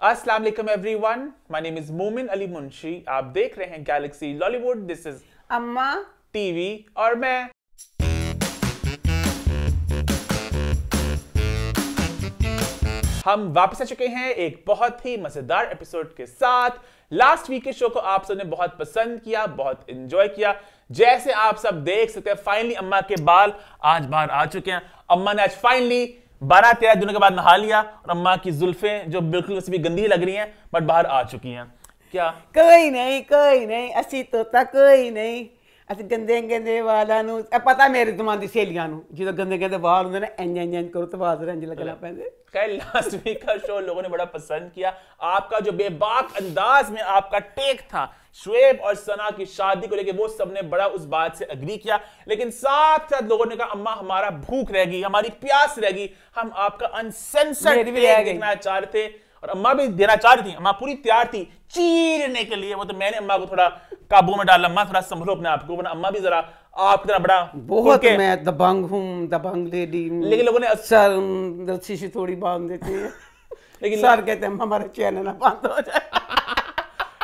अस्सलाम वालेकुम everyone my name is मोमिन अली मुंशी आप देख रहे हैं galaxy Lollywood this is Amma. TV और मैं। हम वापस आ चुके हैं एक बहुत ही मज़ेदार एपिसोड के साथ। लास्ट वीक के शो को आप सबने बहुत पसंद किया बहुत एंजॉय किया। जैसे आप सब देख सकते हैं फाइनली अम्मा के बाल आज बाहर आ चुके हैं। अम्मा ने आज फाइनली बारह तेरह दिनों के बाद नहा लिया और अम्मा की जुल्फे जो बिल्कुल सभी भी गंदी लग रही हैं, बट बाहर आ चुकी हैं। क्या? कोई नहीं कोई नहीं, असी तोता कोई नहीं। ਅਸੀਂ ਗੰਦੇ ਗੰਦੇ ਵਾਲਾਂ ਨੂੰ ਇਹ ਪਤਾ ਮੇਰੇ ਦਿਮਾਗ ਦੀ ਸਹੇਲੀਆਂ ਨੂੰ ਜਦੋਂ ਗੰਦੇ ਗੰਦੇ ਵਾਲ ਹੁੰਦੇ ਨੇ ਇੰਜ ਇੰਜ ਇੰਜ ਕਰੋ ਤੇ ਆਵਾਜ਼ ਰੰਜ ਲੱਗਣਾ ਪੈਂਦੇ खैर लास्ट वीक का शो लोगों ने बड़ा पसंद किया आपका जो बेबाक अंदाज में आपका टेक था शुएब और सना की शादी को लेकर वो सबने बड़ा उस बात से अग्री किया लेकिन साथ साथ लोगों ने कहा अम्मा हमारा भूख रहेगी हमारी प्यास रहेगी हम आपका अनसेंसर्ड मेरी भी रह गई। देखना चाह रहे थे और अम्मा भी देना चाह रही थी अम्मा पूरी तैयार थी चीरने के लिए। वो तो मैंने अम्मा को थोड़ा काबू में डाला अम्मा थोड़ा संभलो अपने आप को वरना अम्मा भी जरा आप इतना बड़ा बहुत मैं दबंग हूँ दबंग लेडी लेकिन लोगों ने सर रस्सी से थोड़ी बाँध देती है। लेकिन सर कहते हैं हमारा चैनल ना बंद हो जाए।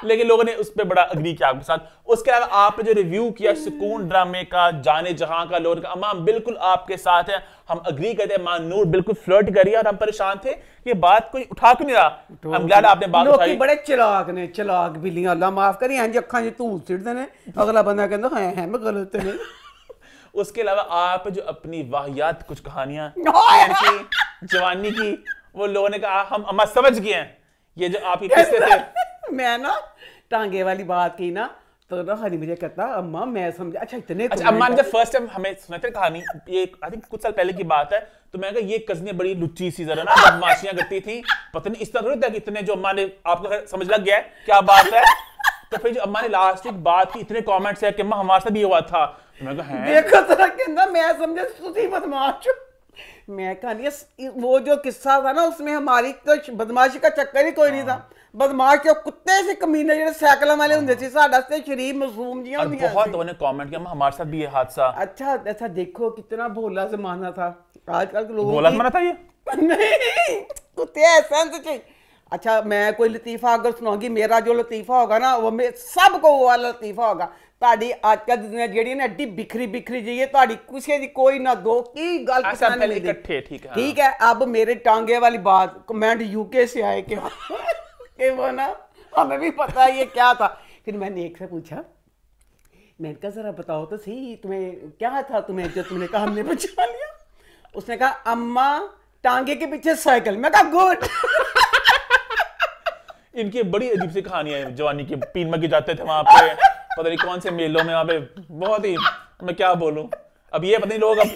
लेकिन लोगों ने उस पर बड़ा अग्री किया आपके साथ। उसके अलावा आपने जो रिव्यू किया सुकून ड्रामे का जाने जहाँ का लोर का अमाम बिल्कुल आपके साथ है। हम अग्री करते हैं। मानूर बिल्कुल फ्लर्ट करिए और हम परेशान थे ये बात कोई उठा क्यों नहीं रहा? तो हम ग्लैड आपने बात उठाई। बड़े चलाक ने चलाक लिया अल्लाह माफ़ करिए हाँ जी अखा जी धूल सिटते देने। अगला बंदा कहंदा हाँ हाँ मैं गलत नहीं उसके अलावा आप जो अपनी वाहियात कुछ कहानियाँ जवानी की वो लोगों ने कहा हम अम्मा समझ गए हैं। ये जो आप ही किस्से थे मैं ना टांगे वाली बात की ना तो ना हनी मुझे कहता अम्मा मैं समझा अच्छा इतने अच्छा अम्मा ने जब फ़र्स्ट टाइम हमें सुनाते कहानी ये आई थिंक कुछ साल पहले की बात है तो मैं कहा ये कजने बड़ी लुच्ची सी जरा ना बदमाशियाँ करती थी। पता नहीं इस तरह थोड़ी था कि इतने जो अम्मा ने आपको समझ लग गया है क्या बात है? तो फिर जो अम्मा ने लास्ट एक बात की इतने कमेंट्स है कि अम्मा हमारे साथ भी हुआ था। तो मैं कहा देखो तो कहना मैं समझा तुझी बदमाश। मैं कहानी वो जो किस्सा था ना उसमें हमारी तो बदमाशी का चक्कर ही कोई नहीं था। बदमाश जो कुत्ते से कमीने ਜਿਹੜੇ ਸਾਈਕਲਾਂ ਵਾਲੇ ਹੁੰਦੇ ਸੀ ਸਾਡਾ ਤੇ ਸ਼ਰੀਫ ਮਾਸੂਮ ਜੀਆਂ और ਹੁੰਦੀਆਂ बहुत ਸੀ लोगों ने कमेंट किया अम्मा हमारे साथ भी ये हादसा अच्छा ऐसा देखो कितना भोला जमाना था आजकल के लोगों बोला की- मना था ये नहीं कुत्ते हैं सेंस च अच्छा मैं कोई लतीफा अगर सुनाऊंगी मेरा जो लतीफा होगा ना वो मैं सबको वो वाला लतीफा होगा ਤੁਹਾਡੀ ਅੱਜ ਕੱਲ੍ਹ ਦੀ ਦੁਨੀਆ ਜਿਹੜੀ ਨਾ ਐਡੀ ਬਿਖਰੀ ਬਿਖਰੀ ਜਿਹੀ ਹੈ ਤੁਹਾਡੀ ਕਿਸੇ ਦੀ ਕੋਈ ਨਾ ਦੋ की गल अच्छा, पता नहीं पहले मिलती। इकट्ठे, ठीक है, हाँ। ठीक है अब मेरे टांगे वाली बात कमेंट कि वो ना, हमें भी पता ये क्या था। फिर मैंने एक से पूछा, मैंने कहा, जरा बताओ तो सही, तुम्हें क्या था तुम्हें जो तुमने कहा हमने बचा लिया? उसने कहा, अम्मा, टांगे के पीछे साइकिल। मैं कहा, गुड। इनकी बड़ी अजीब सी कहानियाँ हैं, जवानी की पीन मगी जाते थे वहाँ पे। पता नहीं कौन से मेलों में वहाँ पे, बहुत ही, मैं क्या बोलूँ? अब ये पता नहीं लोग अब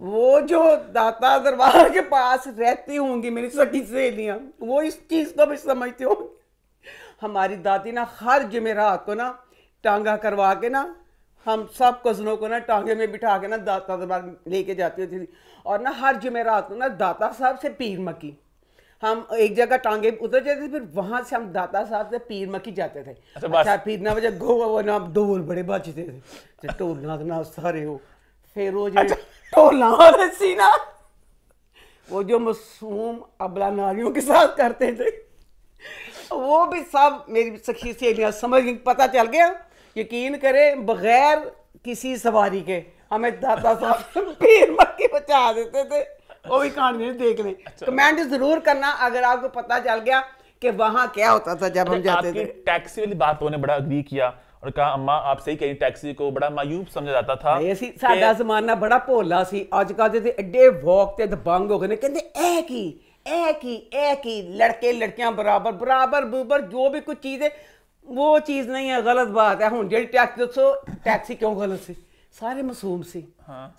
वो जो दाता दरबार के पास रहती होंगी मेरी सखी सहेलियाँ वो इस चीज़ को भी समझती होंगी। हमारी दादी ना हर जुमेरात को ना टांगा करवा के ना हम सब कजनों को ना टांगे में बिठा के ना दाता दरबार लेके जाती होती थी। और ना हर जमेरात को ना दाता साहब से पीर मकी हम एक जगह टांगे उतर जाते थे फिर वहाँ से हम दाता साहब से पीर मकी जाते थे। अच्छा। अच्छा ना वजह गो वो ना ढोल बड़े बजते थे। ते ना सारे हो फिर वो जो ढोलना वाले सी ना वो जो मासूम अबला नारियों के साथ करते थे वो भी सब मेरी सखी सहेलियाँ समझ गई पता चल गया यकीन करे बगैर किसी सवारी के हमें दादा साहब पीर मक्की बचा देते थे। वो भी कहानी देख लें कमेंट ज़रूर करना अगर आपको पता चल गया कि वहाँ क्या होता था जब हम जाते थे। टैक्सी वाली बात उन्होंने बड़ा अग्री किया। और कहा अम्मा आप सही कही टैक्सी को बड़ा मायूब समझा जाता था ਇਹ ਸੀ ਸਾਡਾ ਜ਼ਮਾਨਾ ਬੜਾ ਭੋਲਾ ਸੀ ਅੱਜ ਕੱਲ੍ਹ ਦੇ ਤੇ ਐਡੇ ਵੌਕ ਤੇ ਦਬੰਗ ਹੋ ਗਏ ਨੇ ਕਹਿੰਦੇ ਇਹ ਕੀ ਇਹ ਕੀ ਇਹ ਕੀ ਲੜਕੇ ਲੜਕੀਆਂ ਬਰਾਬਰ ਬਰਾਬਰ ਬੂਬਰ ਜੋ ਵੀ ਕੋਈ ਚੀਜ਼ ਹੈ ਉਹ ਚੀਜ਼ ਨਹੀਂ ਹੈ ਗਲਤ ਬਾਤ ਹੈ ਹੁਣ ਜਿਹੜੀ ਟੈਕਸੀ ਦੱਸੋ ਟੈਕਸੀ ਕਿਉਂ ਗਲਤ ਸੀ ਸਾਰੇ ਮਾਸੂਮ ਸੀ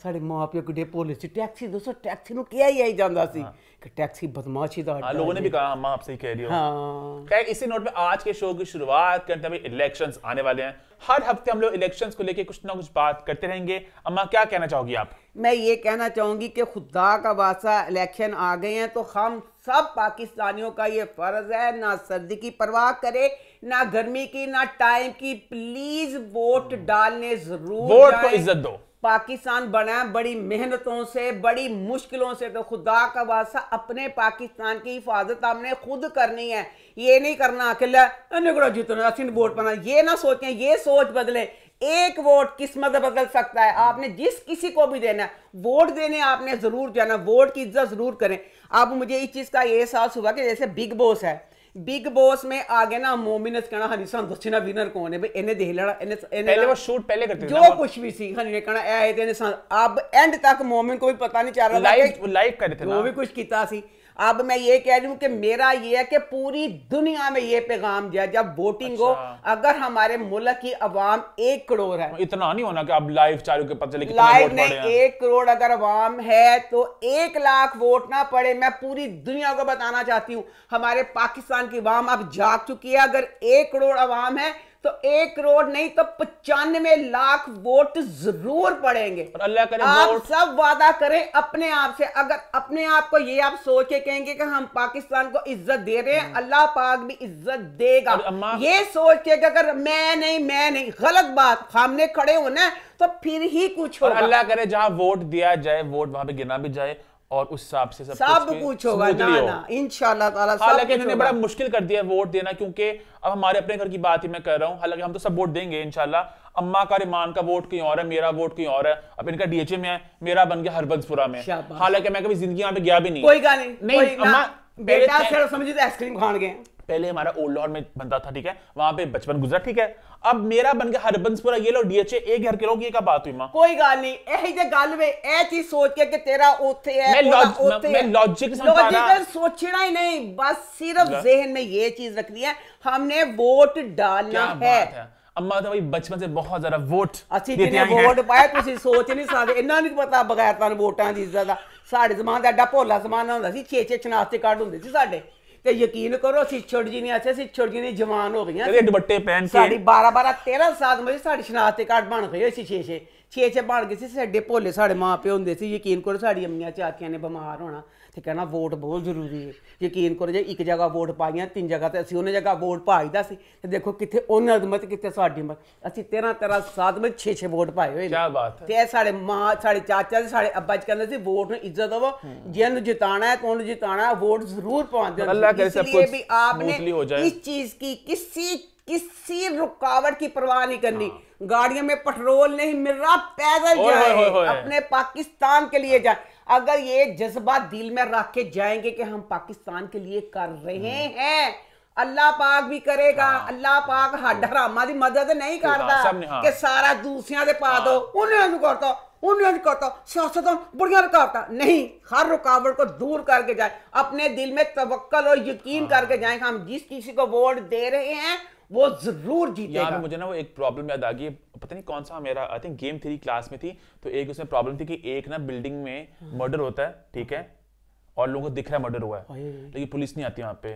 ਸਾਡੇ ਮਾਪਿਓ ਕਿੱਡੇ ਭੋਲੇ ਸੀ ਟੈਕਸੀ ਦੱਸੋ ਟੈਕਸੀ ਨੂੰ ਕਿਹਾ ਹੀ ਆਈ ਜਾਂਦਾ ਸੀ कि टैक्स की बदमाशी था तो हाँ, लोगों ने भी कहा हम आपसे ही कह रही हाँ। इसी नोट पे आज के शो की शुरुआत करते हैं। इलेक्शन आने वाले हैं। हर हफ़्ते हम लोग इलेक्शंस को लेके कुछ ना कुछ बात करते रहेंगे। अम्मा क्या कहना चाहोगी आप? मैं ये कहना चाहूँगी कि खुदा का वासा इलेक्शन आ गए हैं तो हम सब पाकिस्तानियों का ये फ़र्ज़ है ना सर्दी की परवाह करे ना गर्मी की ना टाइम की। Please vote hmm. डालने ज़रूर वोट को इज़्ज़त दो। पाकिस्तान बना बड़ी मेहनतों से, बड़ी मुश्किलों से। तो खुदा का वास्ता अपने पाकिस्तान की हिफाजत हमने खुद करनी है। ये नहीं करना अकेला जितना वोट पाना ये ना सोचें, ये सोच बदले। एक वोट किस्मत बदल सकता है। आपने जिस किसी को भी देना है, वोट देने आपने ज़रूर जाना, वोट की इज़्ज़त ज़रूर करें। अब मुझे इस चीज़ का एहसास हुआ कि जैसे बिग बॉस है बिग बॉस में आगे ना मोमिन कहना हनी सन दसी ना विनर कौन है? भाई इन्हें देख लेना इन्हें पहले वो शूट पहले करते थे जो कुछ भी सी हनी ने कहना ए आए तेने सन अब एंड तक मोमिन को भी पता नहीं चल रहा लाइव लाइव कर रहे थे वो भी कुछ किता सी। अब मैं ये कह रही हूँ कि मेरा ये है कि पूरी दुनिया में ये पैगाम दिया जब वोटिंग अच्छा। हो अगर हमारे मुल्क की अवाम एक करोड़ है। इतना नहीं होना कि अब लाइव चालू के पता चले लाइव नहीं एक करोड़ अगर अवाम है तो एक लाख वोट ना पड़े। मैं पूरी दुनिया को बताना चाहती हूँ हमारे पाकिस्तान की आवाम अब जाग चुकी है। अगर एक करोड़ अवाम है तो एक करोड़ नहीं तो पचानवे लाख वोट ज़रूर पड़ेंगे और अल्लाह करे आप. सब वादा करें अपने आप से अगर अपने आप को ये आप सोच के कहेंगे कि हम पाकिस्तान को इज़्ज़त दे रहे हैं हम्म। अल्लाह पाक भी इज़्ज़त देगा ये सोच के अगर मैं नहीं मैं नहीं गलत बात सामने खड़े होना तो फिर ही कुछ होगा अल्लाह करे जहाँ वोट दिया जाए वोट वहाँ पे गिना भी जाए और उस हिसाब से सब, सब कुछ होगा ना ना इंशाल्लाह ताला हालाँकि इन्होंने बड़ा मुश्किल कर दिया वोट देना क्योंकि अब हमारे अपने घर की बात ही मैं कर रहा हूँ। हालाँकि हम तो सब वोट देंगे इंशाल्लाह। अम्मा का रिमान का वोट कहीं और है मेरा वोट कहीं और है। अब इनका डीएचए में है मेरा बन गया हरबंसपुरा में। हालाँकि मैं कभी ज़िंदगी यहाँ पे गया भी नहीं। कोई नहीं नहीं अम्मा बेटा समझे तो आइसक्रीम खान गए। पहले हमारा ओल्ड लाहौर में बनता था ठीक है? वहाँ पे बचपन गुजरा ठीक है? अब मेरा बन गया हरबंसपुरा ये लो डीएचए एक घर के लोग ये का बात हुई मां कोई गल नहीं ਇਹੀ ਤੇ ਗੱਲ ਵੇ ਇਹ ਚੀਜ਼ ਸੋਚ ਕੇ ਕਿ ਤੇਰਾ ਉੱਥੇ है मैं लॉजिक मैं लॉजिक लॉजिकल सोचना ही नहीं बस सिर्फ जहन में ये चीज रखनी है हमने वोट डालना है अम्मा तो भाई बचपन से बहुत ज्यादा वोट ਅਸੀਂ ਜਿਹਨੇ ਵੋਟ ਪਾਇਆ ਤੁਸੀਂ ਸੋਚ ਨਹੀਂ ਸਕਦੇ ਇਹਨਾਂ ਨੂੰ ਪਤਾ ਬਗੈਰ ਤਾਂ ਵੋਟਾਂ ਦੀ ਇੱਜ਼ਤ ਦਾ ਸਾਡੇ ਜ਼ਮਾਨੇ ਦਾ ਐਡਾ ਭੋਲਾ ਜ਼ਮਾਨਾ ਹੁੰਦਾ ਸੀ 6-6 ਚਨਾਸਤੇ ਕਾਰਡ ਹੁੰਦੇ ਸੀ ਸਾਡੇ ਤੇ ਯਕੀਨ ਕਰੋ ਸਿੱਛੜ ਜੀ ਨੇ ਅੱਛੇ ਸਿੱਛੜ ਜੀ ਨੇ ਜਵਾਨ ਹੋ ਗਈਆਂ ਇਹਦੇ ਦੁਪੱਟੇ ਪਹਿਨ ਕੇ। ਸਾਡੀ 12 12 13 ਸਾਲ ਮੇ ਸਾਡੀ ਸ਼ਨਾਖਤ ਕਾਰਡ ਬਣ ਗਏ ਸੀ 6 6 6 6 ਬਣ ਗਏ ਸੀ ਸਾਡੇ ਭੋਲੇ ਸਾਡੇ ਮਾਂ ਪਿਓ ਹੁੰਦੇ ਸੀ। ਯਕੀਨ ਕਰੋ ਸਾਡੀ ਅੰਮੀਆਂ ਚਾਚੀਆਂ ਨੇ ਬਿਮਾਰ ਹੋਣਾ। ਤੇ ਕਹਿਣਾ ਵੋਟ ਬਹੁਤ ਜ਼ਰੂਰੀ ਹੈ ਯਕੀਨ ਕਰੋ ਜੇ ਇੱਕ ਜਗ੍ਹਾ ਵੋਟ ਪਾਈਆਂ ਤਿੰਨ ਜਗ੍ਹਾ ਤੇ ਅਸੀਂ ਉਹਨੇ ਜਗ੍ਹਾ ਵੋਟ ਪਾਈਦਾ ਸੀ ਤੇ ਦੇਖੋ ਕਿੱਥੇ ਉਹਨਾਂ ਦੀ ਮਤ ਕਿੱਥੇ ਸਾਡੀ ਮਤ ਅਸੀਂ 13 13 ਸਾਤ ਵਿੱਚ 6 6 ਵੋਟ ਪਾਏ ਹੋਏ ਕੀ ਬਾਤ ਹੈ ਤੇ ਸਾਡੇ ਮਾਂ ਸਾਡੇ ਚਾਚਾ ਦੇ ਸਾਡੇ ਅੱਬਾ ਜੀ ਕਹਿੰਦੇ ਸੀ ਵੋਟ ਨੂੰ ਇੱਜ਼ਤ ਦਿਵੋ ਜਿਹਨੂੰ ਜਿਤਾਣਾ ਹੈ ਕੋਣ ਜਿਤਾਣਾ ਵੋਟ ਜ਼ਰੂਰ ਪਾਉਂਦੇ ਅੱਲਾਹ ਕਰੇ ਸਭ ਕੁਝ ਵੀ ਆਪਨੇ ਇਸ ਚੀਜ਼ की किसी किसी रुकावट की परवाह नहीं करनी गाड़ियों में पेट्रोल नहीं मिल रहा पैदल जाए अपने पाकिस्तान के लिए जाए अगर ये जज्बा दिल में रख के जाएँगे कि हम पाकिस्तान के लिए कर रहे हम्म। हैं अल्लाह पाक भी करेगा हाँ। अल्लाह पाक हड हरामा की मदद नहीं करता हाँ। कि सारा दूसरिया दे पा दो हाँ। उन्हें करता उन्हें करता सियासत बढ़िया रुकावट नहीं हर रुकावट को दूर करके जाए अपने दिल में तवक्कल और यकीन। करके जाए हम जिस किसी को वोट दे रहे हैं वो ज़रूर जीतेगा। यार मुझे ना वो एक प्रॉब्लम याद आ गई। पता नहीं कौन सा मेरा I think game three class में थी तो एक उसमें प्रॉब्लम थी कि एक ना बिल्डिंग में मर्डर होता है ठीक है? और लोगों को दिख रहा है मर्डर हुआ है। लेकिन पुलिस नहीं आती वहाँ पे।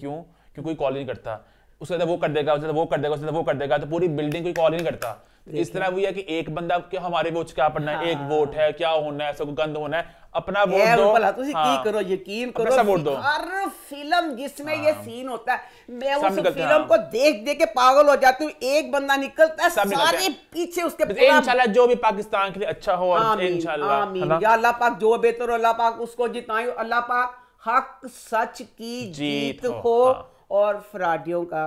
क्यों? क्यों कोई कॉल नहीं करता। उसके वो कर देगा उसके वो कर देगा उसके वो कर देगा तो पूरी बिल्डिंग कोई कॉल नहीं करता। इस तरह वो है कि एक बंदा क्या हमारे वोट क्या पढ़ना है हाँ। एक वोट हाँ। क्या होना है ऐसा गंद होना है अपना वोट दो भला तुसी हाँ, की करो यकीन करो वोट दो हर फ़िल्म जिसमें हाँ, ये सीन होता है मैं उस फ़िल्म हाँ। को देख देख के पागल हो जाती हूँ एक बंदा निकलता है सारे पीछे उसके इंशाल्लाह जो भी पाकिस्तान के लिए अच्छा हो इंशाल्लाह या अल्लाह पाक जो बेहतर हो अल्लाह पाक उसको जिताए अल्लाह पाक हक सच की जीत हो हाँ। और फ्राडियों का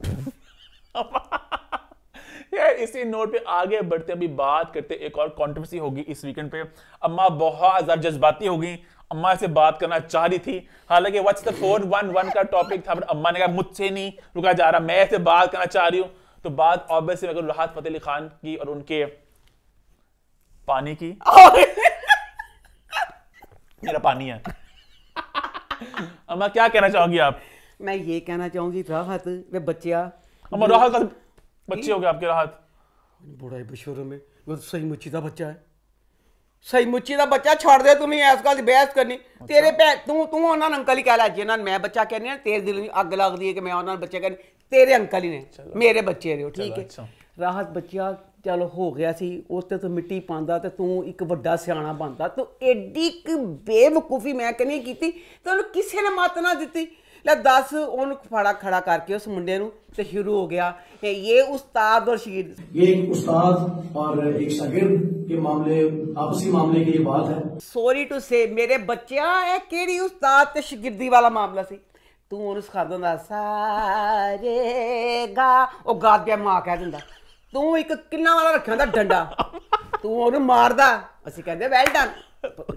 यार इसी नोट पे आगे बढ़ते अभी बात करते एक और कंट्रोवर्सी होगी इस वीकेंड पे। अम्मा बहुत ज़्यादा जज्बाती हो गई अम्मा से बात करना चाह रही थी। हालाँकि what's the four one one का टॉपिक था पर अम्मा ने कहा मुझसे नहीं रुका जा रहा मैं से बात करना चाह रही हूँ। तो बात ऑब्वियसली मैं राहत फतेह अली खान की और उनके पानी की। मेरा पानी है। अम्मा क्या कहना चाहोगी आप? मैं ये कहना चाहूँगी राहत वे बच्चिया अम्मा राहत बच्चे हो गए आपके राहत बड़ा ही बशोरम है वो सही मुच्ची का बच्चा है ਸਹੀ ਮੁੱਚੀ ਦਾ ਬੱਚਾ ਛੱਡ ਦੇ ਤੂੰ ਇਸ ਗੱਲ ਦੀ ਬਹਿਸ ਕਰਨੀ ਤੇਰੇ ਭੈ ਤੂੰ ਤੂੰ ਉਹਨਾਂ ਨੂੰ ਅੰਕਲ ਹੀ ਕਹਿ ਲੈ ਜਿਹਨਾਂ ਮੈਂ ਬੱਚਾ ਕਹਿੰਨੀ ਆ ਤੇਰੇ ਦਿਲ ਨੂੰ ਅੱਗ ਲੱਗਦੀ ਹੈ ਕਿ ਮੈਂ ਉਹਨਾਂ ਨੂੰ ਬੱਚੇ ਕਹਿੰਨੀ ਤੇਰੇ ਅੰਕਲ ਹੀ ਨੇ ਮੇਰੇ ਬੱਚੇ ਨੇ ਠੀਕ ਹੈ ਰਾਹਤ ਬੱਚਾ ਚਲ ਹੋ ਗਿਆ ਸੀ ਉਸ ਤੇ ਤੂੰ ਮਿੱਟੀ ਪਾਉਂਦਾ ਤੇ ਤੂੰ ਇੱਕ ਵੱਡਾ ਸਿਆਣਾ ਬਣਦਾ ਤੂੰ ਐਡੀ ਇੱਕ ਬੇਵਕੂਫੀ ਮੈਂ ਕਹਿੰਨੀ ਕੀਤੀ ਤੈਨੂੰ ਕਿਸੇ ਨੇ ਮਤ ਨਾ ਦਿੱਤੀ ਲੈ ਦੱਸ ਉਹਨੂੰ ਫੜਾ ਖੜਾ ਕਰਕੇ ਉਸ ਮੁੰਡੇ ਨੂੰ ਤੇ ਸ਼ੁਰੂ ਹੋ ਗਿਆ। ਇਹ ਉਸਤਾਦ और ਸ਼ਾਗਿਰਦ ये एक उस्ताद और एक शागिर्द के मामले आपसी मामले की ये बात ਸੌਰੀ ਟੂ ਸੇ ਮੇਰੇ ਬੱਚਿਆ ਇਹ ਕਿਹੜੀ ਉਸਤਾਦ ਤੇ ਸ਼ਾਗਿਰਦੀ ਵਾਲਾ ਮਾਮਲਾ ਸੀ? ਤੂੰ ਉਹਨੂੰ ਸਿਖਾਉਂਦਾ ਦਿੰਦਾ ਸਾਰੇ ਉਹ ਗਾਦਿਆ ਮਾਂ ਕਹਿ ਦਿੰਦਾ। ਤੂੰ ਇੱਕ ਕਿੰਨਾ ਵਾਲਾ ਰੱਖਿਆ ਹੁੰਦਾ ਡੰਡਾ? ਤੂੰ ਉਹਨੂੰ ਮਾਰਦਾ। ਅਸੀਂ ਕਹਿੰਦੇ ਵੈਲ ਡਨ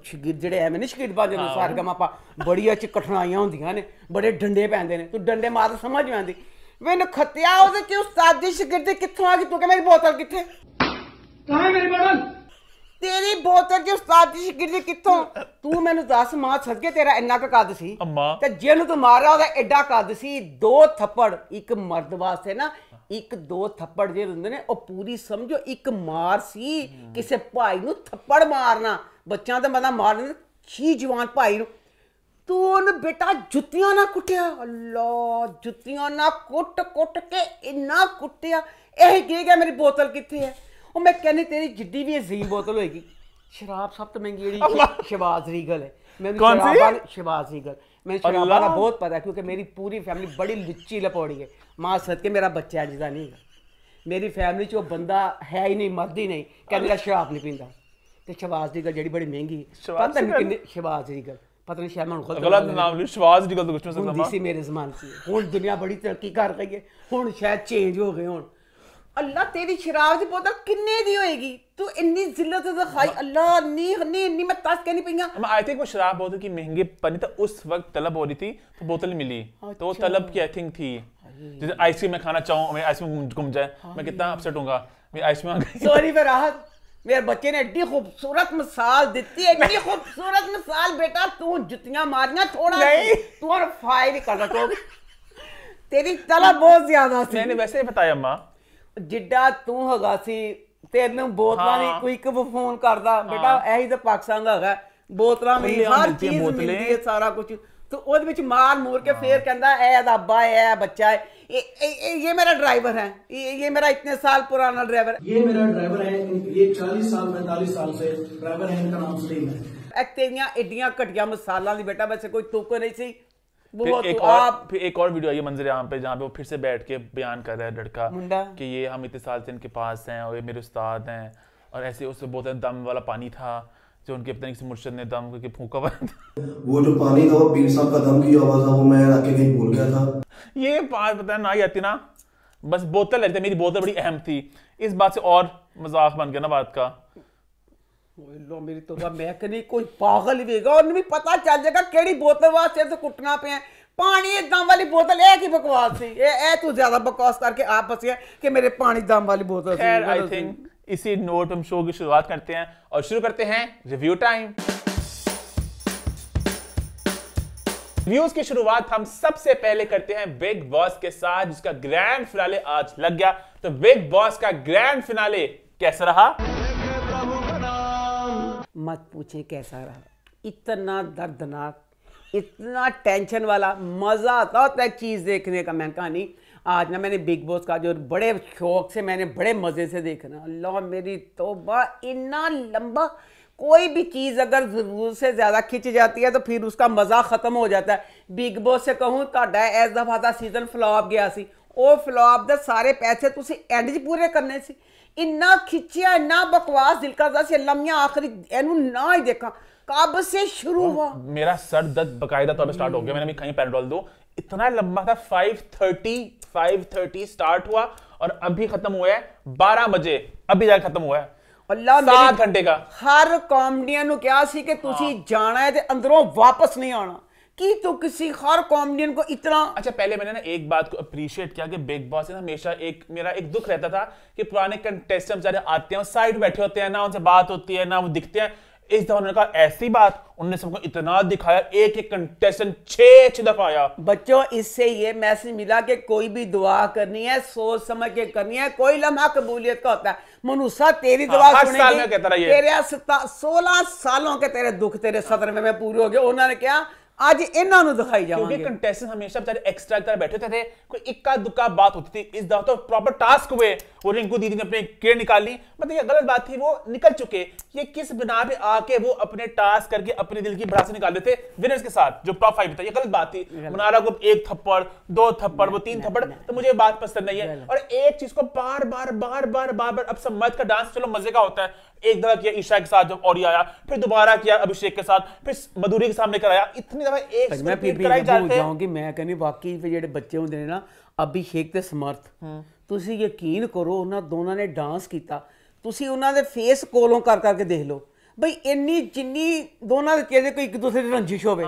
ਸ਼ਗੀਰ ਜਿਹੜੇ ਐਵੇਂ ਨਹੀਂ ਸ਼ਗੀਰ ਬਾਜੇ ਨੂੰ ਸਾਰਗਮ ਆਪਾਂ ਬੜੀ ਅਚ ਕਠਿਨਾਈਆਂ ਹੁੰਦੀਆਂ ਨੇ ਬੜੇ ਡੰਡੇ ਪੈਂਦੇ ਨੇ ਤੂੰ ਡੰਡੇ ਮਾਰ ਸਮਝ ਨਹੀਂ ਆਉਂਦੀ। ਵੇ ਨਖਤਿਆ ਕਿ ਉਸਤਾਦ ਦੀ ਸ਼ਗਿਰਦ ਕਿੱਥੋਂ ਆ ਗਈ ਤੂੰ ਕਿ ਮੇਰੀ ਬੋਤਲ ਕਿੱਥੇ? ਕਹਾਂ ਹੈ ਮੇਰੀ ਬੋਤਲ? ਤੇਰੀ ਬੋਤਲ ਦੀ ਉਸਤਾਦ ਦੀ ਸ਼ਗਿਰਦ ਕਿੱਥੋਂ? ਤੂੰ ਮੈਨੂੰ ਦੱਸ ਮਾਂ ਸਦਕੇ ਤੇਰਾ ਇੰਨਾ ਕੁ ਕੱਦ ਸੀ। ਤੇ ਜਿਹਨੂੰ ਤੂੰ ਮਾਰਿਆ ਉਹਦਾ ਐਡਾ ਕੱਦ ਸੀ ਦੋ ਥੱਪੜ ਇੱਕ ਮਰਦ ਵਾਸਤੇ ਨਾ ਇੱਕ ਦੋ ਥੱਪੜ ਜਿਹੜੇ ਹੁੰਦੇ ਨੇ ਉਹ ਪੂਰੀ ਸਮਝੋ ਇੱਕ ਮਾਰ ਸੀ ਕਿਸੇ ਭਾਈ ਨੂੰ ਥੱਪੜ ਮਾਰਨਾ। ਬੱਚਿਆਂ ਤੇ ਬੰਦਾ ਮਾਰ ਦਿੰਦਾ ਛੀ ਜਵਾਨ ਭਾਈ ਨੂੰ? ਤੂੰ ਉਹਨੂੰ ਬੇਟਾ ਜੁੱਤੀਆਂ ਨਾਲ ਕੁੱਟਿਆ? ਅੱਲਾ ਜੁੱਤੀਆਂ ਨਾਲ ਕੁੱਟ ਕੁੱਟ ਕੇ ਇੰਨਾ ਕੁੱਟਿਆ। ਇਹ ਕੀ ਗਿਆ ਮੇਰੀ ਬੋਤਲ ਕਿੱਥੇ ਹੈ? ਉਹ ਮੈਂ ਕਹਿੰਦੀ ਤੇਰੀ ਜਿੱਡੀ ਵੀ ਅਜ਼ੀਮ ਬੋਤਲ ਹੋਏਗੀ। ਸ਼ਰਾਬ ਸਭ ਤੋਂ ਮਹਿੰਗੀ ਜਿਹੜੀ ਸ਼ਬਾਜ਼ ਰੀਗਲ ਹੈ। ਮੈਨੂੰ? ਸ਼ਰਾਬਾਂ ਸ਼ਬਾਜ਼ ਰੀਗਲ ਮੈਨੂੰ ਸ਼ਰਾਬਾਂ ਦਾ। ਬਹੁਤ ਪਤਾ ਕਿਉਂਕਿ ਮੇਰੀ ਪੂਰੀ ਫੈਮਿਲੀ ਬੜੀ ਲੁੱਚੀ ਲਪੌੜੀ ਹੈ। ਮਾਂ ਸਦਕੇ ਮੇਰਾ ਬੱਚਾ ਜਿਹਦਾ ਨਹੀਂ ਹੈਗਾ। ਮੇਰੀ ਫੈਮਿਲੀ 'ਚ ਉਹ ਬੰਦਾ ਹੈ ਹੀ ਨਹੀਂ ਮਰਦ ਹੀ ਨਹੀਂ। ਕਹਿੰਦੇ ਮੇਰਾ ਸ਼ਰਾਬ ਨਹੀਂ ਪੀਂਦਾ। ਤੇ ਸ਼ਬਾਜ਼ ਰੀਗਲ ਜਿਹੜੀ ਬੜੀ ਮਹਿੰਗੀ ਹੈ। ਸ਼ਬਾਜ਼ ਪਤਾ ਨਹੀਂ ਰੀਗਲ? ਕਿੰਨੇ ਸ਼ਬਾਜ਼ ਰੀਗਲ ਪਤਾ ਨਹੀਂ ਸ਼ਾਇਦ ਮੈਨੂੰ ਖੁਦ गलत नाम लिया श्वास निकल तो कुछ नहीं ਹੁੰਦੀ सकता ਸੀ ਮੇਰੇ ਜ਼ਮਾਨੇ 'ਚ ਹੁਣ ਦੁਨੀਆ ਬੜੀ ਤਰੱਕੀ ਕਰ ਗਈ ਹੈ ਹੁਣ ਸ਼ਾਇਦ ਚੇਂਜ ਹੋ ਗਏ ਹੁਣ ਅੱਲਾ ਤੇਰੀ ਸ਼ਰਾਬ ਦੀ ਬੋਤਲ ਕਿੰਨੇ ਦੀ ਹੋਏਗੀ ਤੂੰ ਇੰਨੀ ਜ਼ਿਲਤ ਦਿਖਾਈ ਅੱਲਾ ਇੰਨੀ ਇੰਨੀ ਇੰਨੀ ਮੈਂ ਦੱਸ ਕੇ ਨਹੀਂ ਪਈਆਂ आई थिंक वो शराब बोतल की महंगी बनी था उस वक्त तलब हो रही थी तो बोतल मिली तो वो अच्छा। तलब की आई थिंक थी जैसे आइसक्रीम मैं खाना चाहूँ मेरी आइसक्रीम गुम जाए मैं कितना अपसेट होऊंगा मेरी आइसक्रीम आ गई ਸੌਰੀ ਫਿਰ ਰਾਹਤ ਮੇਰੇ ਬੱਚੇ ਨੇ ਐਡੀ ਖੂਬਸੂਰਤ ਮਿਸਾਲ ਦਿੱਤੀ ਐਡੀ ਖੂਬਸੂਰਤ ਮਿਸਾਲ ਬੇਟਾ ਤੂੰ ਜੁੱਤੀਆਂ ਮਾਰੀਆਂ ਥੋੜਾ ਨਹੀਂ ਤੂੰ ਔਰ ਫਾਇਰ ਹੀ ਕਰਦਾ ਤੂੰ ਤੇਰੀ ਤਲਾ ਬਹੁਤ ਜ਼ਿਆਦਾ ਸੀ ਮੈਨੇ ਵੈਸੇ ਬਤਾਇਆ ਮਾਂ ਜਿੱਡਾ ਤੂੰ ਹੈਗਾ ਸੀ ਤੈਨੂੰ ਬੋਤਲਾਂ ਦੀ ਕੋਈ ਇੱਕ ਫੋਨ ਕਰਦਾ ਬੇਟਾ ਇਹੀ ਤਾਂ ਪਾਕਿਸਤਾਨ ਦਾ ਹੈਗਾ ਬੋਤਲਾਂ ਮਿਲਦੀ ਹਰ ਚੀਜ਼ ਮਿਲਦੀ ਹੈ ਸਾਰਾ ਕੁਝ ਤੇ ਉਹਦੇ ਵਿੱਚ ਮਾਰ ਮੂਰ ਕੇ ਫੇਰ ਕਹਿੰਦਾ ਐ ਅਦਾਬਾ ਐ ਬੱਚਾ ਹੈ ये, ये, ये मेरा ड्राइवर है। ये, ये मेरा इतने साल पुराना ड्राइवर ये मेरा ड्राइवर है ये चालीस साल पैंतालीस साल से ड्राइवर है इनका नाम सलीम है। मसाला नहीं बेटा वैसे कोई तो नहीं एक और वीडियो आई यहाँ पे जहाँ पे फिर से बैठ के बयान कर रहा है लड़का ये हम पास और ये मेरे उस्ताद और ऐसे उससे बहुत दम वाला पानी था। जो उनके अपने किसी मुर्शद ने दम करके फूका हुआ था। वो जो पानी था वो पीर साहब का दम की आवाज़ था वो मैं आके कहीं भूल गया था। ये बात पता है ना ही आती ना बस बोतल लगती मेरी बोतल बड़ी अहम थी। इस बात से और मज़ाक बन गया ना बात का। लो मेरी तो मैं कहीं कोई पागल भी होगा उन्हें भी पता चल जाएगा केड़ी बोतल वास्ते तो कुटना पे है। पानी दम वाली बोतल है की बकवास थी। ये ए तू ज़्यादा बकवास करके आप फंस कि मेरे पानी दम वाली बोतल आई थिंक इसी नोट हम शो की शुरुआत करते हैं और शुरू करते हैं रिव्यू टाइम रिव्यूज़ की शुरुआत हम सबसे पहले करते हैं बिग बॉस के साथ, जिसका ग्रैंड फिनाले आज लग गया। तो बिग बॉस का ग्रैंड फिनाले कैसा रहा? मत पूछे कैसा रहा। इतना दर्दनाक, इतना टेंशन वाला, मज़ा आता है चीज़ देखने का मैं कहानी आज ना मैंने बिग बॉस का जो बड़े शौक से मैंने बड़े मज़े से देखना। अल्लाह मेरी तोबा इतना लंबा कोई भी चीज़ अगर ज़रूर से ज़्यादा खिंच जाती है तो फिर उसका मज़ा ख़त्म हो जाता है। बिग बॉस से कहूँ ता ਇਸ दफ़ा ਫਾਦਾ सीज़न फ्लॉप गया सी। और फ्लॉप द सारे पैसे ਤੁਸੀਂ एंड पूरे करने से। इन्ना ਇੰਨਾ इन्ना बकवास दिल ਦਿਲ दस लम्बिया आखिरी ਮੀਆਂ ना ही देखा। कब से शुरू हाँ, हुआ? मेरा सर दर्द बकायदा तौर पर स्टार्ट हो गया। मैंने भी कहीं पैराडोल दो। इतना लंबा था 5:30 5:30 स्टार्ट हुआ और अभी खत्म हुआ है 12 बजे अभी जाके खत्म हुआ है ਅੱਲਾ सात घंटे का ਹਰ ਕਾਮਡੀਅਨ ਨੂੰ ਕਿਹਾ ਸੀ ਕਿ ਤੁਸੀਂ ਜਾਣਾ ਹੈ ਤੇ ਅੰਦਰੋਂ ਵਾਪਸ ਨਹੀਂ ਆਣਾ ਕੀ ਤੂੰ ਕਿਸੇ ਹਰ ਕਾਮਡੀਅਨ को इतना अच्छा पहले मैंने ना एक बात को अप्रिशिएट किया कि बिग बॉस से ना हमेशा एक मेरा एक दुख रहता था कि पुराने कंटेस्टेंट बेचारे आते हैं साइड बैठे होते हैं ना उनसे बात होती है ना वो दिखते हैं इस दफ़ा उन्होंने कहा ऐसी बात उन्होंने सबको इतना दिखाया एक एक कंटेस्टेंट छह छह दफ़ा आया। बच्चों इससे ये मैसेज मिला कि कोई भी दुआ करनी है सोच समझ के करनी है कोई लम्हा कबूलियत का होता है। मनुषा तेरी हाँ, दुआ हाँ, साल में कहता रहा। तेरे सोलह सालों के तेरे दुख तेरे सदर में, में पूरे हो गए। उन्होंने क्या ਅੱਜ ਇਹਨਾਂ ਨੂੰ ਦਿਖਾਈ क्योंकि ਜਾਵਾਂਗੇ कंटेस्टेंट हमेशा बेचारे एक्स्ट्रा की तरह बैठे होते थे कोई इक्का दुक्का बात होती थी इस दफा तो प्रॉपर टास्क हुए वो रिंकू दीदी ने अपने केयर निकाली मतलब ये गलत बात थी वो निकल चुके ये किस बिना पे आके वो अपने टास्क करके अपने दिल की भड़ास निकाल देते विनर्स के साथ जो टॉप फाइव था ये गलत बात थी मुनारा को एक थप्पड़ दो थप्पड़ वो तीन थप्पड़ तो मुझे ये बात पसंद नहीं है और एक चीज को बार बार बार बार बार बार अब सब मर्द का डांस चलो मजे का होता है एक दफा किया ईशा के साथ जब और आया फिर दोबारा किया अभिषेक के साथ फिर मधुरी के सामने कराया इतनी दफा एक ਅੱਜ ਮੈਂ repeat ਪੀਪੀ कराई ਭੁੱਲ जाते हैं ਜਾਊਂਗੀ ਮੈਂ ਕਹਿੰਦੀ ਵਾਕਈ ਫਿਰ ਜਿਹੜੇ ਬੱਚੇ ਹੁੰਦੇ ਨੇ ਨਾ ਅਭਿਸ਼ੇਕ ਤੇ ਸਮਰਥ ਤੁਸੀਂ ਯਕੀਨ ਕਰੋ ਉਹਨਾਂ ਦੋਨਾਂ ਨੇ ਡਾਂਸ ਕੀਤਾ ਤੁਸੀਂ ਉਹਨਾਂ ਦੇ ਫੇਸ ਕੋਲੋਂ ਕਰ ਕਰਕੇ ਦੇਖ ਲਓ ਬਈ ਇੰਨੀ ਜਿੰਨੀ ਦੋਨਾਂ ਦੇ ਚਿਹਰੇ ਕੋਈ ਇੱਕ ਦੂਸਰੇ ਦੀ ਰੰਜਿਸ਼ ਹੋਵੇ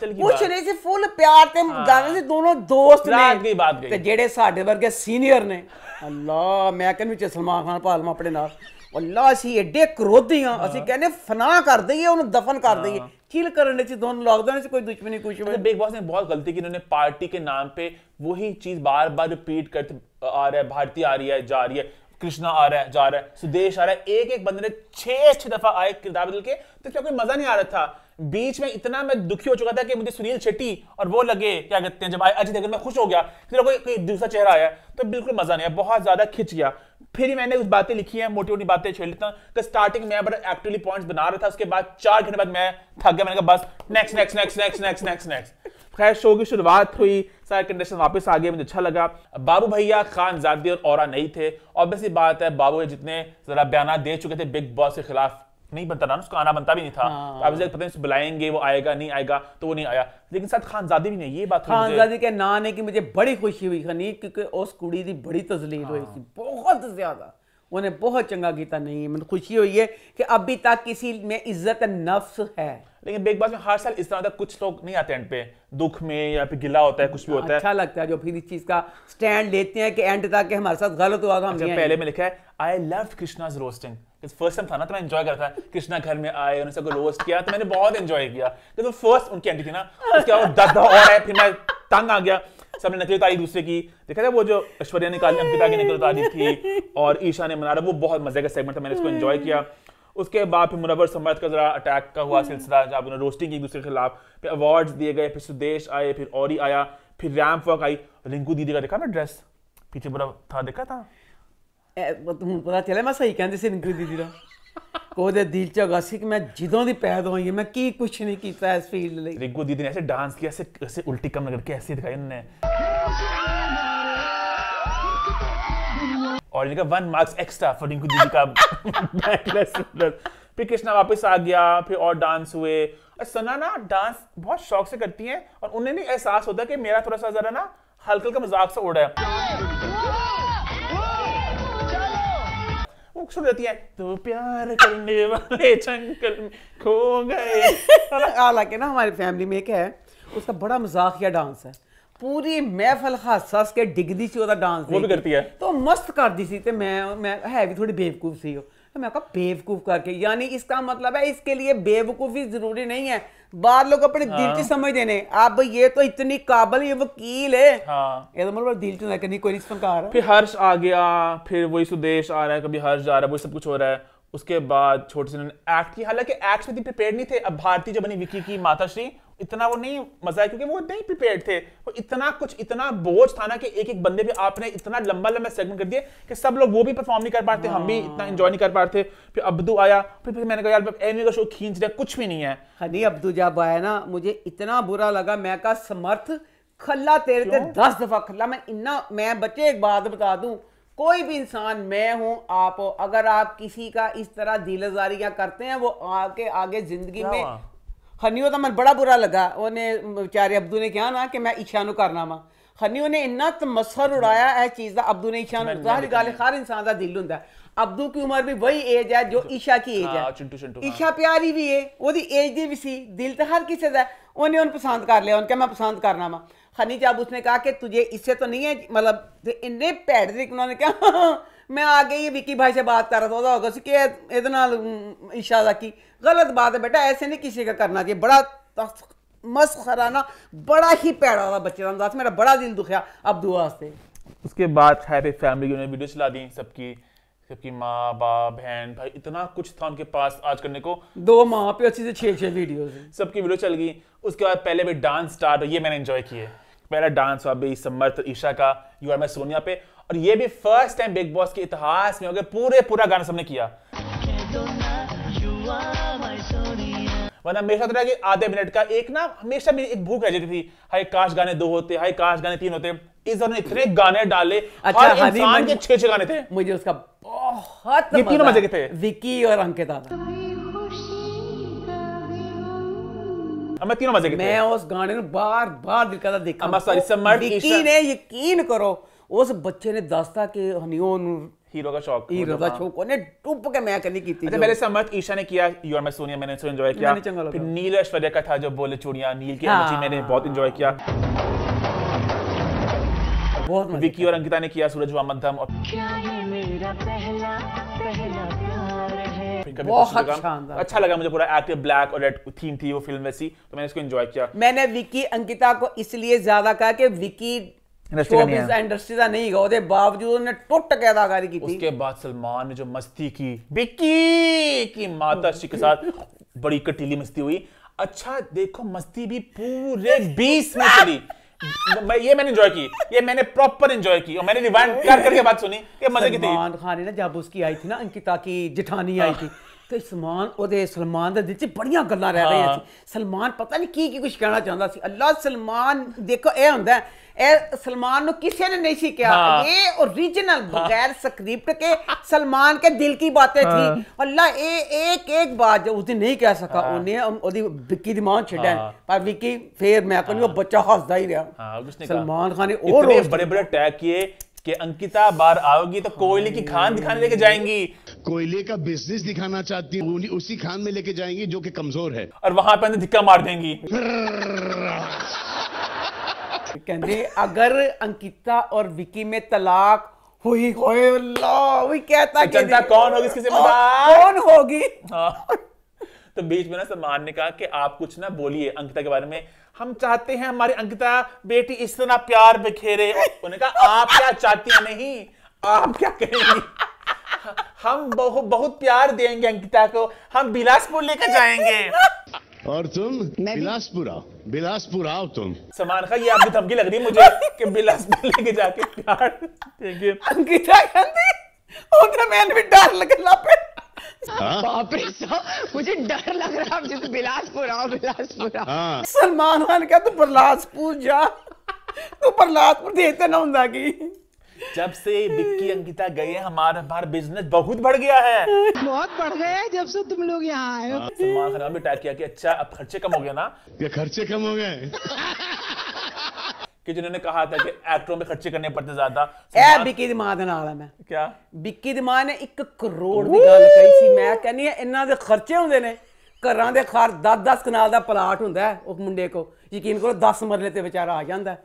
चल की ਕੁਛ बात। ਨਹੀਂ ਸੀ ਫੁੱਲ ਪਿਆਰ ਤੇ ਗਾਣੇ ਸੀ ਦੋਨੋਂ ਦੋਸਤ ਰਾਤ ਦੀ ਨੇ ਬਾਤ ਗਈ। ਤੇ ਜਿਹੜੇ ਸਾਡੇ ਵਰਗੇ ਸੀਨੀਅਰ ਨੇ ਅੱਲਾ ਮੈਂ ਕਹਿੰਦੀ ਵਿੱਚ ਸਲਮਾਨ ਖਾਨ ਪਾਲਮਾ ਆਪਣੇ ਨਾਲ ਅੱਲਾ ਅਸੀਂ ਐਡੇ ਕਰੋਧੀ ਹਾਂ ਅਸੀਂ ਕਹਿੰਦੇ ਫਨਾ ਕਰ ਦਈਏ ਉਹਨੂੰ ਦਫਨ ਕਰ ਦਈਏ ਚਿਲ ਕਰਨ ਵਿੱਚ ਦੋਨੋਂ ਲੌਕਡਾਊਨ ਵਿੱਚ ਕੋਈ ਦੁਸ਼ਮਣੀ ਕੁਛ मतलब बिग बॉस ने बहुत गलती की इन्होंने पार्टी के नाम पे वही चीज बार बार रिपीट करते आ रहा है भारती आ रही है जा रही है कृष्णा आ रहा है जा रहा है सुदेश आ रहा है एक एक बंदे ने छह छह दफा आए किरदार बदल के तो क्या कोई मजा नहीं आ रहा था बीच में इतना मैं दुखी हो चुका था कि मुझे सुनील शेट्टी और वो लगे, क्या कहते हैं, जब आए अजय देवगन मैं खुश हो गया फिर कोई कोई दूसरा चेहरा आया तो बिल्कुल मज़ा नहीं आया, बहुत ज़्यादा खिंच गया। फिर मैंने उस बातें लिखी हैं मोटी मोटी बातें छेड़ लेता हूँ स्टार्टिंग में बड़ा एक्टिवली पॉइंट्स बना रहा था, उसके बाद चार घंटे बाद मैं थक गया, मैंने कहा, बस next next next next next next next खैर शो की शुरुआत हुई, सारे कंटेस्टेंट वापस आ गए मुझे अच्छा लगा। बाबू भैया, खान जादी और औरा नहीं थे। ऑब्वियसली बात है, बाबू जितने जरा बयान दे चुके थे, बिग बॉस के खिलाफ। नहीं बनता था ना उसका आना बनता भी नहीं था। हाँ। तो पता नहीं बुलाएँगे वो आएगा नहीं आएगा तो वो नहीं आया। लेकिन साथ खानजादी भी नहीं ये बात खानजादी के ना आने की मुझे बड़ी खुशी हुई खनी क्योंकि उस कुड़ी की बड़ी तजलील हुई हाँ। थी बहुत ज़्यादा। उन्हें बहुत चंगा किया नहीं है मतलब खुशी हुई है कि अभी तक किसी में इज़्ज़त नफ्स है। लेकिन बिग बॉस में हर साल इस तरह का कुछ लोग नहीं आते एंड पे। दुख में या फिर गिला होता है कुछ भी होता अच्छा है। अच्छा लगता है जो फिर इस चीज़ का स्टैंड लेते हैं कि एंड तक हमारे साथ गलत हुआ तो था अच्छा, पहले में लिखा है I love Krishna roasting first time था ना तो मैं एंजॉय कर रहा था। कृष्णा घर में आए, उन्होंने सबको रोस्ट किया तो मैंने बहुत एंजॉय किया। तो फ़र्स्ट उनकी एंट्री थी ना, उसके बाद दस दफ़ा और आए, फिर मैं तंग आ गया। सबने नकली उतारी दूसरे की। देखा था वो जो ऐश्वर्या निकाली अंकिता की नकल उतारी थी, और ईशा ने मना रहा वो बहुत मज़े का सेगमेंट था, मैंने इसको एंजॉय किया। उसके बाद फिर मुनवर समर्थ का जरा अटैक का हुआ सिलसिला जब उन्होंने रोस्टिंग की दूसरे के खिलाफ। फिर अवार्ड्स दिए गए, फिर सुदेश आए, फिर औरी आया, फिर रैम्प वर्क आई। रिंकू दीदी का देखा ना ड्रेस पीछे पूरा था, देखा था? ਤੁਹਾਨੂੰ ਪਤਾ ਚੱਲਿਆ ਮੈਂ ਸਹੀ ਕਹਿੰਦੀ ਸੀ ਨਿਕਲੀ ਦੀਦੀ ਦਾ ਉਹਦੇ ਦਿਲ ਚ ਹੈਗਾ ਸੀ ਕਿ ਮੈਂ ਜਦੋਂ ਦੀ ਪੈਦਾ ਹੋਈ ਹਾਂ ਮੈਂ ਕੀ ਕੁਛ ਨਹੀਂ ਕੀਤਾ ਇਸ ਫੀਲਡ ਲਈ रिंकू दीदी ने ऐसे डांस किया ऐसे ऐसे उल्टी कम करके ऐसे दिखाई उन्होंने और इनका one marks extra for Rinku दीदी का backlash plus। फिर कृष्णा वापस आ गया फिर और डांस हुए और सना ना डांस बहुत शौक से करती हैं और उन्हें नहीं एहसास होता कि मेरा थोड़ा सा जरा ना हल्का हल्का मजाक सा उड़ा है खूबसूरत होती है तो प्यार करने वाले जंगल खो गए। हालाँकि ना हमारी फैमिली में एक है उसका बड़ा मजाकिया डांस है। पूरी महफल खास के डिगदी सी डांस वो भी करती है। तो मस्त कर दी सी मैं मैं है भी थोड़ी बेवकूफ़ सी तो मैं कहा बेवकूफ़ करके। यानी इसका मतलब है इसके लिए बेवकूफ़ी ज़रूरी नहीं है। बाद लोग अपने दिल हाँ। से समझ देने आप ये तो इतनी काबिल ये वकील है। हाँ। ये तो मतलब दिल से नहीं कोई फनकार फिर हर्ष आ गया फिर वही सुदेश आ रहा है कभी हर्ष जा रहा है वही सब कुछ हो रहा है। उसके बाद छोटे से एक्ट की हालाँकि एक्ट में प्रिपेयर नहीं थे। अब भारतीय जो बनी विकी की माता श्री इतना वो नहीं मज़ा है क्योंकि वो नहीं प्रिपेयर थे। वो इतना कुछ इतना बोझ था ना कि एक एक बंदे पे आपने इतना लंबा लंबा सेगमेंट कर दिया कि सब लोग वो भी परफॉर्म नहीं कर पाते हम भी इतना एंजॉय नहीं कर पाते। फिर अब्दू आया फिर फिर मैंने कहा यार एमी का शो खींच रहा कुछ भी नहीं है। हनी अब्दू जब आया ना मुझे इतना बुरा लगा मैं कहा समर्थ खल्ला तेरे ते दस दफ़ा खल्ला मैं इन्ना मैं बच्चे एक बात बता दूँ कोई भी इंसान मैं हूँ आप हो अगर आप किसी का इस तरह दिलजारियाँ करते हैं वो आगे आगे ज़िंदगी में हुआ? ਹਨੀ ਤਾਂ ਮੈਨੂੰ ਬੜਾ ਬੁਰਾ ਲੱਗਾ ਉਹਨੇ ਵਿਚਾਰੇ ਅਬਦੂ ਨੇ ਕਿਹਾ ਨਾ ਕਿ ਮੈਂ ਈਸ਼ਾ ਨੂੰ ਕਰਨਾ ਵਾ ਹਨੀ ਉਹਨੇ ਇੰਨਾ ਤਮਸਰ ਉਡਾਇਆ ਇਹ ਚੀਜ਼ ਦਾ ਅਬਦੂ ਨੇ ਈਸ਼ਾ ਨੂੰ ਜ਼ਾਹਿਰ ਗੱਲ ਹੈ, ਹਰ ਇਨਸਾਨ ਦਾ ਦਿਲ ਹੁੰਦਾ ਹੈ। ਅਬਦੂ की उम्र भी वही एज है जो ईशा की एज है हाँ, चिंटू चिंटू, हाँ। ਈਸ਼ਾ ਪਿਆਰੀ ਵੀ ਏ ਉਹਦੀ ਏਜ ਦੀ ਵੀ ਸੀ ਦਿਲ ਤਾਂ ਹਰ ਕਿਸੇ ਦਾ ਹੈ। ਉਹਨੇ ਉਹਨੂੰ ਪਸੰਦ ਕਰ ਲਿਆ ਉਹਨੇ ਕਿਹਾ ਮੈਂ ਪਸੰਦ ਕਰਨਾ ਵਾ ਹਨੀ जब उसने कहा कि तुझे इससे तो नहीं है मतलब ਤੇ ਇੰਨੇ ਭੈੜੇ ਤਰੀਕੇ ਨਾਲ मैं आके ये विकी भाई से बात कर रहा था होगा कि इतना इशारा की गलत बात है बेटा ऐसे नहीं किसी का करना चाहिए। बड़ा मस्त खराना बड़ा ही पैड़ा था। बच्चे रमज़ान मेरा बड़ा दिल दुखा अब दुआ से उसके बाद खैर फैमिली ने वीडियो चला दी सबकी सबकी माँ बाप बहन भाई इतना कुछ था उनके पास आज करने को। दो माँ पे अच्छी से छह छह वीडियो सबकी वीडियो चल गई। उसके बाद पहले भी डांस स्टार्ट ये मैंने एंजॉय किए। पहला डांस हुआ भाई सम्मर्थ ईशा का यू आर मैं सोनिया पे। और ये भी फ़र्स्ट टाइम बिग बॉस के इतिहास में हो गया पूरे पूरा गाना सबने किया। वरना हमेशा होता कि आधे मिनट का एक ना हमेशा मेरी एक भूख रह जाती थी। हाय काश गाने दो होते हाय काश गाने तीन होते। इस दौरान इतने गाने डाले। अच्छा हर इंसान के छह छह गाने थे। मुझे उसका बहुत ये तीनों मज़े के थे। विकी और अंकिता। मैं तीनों मज़े के मैं उस गाने में बार बार दिल करता देखा। समर विकी ने यकीन करो ਉਸ ਬੱਚੇ ਨੇ ਦੱਸਤਾ ਕਿ ਹਨੀਓ ਨੂੰ हीरो का शौक ਹੀਰੋ ਦਾ हाँ। ਸ਼ੌਕ ਉਹਨੇ ਟੁੱਪ ਕੇ ਮੈਂ ਕਦੀ ਕੀਤੀ अच्छा जो। पहले समर्थ ईशा ने किया यू आर मैं सोनिया मैंने इसको एंजॉय किया मैंने चंगा लगा। फिर नील ऐश्वर्या का था जो बोले चूड़ियां नील की हाँ। एनर्जी मैंने बहुत एंजॉय किया बहुत मजा विकी और अंकिता ने किया सूरज हुआ मध्यम और क्या ये मेरा पहला पहला प्यार है फिर कभी बहुत कुछ लगा। शानदार। अच्छा लगा मुझे पूरा एक्टिव ब्लैक और रेड थीम थी वो फिल्म वैसी तो मैंने इसको एंजॉय किया मैंने विकी अंकिता को इसलिए ज्यादा कहा कि विकी Industry का नहीं है। इंडस्ट्री का नहीं गा ਉਹਦੇ ਬਾਵਜੂਦ ਉਹਨੇ ਟੁੱਟ ਕੇ ਅਦਾਕਾਰੀ ਕੀਤੀ उसके बाद सलमान ने जो मस्ती की विक्की की माता श्री के साथ बड़ी कटीली मस्ती हुई अच्छा देखो मस्ती भी पूरे 20 में चली मैं ये मैंने एंजॉय की ये मैंने प्रॉपर एंजॉय की और मैंने रिवाइंड कर करके बात सुनी ये मजे की थी सलमान खान ने ना जब उसकी आई थी ना अंकिता की जेठानी आई थी ਤੇ ਸਲਮਾਨ ਉਹਦੇ ਸਲਮਾਨ ਦੇ ਦਿਲ 'ਚ ਬੜੀਆਂ ਗੱਲਾਂ ਰਹਿ ਰਹੀਆਂ ਸੀ ਸਲਮਾਨ ਪਤਾ ਨਹੀਂ ਕੀ ਕੀ ਕੁਝ ਕਹਿਣਾ ਚਾਹੁੰਦਾ ਸੀ ਅੱਲਾ ਸਲਮਾਨ ਦੇਖੋ ਇਹ ਹੁੰਦਾ सलमान किसी ने नहीं सीखा ये ओरिजिनल बगैर स्क्रिप्ट के सलमान के दिल की बातें थी। हाँ। अल्लाह ए एक एक बात जो उसने नहीं कह सका हाँ। उन्हें विक्की दी माँ छड़ा हाँ। पर विक्की फिर मैं कहूँ वो बच्चा हंसदा ही रहा। सलमान खान ने और बड़े-बड़े टैग किए कि अंकिता बार आओगी तो कोयले की खान दिखाने लेके जाएँगी। कोयले का बिज़नेस दिखाना चाहती हूँ उसी खान में लेके जाएँगी जो कि कमज़ोर है। और वहाँ पर धिक्का मार देंगी। कहते अगर अंकिता और विकी में तलाक हुई होए अल्लाह वही कहता तो जनता कौन होगी इसकी जिम्मेदार? कौन होगी? हाँ। तो बीच में ना सलमान ने कहा कि आप कुछ ना बोलिए अंकिता के बारे में। हम चाहते हैं हमारी अंकिता बेटी इस तरह प्यार बिखेरे। उन्होंने कहा आप क्या चाहती हैं? नहीं आप क्या कहेंगी? हम बहुत बहुत प्यार देंगे अंकिता को। हम बिलासपुर लेकर जाएँगे। और तुम बिलासपुर आओ बिलासपुर आओ तुम सलमान खान ये आपकी धमकी लग रही है मुझे कि बिलासपुर लेके जाके प्यार देंगे। अंकिता कहती उधर मैंने भी डर लगे लापे हाँ। बाप रे साहब मुझे डर लग रहा है मुझे तो बिलासपुर आओ बिलासपुर आओ हाँ। सलमान खान क्या तू प्रहलादपुर जा। तू प्रहलादपुर देते ना हुंदा की जब से विक्की अंकिता गए हमारा हमारा बिजनेस बहुत बढ़ गया है बहुत बढ़ गया है जब से तुम लोग यहाँ आए हो सलमान खान ने भी टैग किया कि अच्छा अब खर्चे कम हो गया ना ये खर्चे कम हो गए कि जिन्होंने कहा था कि एक्टरों में खर्चे करने पड़ते ज्यादा ए सलमान- विकी ਦੀ ਮਾਂ ਦੇ ਨਾਲ ਆ ਮੈਂ क्या ਵਿੱਕੀ ਦੀ ਮਾਂ ਨੇ 1 ਕਰੋੜ ਦੀ ਗੱਲ ਕਹੀ ਸੀ ਮੈਂ ਕਹਿੰਨੀ ਆ ਇਹਨਾਂ ਦੇ ਖਰਚੇ ਹੁੰਦੇ ਨੇ ਘਰਾਂ ਦੇ ਖਰ 10-10 ਕਨਾਲ ਦਾ ਪਲਾਟ ਹੁੰਦਾ ਹੈ ਉਸ ਮੁੰਡੇ ਕੋ ਯਕੀਨ ਕਰੋ 10 ਮਰਲੇ ਤੇ ਵਿਚਾਰਾ ਆ ਜਾਂਦਾ ਹੈ।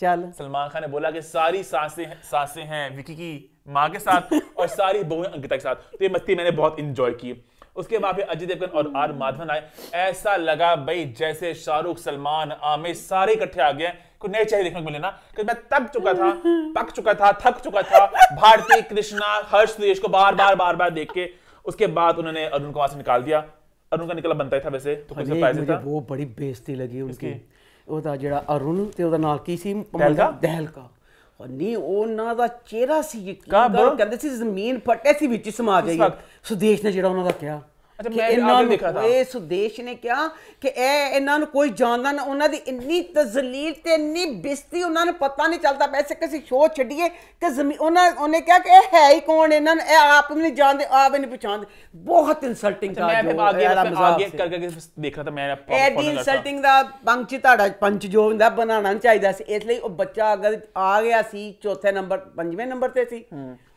चल। सलमान खान ने बोला कि सारी सासे सासे हैं विकी की माँ के साथ और सारी बहु अंकिता के साथ। तो ये मस्ती मैंने बहुत इंजॉय की। उसके बाद अजय देवगन और आर माधवन आए। ऐसा लगा भाई जैसे शाहरुख सलमान आमिर सारे इकट्ठे आ गए को नए चेहरे देखने को मिले ना? कि मैं तब चुका था पक चुका था थक चुका था भारती कृष्णा हर्ष सुरेश को बार बार बार बार देख के। उसके बाद उन्होंने अरुण को वहाँ से निकाल दिया। अरुण का निकला बनता था वैसे तो हाँ वो बड़ी बेइज्जती लगी उनकी। ਉਹਦਾ ਜਿਹੜਾ ਅਰੁਣ ਤੇ ਉਹਦਾ ਨਾਲ ਕੀ ਸੀ ਦਹਿਲਕਾ? ਨਹੀਂ ਉਹਨਾਂ ਦਾ ਚਿਹਰਾ ਸੀ ਯਕੀਨ ਕਾ ਕਰੋ ਬੋ? ਕਹਿੰਦੇ ਸੀ ਜ਼ਮੀਨ ਫਟੇ ਸੀ ਵਿੱਚ ਸਮਾ ਵਕਤ? ਸੁਦੇਸ਼ ਨੇ ਜਿਹੜਾ ਉਹਨਾਂ ਦਾ ਕਿਹਾ ਅੱਛਾ ਮੈਂ ਇਹਨਾਂ ਨੂੰ ਦੇਖਾ ਇਹ ਸੁਦੇਸ਼ ਨੇ ਕਿਹਾ ਕਿ ਇਹ ਇਹਨਾਂ ਨੂੰ ਕੋਈ ਜਾਣਦਾ ਨਾ ਉਹਨਾਂ ਦੀ ਇੰਨੀ ਤਜ਼ਲੀਲ ਤੇ ਇੰਨੀ ਬਿਸਤੀ ਉਹਨਾਂ ਨੂੰ ਪਤਾ ਨਹੀਂ ਚੱਲਦਾ ਪੈਸੇ ਕਿਸੇ ਸ਼ੋਅ ਛੱਡੀਏ ਕਿ ਉਹਨਾਂ ਉਹਨੇ ਕਿਹਾ ਕਿ ਇਹ ਹੈ ਹੀ ਕੌਣ ਇਹਨਾਂ ਨੂੰ? ਇਹ ਆਪ ਵੀ ਨਹੀਂ ਜਾਣਦੇ ਆਪ ਵੀ ਨਹੀਂ ਪਛਾਣਦੇ। ਬਹੁਤ ਇਨਸਲਟਿੰਗ ਦਾ ਮੈਂ ਫਿਰ ਆਗੇ ਆਗੇ ਕਰ ਕਰ ਦੇਖ ਰਹਾ ਤਾਂ ਮੈਂ ਐਡੀ ਇਨਸਲਟਿੰਗ ਦਾ ਪੰਚ ਤੁਹਾਡਾ ਪੰਚ ਜੋ ਹੁੰਦਾ ਬਣਾਉਣਾ ਚਾਹੀਦਾ ਸੀ। ਇਸ ਲਈ ਉਹ ਬੱਚਾ ਅਗਰ ਆ ਗਿਆ ਸੀ ਚੌਥੇ ਨੰਬਰ ਪੰਜਵੇਂ ਨੰਬਰ ਤੇ ਸੀ।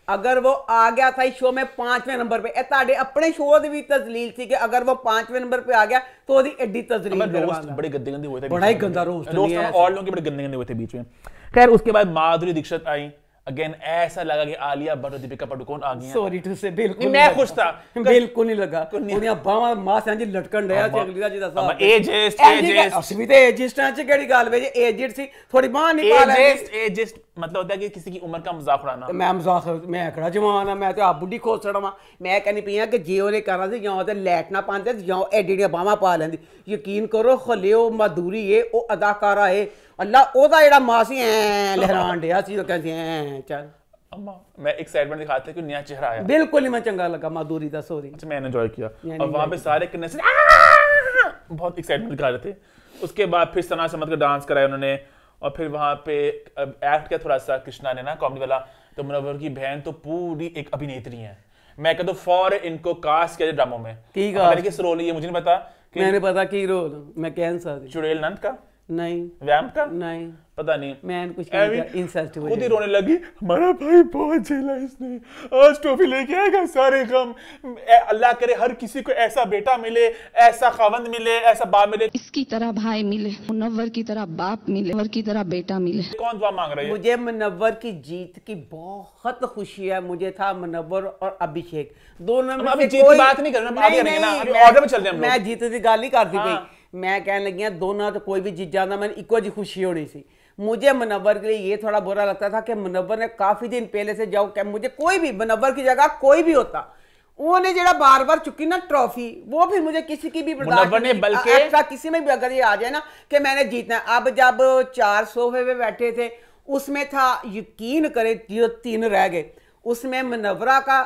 अगर वो आ गया था इस शो में पांचवें नंबर पे ਇਹ ਤੁਹਾਡੇ ਆਪਣੇ ਸ਼ੋਅ ਦੀ ਵੀ ਤਜ਼ਲੀਲ ਸੀ ਕਿ ਅਗਰ वो पांचवें नंबर पे आ गया तो ਉਹਦੀ ਐਡੀ ਤਜ਼ਲੀਲ हमें रोस्ट करवाना। बड़े गंदे गंदे हुए थे बड़ा बीच ही में। गंदा roast रोस्ट नहीं है में और लोगों के बड़े गंदे गंदे हुए थे बीच में खैर उसके बाद माधुरी दीक्षित आई अगेन ऐसा लगा कि आलिया भट्ट और दीपिका पादुकोण आ गई सॉरी टू से बिल्कुल मैं खुश था। बिल्कुल नहीं लगा। ਉਹਦੀਆਂ ਬਾਹਾਂ ਮਾਸ ਇੰਜ ਲਟਕਣ ਰਿਹਾ ਤੇ ਅਗਲੀ ਦਾ ਜਿਹਦਾ ਸਾਹ ਏਜਿਸਟ ਏਜਿਸਟ ਅਸੀਂ ਵੀ ਤੇ ਏਜਿਸਟਾਂ 'ਚ ਕਿਹੜੀ ਗੱਲ ਵੇ ਜੇ ਏਜਿਸਟ ਸੀ ਥੋੜੀ ਬਾਹ ਨਹੀਂ ਪਾ ਲੈ ਏਜਿਸਟ ਏਜਿਸਟ ਮਤਲਬ ਹੁੰਦਾ ਕਿ ਕਿਸੇ ਦੀ ਉਮਰ ਦਾ ਮਜ਼ਾਕ ਉਡਾਣਾ ਮੈਂ ਮਜ਼ਾਕ ਮੈਂ ਕਿਹੜਾ ਜਵਾਨ ਆ ਮੈਂ ਤੇ ਆ ਬੁੱਢੀ ਖੋਸ ਛੜਵਾ ਮੈਂ ਕਹਿੰਦੀ ਪਈ ਆ ਕਿ ਜੇ ਉਹਨੇ ਕਰਨਾ ਸੀ ਜਾਂ ਤੇ ਲੈਟ ਨਾ ਪਾਉਂਦੇ ਜਾਂ ਐਡੀਆਂ ਬਾਹਾਂ ਪਾ ਲੈਂਦੀ ਯਕੀਨ ਕਰੋ ਖਲਿਓ ਮਦੂਰੀ ਏ ਉਹ ਅਦਾਕਾਰਾ ਏ अल्लाह ओदा मासी लहरान सी सी चल मैं एक्साइटमेंट कि नया चेहरा आया बिल्कुल ही मैं चंगा लगा माधुरी दा सॉरी अच्छा मैंने एंजॉय किया और वहाँ पे सारे से बहुत एक्साइटमेंट दिखा रहे थे उसके बाद फिर सना समद का डांस कराया उन्होंने और फिर वहाँ पे एक्ट किया थोड़ा सा कृष्णा ने ना कॉमेडी वाला तो मुनवर की बहन तो पूरी एक अभिनेत्री है मैं कहता हूँ फॉर इनको कास्ट किया ड्रामो में ठीक है मुझे नहीं पता मैंने पता की रोल मैं कैंसर चुड़ैल नंद का नहीं। वैम का नहीं। पता नहीं। मैं कुछ इंसल्ट हुआ खुद ही रोने लगी हमारा भाई बहुत झेला इसने। आज ट्रॉफी लेके आएगा सारे गम। अल्लाह करे हर किसी को ऐसा बेटा मिले ऐसा खावंद मिले ऐसा बाप मिले। इसकी तरह भाई मिले मुनवर की तरह बाप मिले मुनवर की तरह बेटा मिले। कौन दुआ मांग रही है? मुझे मुनवर की जीत की बहुत खुशी है। मुझे था मुनवर और अभिषेक। दोनों में बात नहीं कर रहे मैं जीत की गाली कर दी हाँ। गई। मैं कहने लगी हाँ, दोनों तो कोई भी जीत जाना मैंने इको जी खुशी होनी सी मुझे मुनव्वर के लिए ये थोड़ा बुरा लगता था कि मुनव्वर ने काफ़ी दिन पहले से जाओ कि मुझे कोई भी मुनव्वर की जगह कोई भी होता उन्होंने जरा बार बार चुकी ना ट्रॉफी वो फिर मुझे किसी की भी बर्दाश्त। बल्कि- अच्छा किसी में भी अगर ये आ जाए ना कि मैंने जीतना है अब जब चार सोफे पे बैठे थे उसमें था यकीन करे जो तीन रह गए उसमें मुनवरा का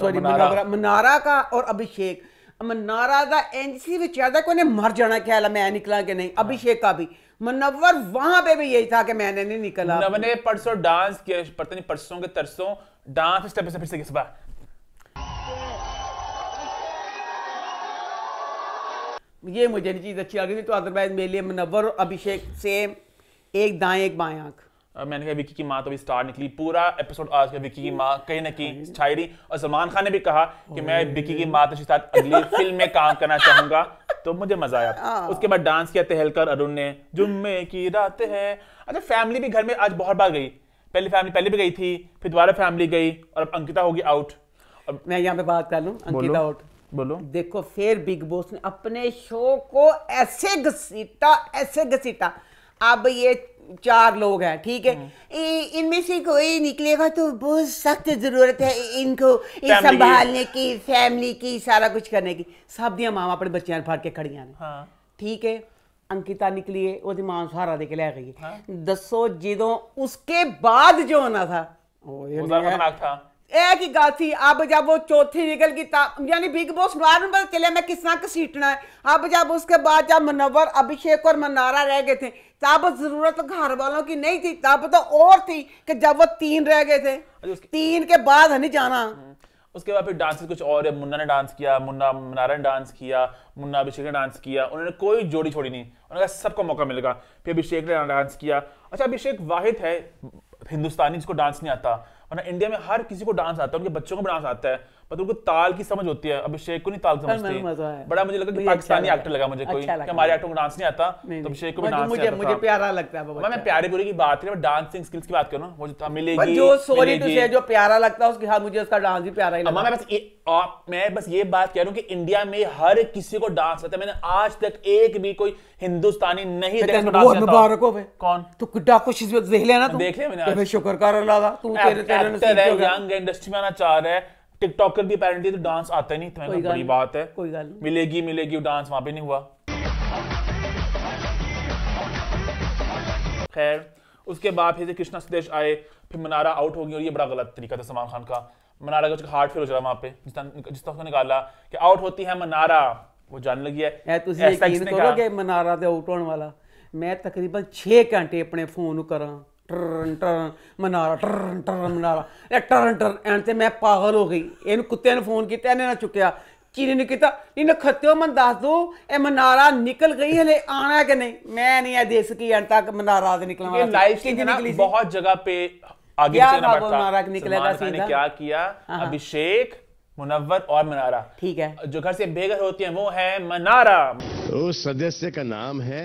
सॉरी। मुनवरा मनारा का और अभिषेक नाराजा एनसी में ज़्यादा कि उन्हें मर जाना ख्याल है मैं निकला कि नहीं, अभिषेक का भी। मनवर वहाँ पे भी यही था कि मैंने नहीं निकला। मैंने परसों डांस किया, पता नहीं परसों के तरसों, डांस स्टेप से फिर से किसबा ये मुझे नहीं चीज़ अच्छी लग रही थी तो अदरवाइज़ मेरे लिए मनवर और अभिषेक सेम एक दाएँ, एक बाएँ आँख। मैंने कहा विकी की माँ तो अभी स्टार निकली। पूरा एपिसोड आज का विकी की माँ कहीं ना कहीं छाई रही और सलमान खान ने भी कहा कि मैं विकी की माँ के साथ अगली फ़िल्म में काम करना चाहूँगा। तो मुझे मज़ा आया। उसके बाद डांस किया तहलकर अरुण ने। जुम्मे की रात है। अच्छा फैमिली भी घर में आज बहुत बार गई। पहली फैमिली पहले भी गई थी फिर दोबारा फैमिली गई और अब अंकिता होगी आउट अब मैं यहाँ पे बात कर लूँ अंकिता आउट बोलो। देखो फिर बिग बॉस ने अपने शो को ऐसे घसीटा ऐसे घसीटा। अब ये चार लोग हैं ठीक है? इनमें से कोई निकलेगा तो बहुत सख्त ज़रूरत है इनको संभालने की फैमिली की सारा कुछ करने की। सब दियाँ मावा अपने बच्चियाँ फर के खड़िया ने। ठीक है? अंकिता निकली है वो माँ सहारा देके लै गई दसो जो उसके बाद जो होना था। एक ही गल थी अब जब वो चौथी निकल गई तब यानी बिग बॉस में पता चले मैं किस तरह घसीटना है अब जब उसके बाद जब मनवर अभिषेक और मनारा रह गए थे तब ज़रूरत घर वालों की नहीं थी तब तो और थी कि जब वो तीन रह गए थे तीन के बाद नहीं जाना उसके बाद फिर डांस कुछ और है मुन्ना ने डांस किया मुन्ना मनारा ने डांस किया मुन्ना अभिषेक ने डांस किया उन्होंने कोई जोड़ी छोड़ी नहीं उन्होंने कहा सबको मौका मिलेगा फिर अभिषेक ने डांस किया अच्छा अभिषेक वाहिद है हिंदुस्तानी जिसको डांस नहीं आता वरना इंडिया में हर किसी को डांस आता है, उनके बच्चों को डांस आता है। मतलब उनको ताल की समझ होती है अभिषेक को नहीं ताल पर समझती बड़ा मुझे लगा कि अच्छा पाकिस्तानी एक्टर लगा। मुझे कोई अच्छा कि हमारे एक्टर को डांस नहीं आता तो अभिषेक को डांस मुझे मुझे प्यारा लगता है मैं प्यारे बुरे की बात करें डांसिंग स्किल्स की बात करूँ ना वो मिलेगी जो सॉरी टू से जो प्यारा लगता है उसके हाँ मुझे उसका डांस भी प्यारा ही अम्मा लगा। मैं बस ये आप मैं बस ये बात कह रहा हूँ कि इंडिया में हर किसी को डांस आता है। मैंने आज तक एक भी कोई हिंदुस्तानी नहीं देखा हो। मुबारक हो कौन? तू किड्डा इसमें देख लेना तू? देख लिया मैंने। शुक्र कर अल्लाह तू तेरे तेरे है हो। यंग इंडस्ट्री में आना चाह रहा है। टिकटॉकर भी अपेरेंटली तो डांस आता ही नहीं तो मैं कोई कहा, बड़ी गल बात है कोई गल नहीं। मिलेगी मिलेगी वो डांस वहां पे नहीं हुआ खैर उसके बाद फिर से कृष्णा सुदेश आए फिर मनारा आउट हो गई और ये बड़ा गलत तरीका था सलमान खान का मनारा का उसका हार्ट फेल हो जाता वहां पे जिस तरह जिस तरह उसको निकाला कि आउट होती है मनारा वो जाने लगी है ਐ ਤੁਸੀਂ ऐसा ਯਕੀਨ किसने ਕਰੋ कहा? ਕਿ ਮਨਾਰਾ ਤੇ ਆਊਟ ਹੋਣ ਵਾਲਾ ਮੈਂ ਤਕਰੀਬਨ 6 ਘੰਟੇ ਆਪਣੇ ਫੋਨ ਨੂੰ ਕਰਾਂ ਟਰਨ ਟਰਨ ਮਨਾਰਾ ਟਰਨ ਟਰਨ ਮਨਾਰਾ ਇਹ ਟਰਨ ਟਰਨ ਐਂ ਤੇ ਮੈਂ ਪਾਗਲ ਹੋ ਗਈ ਇਹਨੂੰ ਕੁੱਤੇ ਨੂੰ ਫੋਨ ਕੀਤਾ ਇਹਨੇ ਨਾ ਚੁੱਕਿਆ ਚੀਨੀ ਨੇ ਕੀਤਾ ਇਹਨੇ ਖੱਤਿਓ ਮੈਂ ਦੱਸ ਦੋ ਇਹ ਮਨਾਰਾ ਨਿਕਲ ਗਈ ਹਲੇ ਆਣਾ ਕਿ नहीं मैं नहीं ये देख सकी एंड तक मनारा से निकलने ये वाला लाइव कितनी स्ट्रीम ना निकली थी? बहुत जगह पे आगे क्या पीछे था ना वो बढ़ता मनारा के निकलेगा सलमान खान ने सीधा? क्या किया हाँ। अभिषेक मुनव्वर और मनारा ठीक है जो घर से बेघर होती हैं वो है मनारा उस सदस्य का नाम है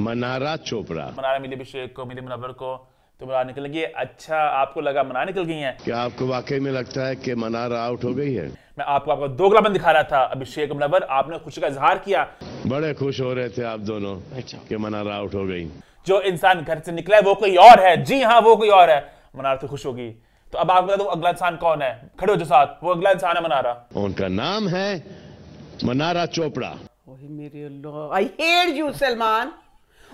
मनारा चोपड़ा मनारा मिली अभिषेक को मिली मुनव्वर को तो मनारा निकल गई अच्छा आपको लगा मनारा निकल गई हैं? क्या आपको वाकई में लगता है कि मनारा आउट हो गई है? मैं आपको आपको दोगलापन दिखा रहा था अभिषेक मुनव्वर आपने खुशी का इजहार किया। बड़े खुश हो रहे थे आप दोनों कि मनारा आउट हो गई। जो इंसान घर से निकला है वो कोई और है। जी हाँ वो कोई और है। मनारा तो खुश होगी। तो अब आप बता दो अगला इंसान कौन है? खड़े हो जो साथ। वो अगला इंसान है मनारा। उनका नाम है मनारा चोपड़ा। मेरे Allah I hate you Salman.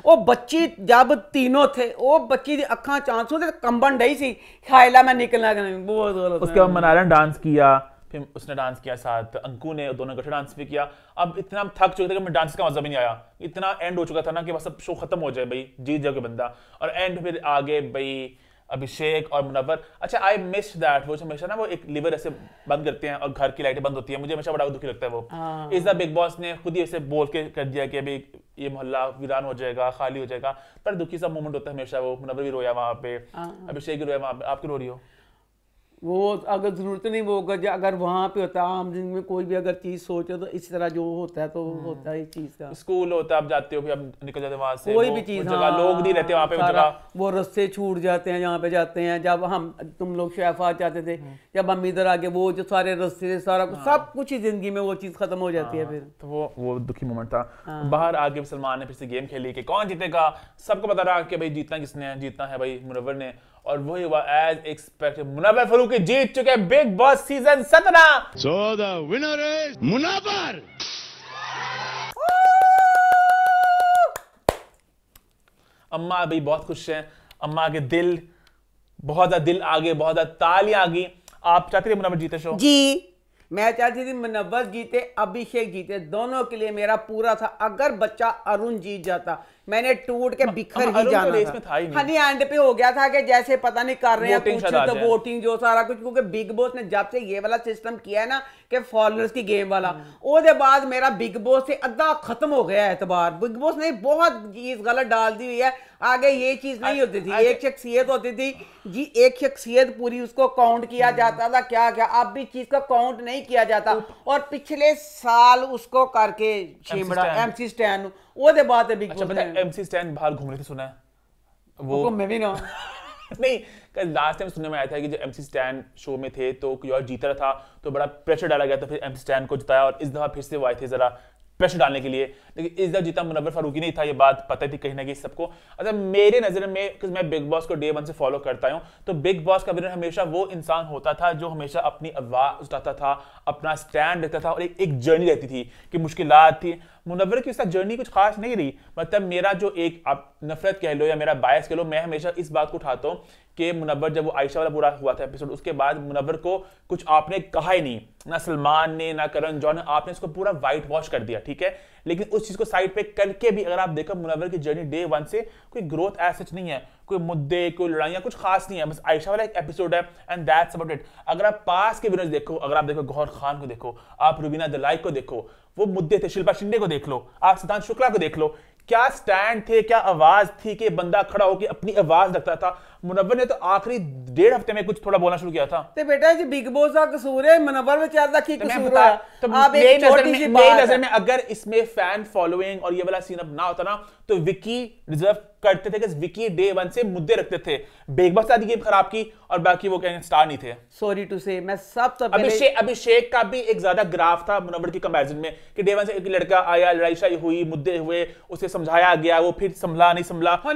ਉਹ ਬੱਚੀ ਜਦ तीनों थे ਉਹ ਬੱਚੀ ਦੀ ਅੱਖਾਂ ਚਾਂਸੂ ਤੇ ਕੰਬਣ ਡਈ ਸੀ ਖਾਇਲਾ ਮੈਂ ਨਿਕਲਣਾ ਕਿ नहीं बहुत गलत उसके बाद मनारा ने डांस किया फिर उसने डांस किया साथ अंकु ने दोनों इकट्ठे डांस भी किया अब इतना हम थक चुके थे कि मैं डांस का मजा भी नहीं आया इतना एंड हो चुका था ना कि बस अब शो खत्म हो जाए भाई जीत जाओगे बंदा और एंड फिर आगे भाई अभिषेक और मुनवर अच्छा आई मिस दैट वो हमेशा ना वो एक लिवर ऐसे बंद करते हैं और घर की लाइटें बंद होती है। मुझे हमेशा बड़ा दुखी लगता है वो। इस द बिग बॉस ने खुद ही ऐसे बोल के कर दिया कि अभी ये मोहल्ला वीरान हो जाएगा खाली हो जाएगा। पर दुखी सा मोमेंट होता है हमेशा वो। मुनवर भी रोया वहाँ पे। अभिषेक भी रोया वहाँ पे। आप क्यों रो रही हो? वो अगर ज़रूरत नहीं वो अगर अगर वहाँ पे होता आम ज़िंदगी में कोई भी अगर चीज़ सोचे तो इस तरह जो होता है तो होता है इस चीज़ का। स्कूल होता है आप जाते हो फिर आप निकल जाते हो वहाँ से कोई भी चीज़ हाँ, लोग नहीं रहते वहाँ पे वो जगह वो रस्ते छूट जाते हैं जहाँ पे जाते हैं जब हम तुम लोग शेफा जाते थे हम्म। जब हम इधर आके वो जो सारे रस्ते सारा हाँ। कुछ सब कुछ ही ज़िंदगी में वो चीज़ खत्म हो जाती है फिर। तो वो वो दुखी मोमेंट था। हाँ। बाहर आगे सलमान ने फिर से गेम खेली कि कौन जीतेगा? सबको पता रहा कि भाई जीतना किसने है? जीतना है भाई मुनव्वर ने। और वही हुआ एज एक्सपेक्टेड मुनाबर फरूकी जीत चुके हैं Bigg Boss season 17 so the winner is Munawar अम्मा अभी बहुत खुश हैं। अम्मा के दिल बहुत ज़्यादा दिल आगे बहुत ज़्यादा तालियाँ आ गई आप चाहते थे मुनाफा जीते शो जी। मैं चाहती थी मुनवर जीते अभिषेक जीते। दोनों के लिए मेरा पूरा था अगर बच्चा अरुण जीत जाता। मैंने टूट के बिखर ही जाना था, था ही एंड पे हो गया था कि जैसे पता नहीं कर रहे हैं कुछ तो वोटिंग जो सारा कुछ क्योंकि बिग बॉस ने जब से ये वाला सिस्टम किया है ना कि फॉलोअर्स की गेम वाला। उसके बाद मेरा बिग बॉस से अद्धा खत्म हो गया है एतबार बिग बॉस ने बहुत चीज़ गलत डाल दी हुई है। आगे ये चीज़ नहीं होती थी एक शख्सियत होती थी जी एक शख्सियत पूरी उसको काउंट किया हम्म। जाता था क्या क्या अब भी चीज़ का काउंट नहीं किया जाता। और पिछले साल उसको करके छिमड़ा एम सी स्टैन ओदे बाद भी एम सी स्टैन बाहर घूम रहे थे सुना वो घूमे भी ना। नहीं कल लास्ट टाइम सुनने में आया था कि जब एमसी स्टैन शो में थे तो कोई और जीत रहा था तो बड़ा प्रेशर डाला गया था फिर एमसी स्टैन को जिताया और इस दफ़ा फिर से वो आए थे जरा। प्रेशर डालने के लिए। लेकिन इस दर जितना मुनव्वर फारूकी नहीं था ये बात पता थी कहीं ना कहीं सबको। अच्छा मेरे नज़र में मैं बिग बॉस को डे वन से फॉलो करता हूँ तो बिग बॉस का विनर हमेशा वो इंसान होता था जो हमेशा अपनी आवाज़ उठाता था अपना स्टैंड रहता था और एक, एक जर्नी रहती थी कि मुश्किल थी। मुनव्वर की उसका जर्नी कुछ खास नहीं रही। मतलब मेरा जो एक, आप नफरत कह लो या मेरा बायस कह लो, मैं हमेशा इस बात को उठाता हूँ कि मुनवर जब वो आयशा वाला बुरा हुआ था एपिसोड उसके बाद मुनवर को कुछ आपने कहा ही नहीं। ना सलमान ने, ना करण जॉन ने आपने उसको पूरा वाइट वॉश कर दिया, ठीक है? लेकिन उस चीज़ को साइड पे करके भी अगर आप देखो मुनवर की जर्नी डे वन से कोई ग्रोथ सच नहीं है। कोई मुद्दे, कोई लड़ाइयाँ, कुछ खास नहीं है, बस आयशा वाला एक एपिसोड है एंड दैट्स अबाउट इट अगर आप पास के विनर्स देखो, अगर आप देखो गौर खान को देखो, आप रुबीना दलाई को देखो, वो मुद्दे थे, शिल्पा शिंदे को देख लो, आप सिद्धांत शुक्ला को देख लो, क्या स्टैंड थे, क्या आवाज़ थी कि बंदा खड़ा होकर अपनी आवाज़ रखता था? मुनवर ने तो आखिरी डेढ़ हफ़्ते में कुछ थोड़ा बोलना शुरू किया था। तो बेटा जी बिग बॉस का कसूर है मुनवर में का की तो कसूर है? तो आप एक छोटी सी बात नज़र में अगर इसमें फ़ैन फॉलोइंग और ये वाला सीन अब ना होता ना तो विकी रिज़र्व करते थे कि विकी डे वन से मुद्दे रखते थे। बिग बॉस आदि गेम खराब की और बाकी वो कहीं स्टार नहीं थे। सॉरी टू से मैं सब तो सब अभिषेक अभिषेक का भी एक ज़्यादा ग्राफ था मुनवर की कंपैरिजन में कि डे वन से एक लड़का आया लड़ाई शाई हुई मुद्दे हुए उसे समझाया गया वो फिर संभला नहीं संभला हाँ,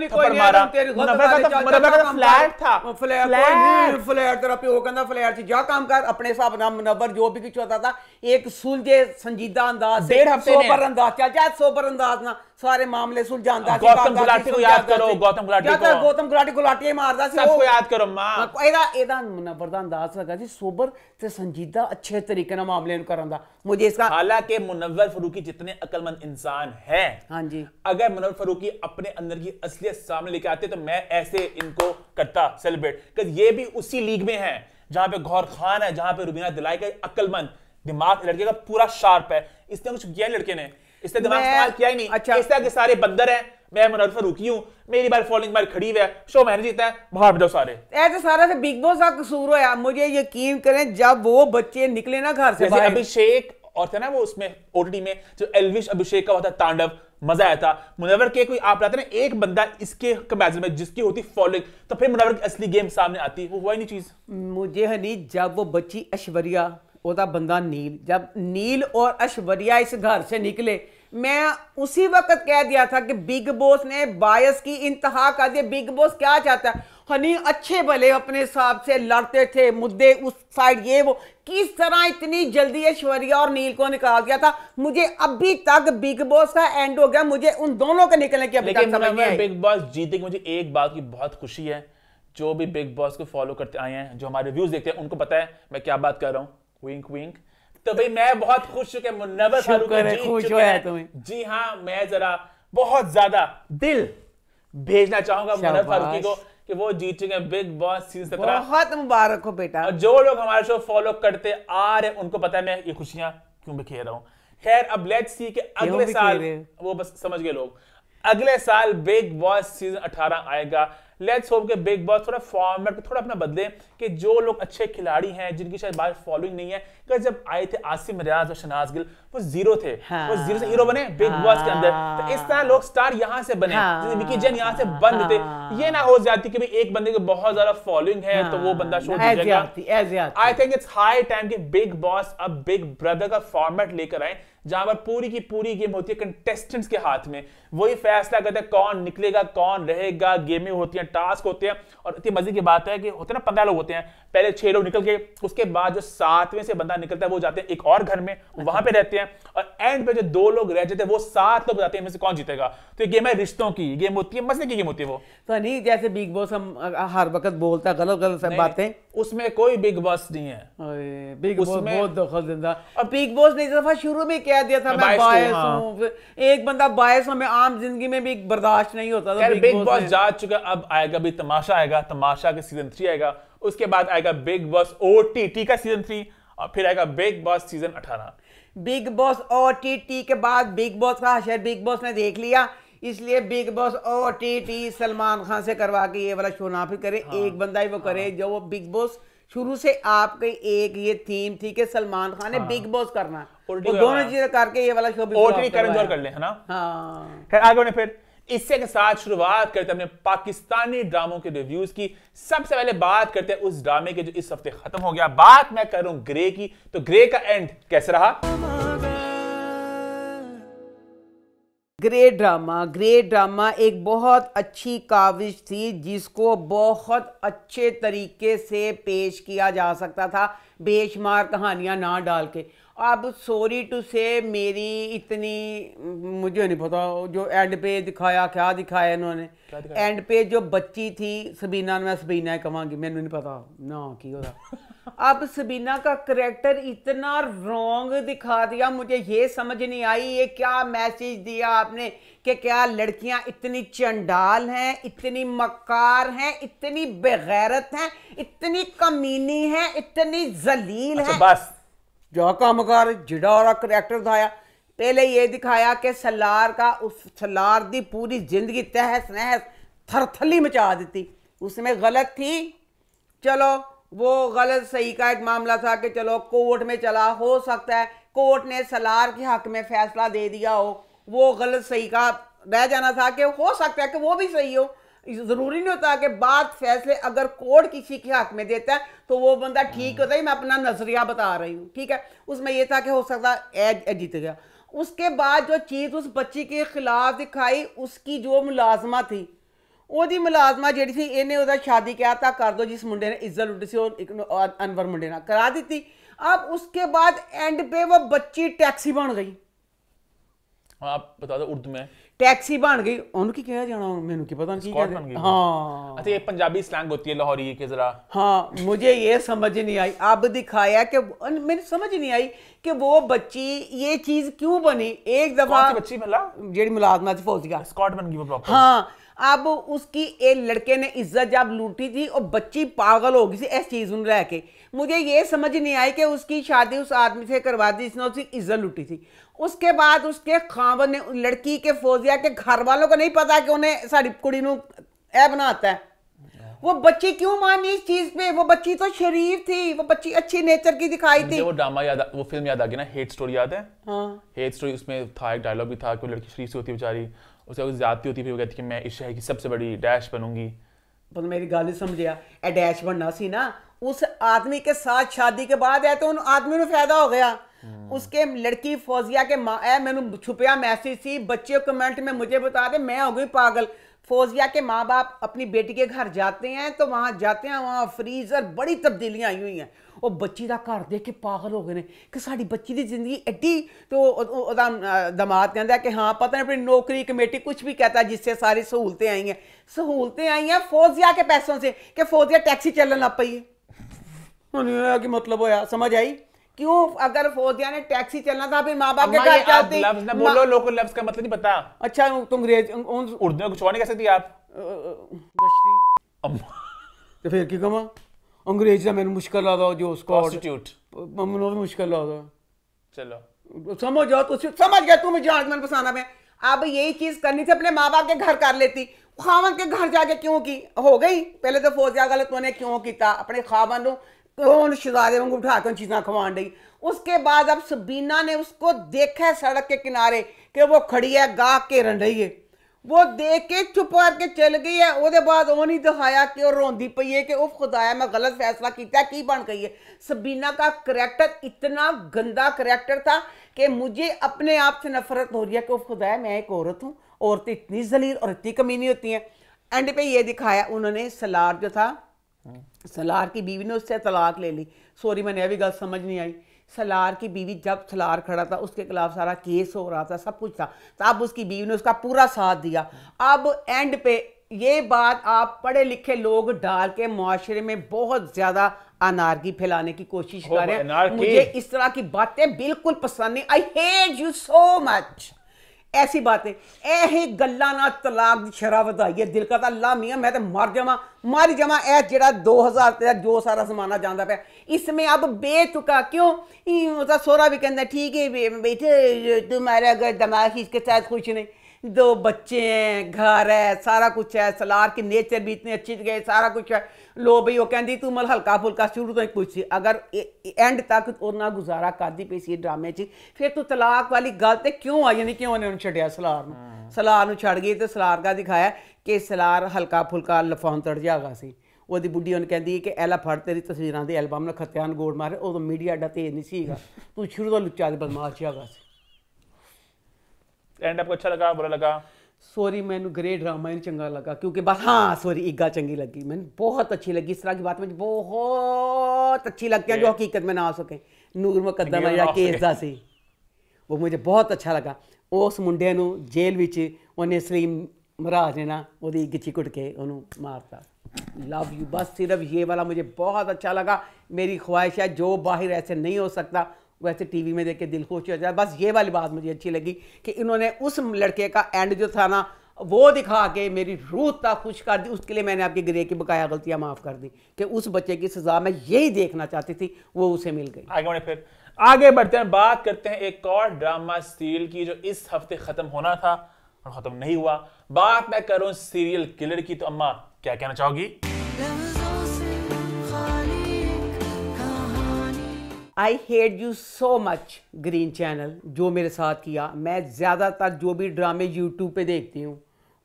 हाँ नहीं, थप्पड़ कोई नहीं, मारा तुम तेरी गलत मुनव्वर का बात तो है, मुनव्वर का जा तो काम फ्लैट कर। था ਉਹ ਫਲੈਟ ਕੋਈ ਨਹੀਂ ਫਲੈਟ ਤੇਰਾ ਪਿਓ ਕਹਿੰਦਾ ਫਲੈਟ ਚ ਜਾ ਕੰਮ ਕਰ ਆਪਣੇ ਹਿਸਾਬ ਨਾਲ ਮੁਨੱਵਰ ਜੋ भी कुछ होता था एक सुलझे संजीदा अंदाज से डेढ़ हफ्ते में। सोबर अंदाज चल जा सोबर अंदाज ना सारे मामले सुलझांदा ਸੀ ਗੌਤਮ ਗੁਲਾਟੀ ਨੂੰ ਯਾਦ ਕਰੋ ਗੌਤਮ ਗੁਲਾਟੀ ਨੂੰ ਯਾਦ ਗੌਤਮ ਗੁਲਾਟੀ ਗੁਲਾਟੀ सी सबको याद करो माँ। हाँ, तो एदा एदा ਇਹਦਾ अंदाज लगा जी सोबर ਹੈਗਾ संजीदा अच्छे तरीके ना मामले ਤਰੀਕੇ करंदा। मुझे इसका हालाँकि ਦਾ मुनवर फरूकी जितने अकलमंद इंसान है हाँ जी। अगर मुनवर फरूकी अपने अंदर की असलियत सामने लेके आते तो मैं ऐसे इनको करता सेलिब्रेट कि ये भी उसी लीग में है जहाँ पे गौर खान है जहाँ पे रुबीना दिलाई का अकलमंद। दिमाग लड़के का पूरा शार्प है। इसने कुछ किया लड़के ने? इसने दिमाग इस्तेमाल किया ही नहीं। अच्छा। इस तरह के सारे बंदर हैं। मैं मुनरफा रुकी हूँ। मेरी बार फॉलोइंग बार खड़ी हुई है। शो मैंने जीता है। भाग जाओ सारे। ऐसे तो सारा से बिग बॉस का कसूर हो यार। मुझे यकीन करें जब वो बच्चे निकले ना घर से अभिषेक और था ना वो उसमें ओटीटी में जो एलविश अभिषेक का होता तांडव मज़ा आया था। मुनवर के कोई आप लाते ना एक बंदा इसके कंपेरिजन में जिसकी होती फॉलोइंग तो फिर मुनवर की असली गेम सामने आती। वो हुआ ही नहीं चीज़। मुझे हनी जब वो बच्ची ऐश्वर्या ओदा बंदा नील। जब नील और ऐश्वर्या इस घर से निकले मैं उसी वक्त कह दिया था कि बिग बॉस ने बायस की इंतहा कर दिया बिग बॉस क्या चाहता है? हनी अच्छे भले अपने हिसाब से लड़ते थे मुद्दे उस साइड ये वो। किस तरह इतनी जल्दी ऐश्वर्या और नील को निकाल दिया था? मुझे अभी तक बिग बॉस का एंड हो गया। मुझे उन दोनों के निकलने की अभी तक समझ नहीं बिग बॉस जीते कि मुझे एक बात की बहुत खुशी है। जो भी बिग बॉस को फॉलो करते आए हैं जो हमारे व्यूज़ देखते हैं उनको पता है मैं क्या बात कर रहा हूँ। विंक विंक तो भाई मैं बहुत खुश हूँ कि मुन्नवर फारूकी खुश चुके है तुम्हें। जी हाँ मैं जरा बहुत ज़्यादा दिल भेजना चाहूँगा मुन्नवर फारूकी को कि वो जीत चुके हैं बिग बॉस सीज़न सत्रह। बहुत मुबारक हो बेटा। और जो लोग हमारे शो फॉलो करते आ रहे उनको पता है मैं ये खुशियाँ क्यों बिखेर रहा हूँ। खैर अब लेट्स सी कि अगले साल वो बस समझ गए लोग। अगले साल बिग बॉस सीज़न 18 आएगा। लेट्स होप कि बिग बॉस थोड़ा फॉर्मेट को थोड़ा अपना बदले कि जो लोग अच्छे खिलाड़ी हैं जिनकी शायद बाहर फॉलोइंग नहीं है क्योंकि जब आए थे आसिम रियाज और शनाज गिल वो ज़ीरो थे। हाँ। वो ज़ीरो से हीरो बने बिग बॉस के अंदर। तो इस तरह लोग स्टार यहाँ से बने हाँ। जैसे विकी जैन यहाँ से बंद थे। ये ना हो जाती कि एक बंदे की बहुत ज़्यादा फॉलोइंग है तो वो बंदा show I think it's high time कि बिग बॉस अब बिग ब्रदर का फॉर्मेट लेकर आए। जहाँ पर पूरी की पूरी गेम होती है कंटेस्टेंट्स के हाथ में। वही फैसला करते हैं कौन निकलेगा कौन रहेगा गेमें होती हैं टास्क होते हैं। और इतनी मज़े की बात है कि होते हैं ना पंद्रह लोग होते हैं। पहले छह लोग निकल के उसके बाद जो सातवें से बंदा निकलता है वो जाते हैं एक और घर में वहाँ पे रहते हैं। और एंड पे जो दो लोग रह जाते हैं वो सात लोग जाते हैं इनमें से कौन जीतेगा। तो ये गेम है रिश्तों की गेम होती है मज़े की गेम होती है वो। तो नहीं जैसे बिग बॉस हम हर वक्त बोलता है गलत गलत सब बातें। उसमें कोई बिग बॉस नहीं है। बिग बॉस बहुत दखल देता। और बिग बॉस ने इस दफ़ा शुरू में कह दिया था मैं मैं biased हूँ, बायस हाँ। हूँ एक बंदा बायस हमें आम ज़िंदगी में भी बर्दाश्त नहीं होता था बिग बॉस जा चुका अब आएगा भी तमाशा आएगा तमाशा के सीज़न थ्री आएगा उसके बाद आएगा बिग बॉस ओ का सीज़न थ्री और फिर आएगा बिग बॉस सीज़न अठारह Bigg Boss O T T के बाद बिग बॉस का हशर बिग बॉस ने देख लिया इसलिए Bigg Boss O T T Salman Khan से करवा के ये वाला शो ना फिर करे हाँ। एक बंदा ही वो करे जो वो बिग बॉस शुरू से आपके एक ये थीम थी कि सलमान खान ने बिग बॉस करना है। हाँ। वो दोनों चीज़ें करके ये वाला शो भी करण करवाया। कर ले है ना? हाँ। खैर आगे बढ़े फिर। इससे के साथ शुरुआत करते हैं अपने पाकिस्तानी ड्रामों के रिव्यूज़ की। सबसे पहले बात करते हैं उस ड्रामे के जो इस हफ़्ते खत्म हो गया। बात मैं करूँ ग्रे की। तो ग्रे का एंड कैसे रहा? ग्रेट ड्रामा ग्रे ड्रामा एक बहुत अच्छी काविश थी जिसको बहुत अच्छे तरीके से पेश किया जा सकता था। बेशुमार कहानियाँ ना डाल के। अब सॉरी टू से मेरी इतनी मुझे नहीं पता जो एंड पे दिखाया क्या दिखाया इन्होंने। एंड पे जो बच्ची थी सबीना मैं सबीना कहांगी मैंने नहीं पता। ना की होता। अब सबीना का करेक्टर इतना रॉन्ग दिखा दिया मुझे ये समझ नहीं आई ये क्या मैसेज दिया आपने? कि क्या लड़कियाँ इतनी चंडाल हैं इतनी मक्कार हैं इतनी बेगैरत हैं इतनी कमीनी हैं इतनी जलील अच्छा हैं। बस। जो कामगार जिड़ा और करेक्टर दिखाया। पहले ये दिखाया कि सलार का उस सलार दी पूरी ज़िंदगी तहस नहस थरथली मचा देती। उसमें गलत थी। चलो वो गलत सही का एक मामला था कि चलो कोर्ट में चला हो सकता है कोर्ट ने सलार के हक में फैसला दे दिया हो। वो गलत सही का रह जाना था कि हो सकता है कि वो भी सही हो जरूरी नहीं होता कि बात फैसले अगर कोर्ट किसी के हक में देता है तो वो बंदा ठीक होता है मैं अपना नजरिया बता रही हूँ ठीक है उसमें ये था कि हो सकता है एज एज जीत गया उसके बाद जो चीज़ उस बच्ची के खिलाफ दिखाई उसकी जो मुलाजमा थी ਉਹਦੀ ਮੁਲਾਜ਼ਮਾ ਜਿਹੜੀ ਸੀ ਇਹਨੇ ਉਹਦਾ ਸ਼ਾਦੀ ਕਿਹਾ ਤਾਂ ਕਰ ਦੋ ਜਿਸ ਮੁੰਡੇ ਨੇ ਇੱਜ਼ਤ ਲੁੱਟੀ ਸੀ ਉਹ ਇੱਕ ਅਨਵਰ ਮੁੰਡੇ ਨਾਲ ਕਰਾ ਦਿੱਤੀ अब उसके बाद एंड पे वो बच्ची टैक्सी बन गई आप बता दो उर्दू में टैक्सी बन गई ਉਹਨੂੰ ਕੀ ਕਿਹਾ ਜਾਣਾ ਮੈਨੂੰ ਕੀ ਪਤਾ ਨਹੀਂ ਕੀ Escort बन कहते गई। हाँ अच्छा ये पंजाबी स्लैंग होती है लाहौरी के जरा हाँ मुझे ये समझ नहीं आई अब दिखाया कि मैंने समझ नहीं आई कि वो बच्ची ये चीज क्यों बनी एक दफा कौन सी बच्ची मिला जेडी मुलाजमा थी फौजिया स्कॉट बन गई वो प्रॉपर हाँ अब उसकी एक लड़के ने इज्जत जब लूटी थी और बच्ची पागल हो गई थी इस चीज में रह के मुझे ये समझ नहीं आई कि उसकी शादी उस आदमी से करवा दी जिसने उसकी इज्जत लूटी थी उसके बाद उसके खावन ने लड़की के फौजिया के घर वालों को नहीं पता कि उन्हें साड़ी कुड़ी नु ए बनाता है। वो बच्ची क्यों मानी इस चीज़ पे? वो बच्ची तो शरीफ थी वो बच्ची अच्छी नेचर की दिखाई थी। वो ड्रामा याद वो फ़िल्म याद आ गई ना हेट स्टोरी याद है? हाँ। हेट स्टोरी उसमें था एक डायलॉग भी था कि वो लड़की शरीफ से होती बेचारी उससे कुछ ज्यादती होती है वो कहती कि मैं इस शहर की सबसे बड़ी डैश बनूँगी। पर मेरी गल नहीं समझिया अटैच बनना सी ना उस आदमी के साथ शादी के बाद है तो उन आदमी ਨੂੰ फ़ायदा हो गया। उसके लड़की फौजिया के माँ ए मैंने छुपिया मैसेज सी बच्चे कमेंट में मुझे बता दे मैं हो गई पागल फौजिया के माँ बाप अपनी बेटी के घर जाते हैं तो वहां जाते हैं वहां फ्रीजर बड़ी तब्दीलियां आई हुई हैं ਉਹ ਬੱਚੀ ਦਾ ਘਰ ਦੇਖ ਕੇ ਪਾਗਲ ਹੋ ਗਏ ਨੇ ਕਿ ਸਾਡੀ ਬੱਚੀ ਦੀ ਜ਼ਿੰਦਗੀ ਐਡੀ ਤੇ ਉਹ- ਉਹ- ਉਹਦਾ ਅਹ, ਦਮਾਦ ਕਹਿੰਦਾ ਕਿ ਹਾਂ ਪਤਾ नहीं अपनी नौकरी कमेटी कुछ भी कहता है जिससे सारी सहूलतें आई हैं सहूलतें आई हैं फौजिया के पैसों से कि फौजिया टैक्सी चलन लग पई है ਹੁਣ ਇਹ ਕੀ मतलब होया समझ आई क्यों अगर फोदिया ने टैक्सी चलना था फिर माँ बाप के घर जाते? बोलो लोग लफ्ज का मतलब नहीं पता। अच्छा तुम उर्दू में कुछ और नहीं कह सकती आप? तो फिर की कमा? अंग्रेज़ का मैंने मुश्किल आता जो उसको मुश्किल आता चलो। समझ जाओ तो समझ गया तुम्हें जहाज़ मन फसाना में। अब यही चीज़ करनी थी अपने माँ बाप के घर कर लेती। खावन के घर जाके क्यों की? हो गई? पहले तो फौजिया गलत मैंने क्यों की था अपने खावन तो कौन शहजादे वांगू उठा कर चीज़ा खवान डी उसके बाद अब सबीना ने उसको देखा है सड़क के किनारे कि वो खड़ी है गा घेरन रही है। वो देख के चुप करके चल गई है। वो बाद नहीं दिखाया कि वह रोंदी पई है कि उफ, खुदाया, मैं गलत फैसला किया की बन गई है? सबीना का करैक्टर इतना गंदा करैक्टर था कि मुझे अपने आप से नफरत हो रही है कि उफ, खुदाया, मैं एक औरत हूँ। औरतें इतनी जलील और इतनी कमीनी होती हैं। एंड पे ये दिखाया उन्होंने सलार जो था सलार की बीवी ने उससे तलाक ले ली। सॉरी मैंने अभी गलत समझ नहीं आई। सलार की बीवी जब सलार खड़ा था उसके खिलाफ सारा केस हो रहा था सब कुछ था तब उसकी बीवी ने उसका पूरा साथ दिया। अब एंड पे ये बात आप पढ़े लिखे लोग डाल के मुआशरे में बहुत ज़्यादा अनारकी फैलाने की कोशिश कर रहे हैं। मुझे इस तरह की बातें बिल्कुल पसंद नहीं। I hate you so much ऐसी बातें ਇਹ ਗੱਲਾਂ ਨਾਲ ਤਲਾਕ ਦੀ ਸ਼ਰਾ ਵਧਾਈ ਹੈ ਦਿਲ ਕਰਦਾ ਅੱਲਾ ਮੀਆਂ ਮੈਂ ਤੇ ਮਰ ਜਾਵਾਂ ਮਰ ਜਾਵਾਂ ਇਹ ਜਿਹੜਾ 2000 ਤੇ ਜੋ ਸਾਰਾ ਜ਼ਮਾਨਾ ਜਾਂਦਾ ਪਿਆ इसमें अब बेचुका क्यों ई, उसका सोरा भी कहता ठीक है बे- बेटे तुम्हारा अगर दिमाग ही इसके साथ कुछ नहीं दो बच्चे हैं घर है सारा कुछ है सलार की नेचर भी इतनी अच्छी गए सारा कुछ है ਲੋ ਬਈ ਉਹ ਕਹਿੰਦੀ ਤੂੰ ਮਲ ਹਲਕਾ ਫੁਲਕਾ ਸ਼ੁਰੂ ਤੋਂ ਹੀ ਪੁੱਛੀ। ਅਗਰ ਐਂਡ ਤੱਕ ਉਹਨਾਂ ਗੁਜ਼ਾਰਾ ਕਰਦੀ ਪਈ ਸੀ ਡਰਾਮੇ 'ਚ ਫਿਰ ਤੂੰ ਤਲਾਕ ਵਾਲੀ ਗੱਲ ਤੇ ਕਿਉਂ ਆ ਜਾਂਦੀ ਕਿਉਂ ਉਹਨੇ ਉਹਨੂੰ ਛੱਡਿਆ ਸਲਾਰ ਨੂੰ? ਸਲਾਰ ਨੂੰ ਛੱਡ ਗਈ ਤੇ ਸਲਾਰ ਦਾ ਦਿਖਾਇਆ ਕਿ ਸਲਾਰ ਹਲਕਾ ਫੁਲਕਾ ਲਫਾਉਣ ਤੜ ਜਾਗਾ ਸੀ। ਉਹਦੀ ਬੁੱਢੀ ਉਹਨੂੰ ਕਹਿੰਦੀ ਕਿ ਐਲਾ ਫੜ ਤੇਰੀ ਤਸਵੀਰਾਂ ਦੇ ਐਲਬਮ ਨਾਲ ਖੱਤਿਆਂ ਨੂੰ ਗੋੜ ਮਾਰੇ ਉਦੋਂ ਮੀਡੀਆ ਡਾ ਤੇਜ਼ ਨਹੀਂ ਸੀਗਾ। ਤੂੰ ਸ਼ੁਰੂ ਤੋਂ ਲੁੱਚਾ ਦੇ ਬਦਮਾਸ਼ ਹੈਗਾ ਸੀ। ਐਂਡ ਆਪ ਅੱਛਾ ਲਗਾ ਬੁਰਾ ਲੱਗਾ। सॉरी मैंने ग्रे ड्रामा ही चंगा लगा क्योंकि बस हाँ सॉरी ईगा चंगी लगी मैंने बहुत अच्छी लगी इस तरह की बात मुझे बहुत अच्छी लगती है जो हकीकत में ना हो सके ਨੂਰ ਮੁਕੱਦਮ ਚੰਗੀ ਜਿਹੜਾ ਨਾ ਹੋ ਕੇਸ ਸਕੇ। ਦਾ ਸੀ ਉਹ ਮੈਨੂੰ ਬਹੁਤ ਅੱਛਾ ਲੱਗਾ ਉਸ ਮੁੰਡੇ ਨੂੰ ਜੇਲ੍ਹ ਵਿੱਚ ਉਹਨੇ ਸਲੀਮ ਮਹਾਰਾਜ ਨੇ ਨਾ ਉਹਦੀ ਗਿੱਚੀ ਕੁੱਟ ਕੇ ਉਹਨੂੰ ਮਾਰਤਾ लव यू बस सिर्फ ये वाला मुझे बहुत अच्छा लगा मेरी ख्वाहिश है जो बाहर ऐसे नहीं हो सकता वैसे टीवी में देख के दिल खुश हो जाए। बस ये वाली बात मुझे अच्छी लगी कि इन्होंने उस लड़के का एंड जो था ना वो दिखा के मेरी रूह तक खुश कर दी। उसके लिए मैंने आपकी गिरे की बकाया गलतियाँ माफ़ कर दी कि उस बच्चे की सज़ा मैं यही देखना चाहती थी वो उसे मिल गई। आगे फिर। आगे बढ़ते हैं बात करते हैं एक और ड्रामा सीरियल की जो इस हफ़्ते खत्म होना था और खत्म नहीं हुआ। बात मैं करूँ सीरियल किलर की तो अम्मा क्या कहना चाहोगी? I hate you so much green channel जो मेरे साथ किया। मैं ज़्यादातर जो भी ड्रामे यूट्यूब पे देखती हूँ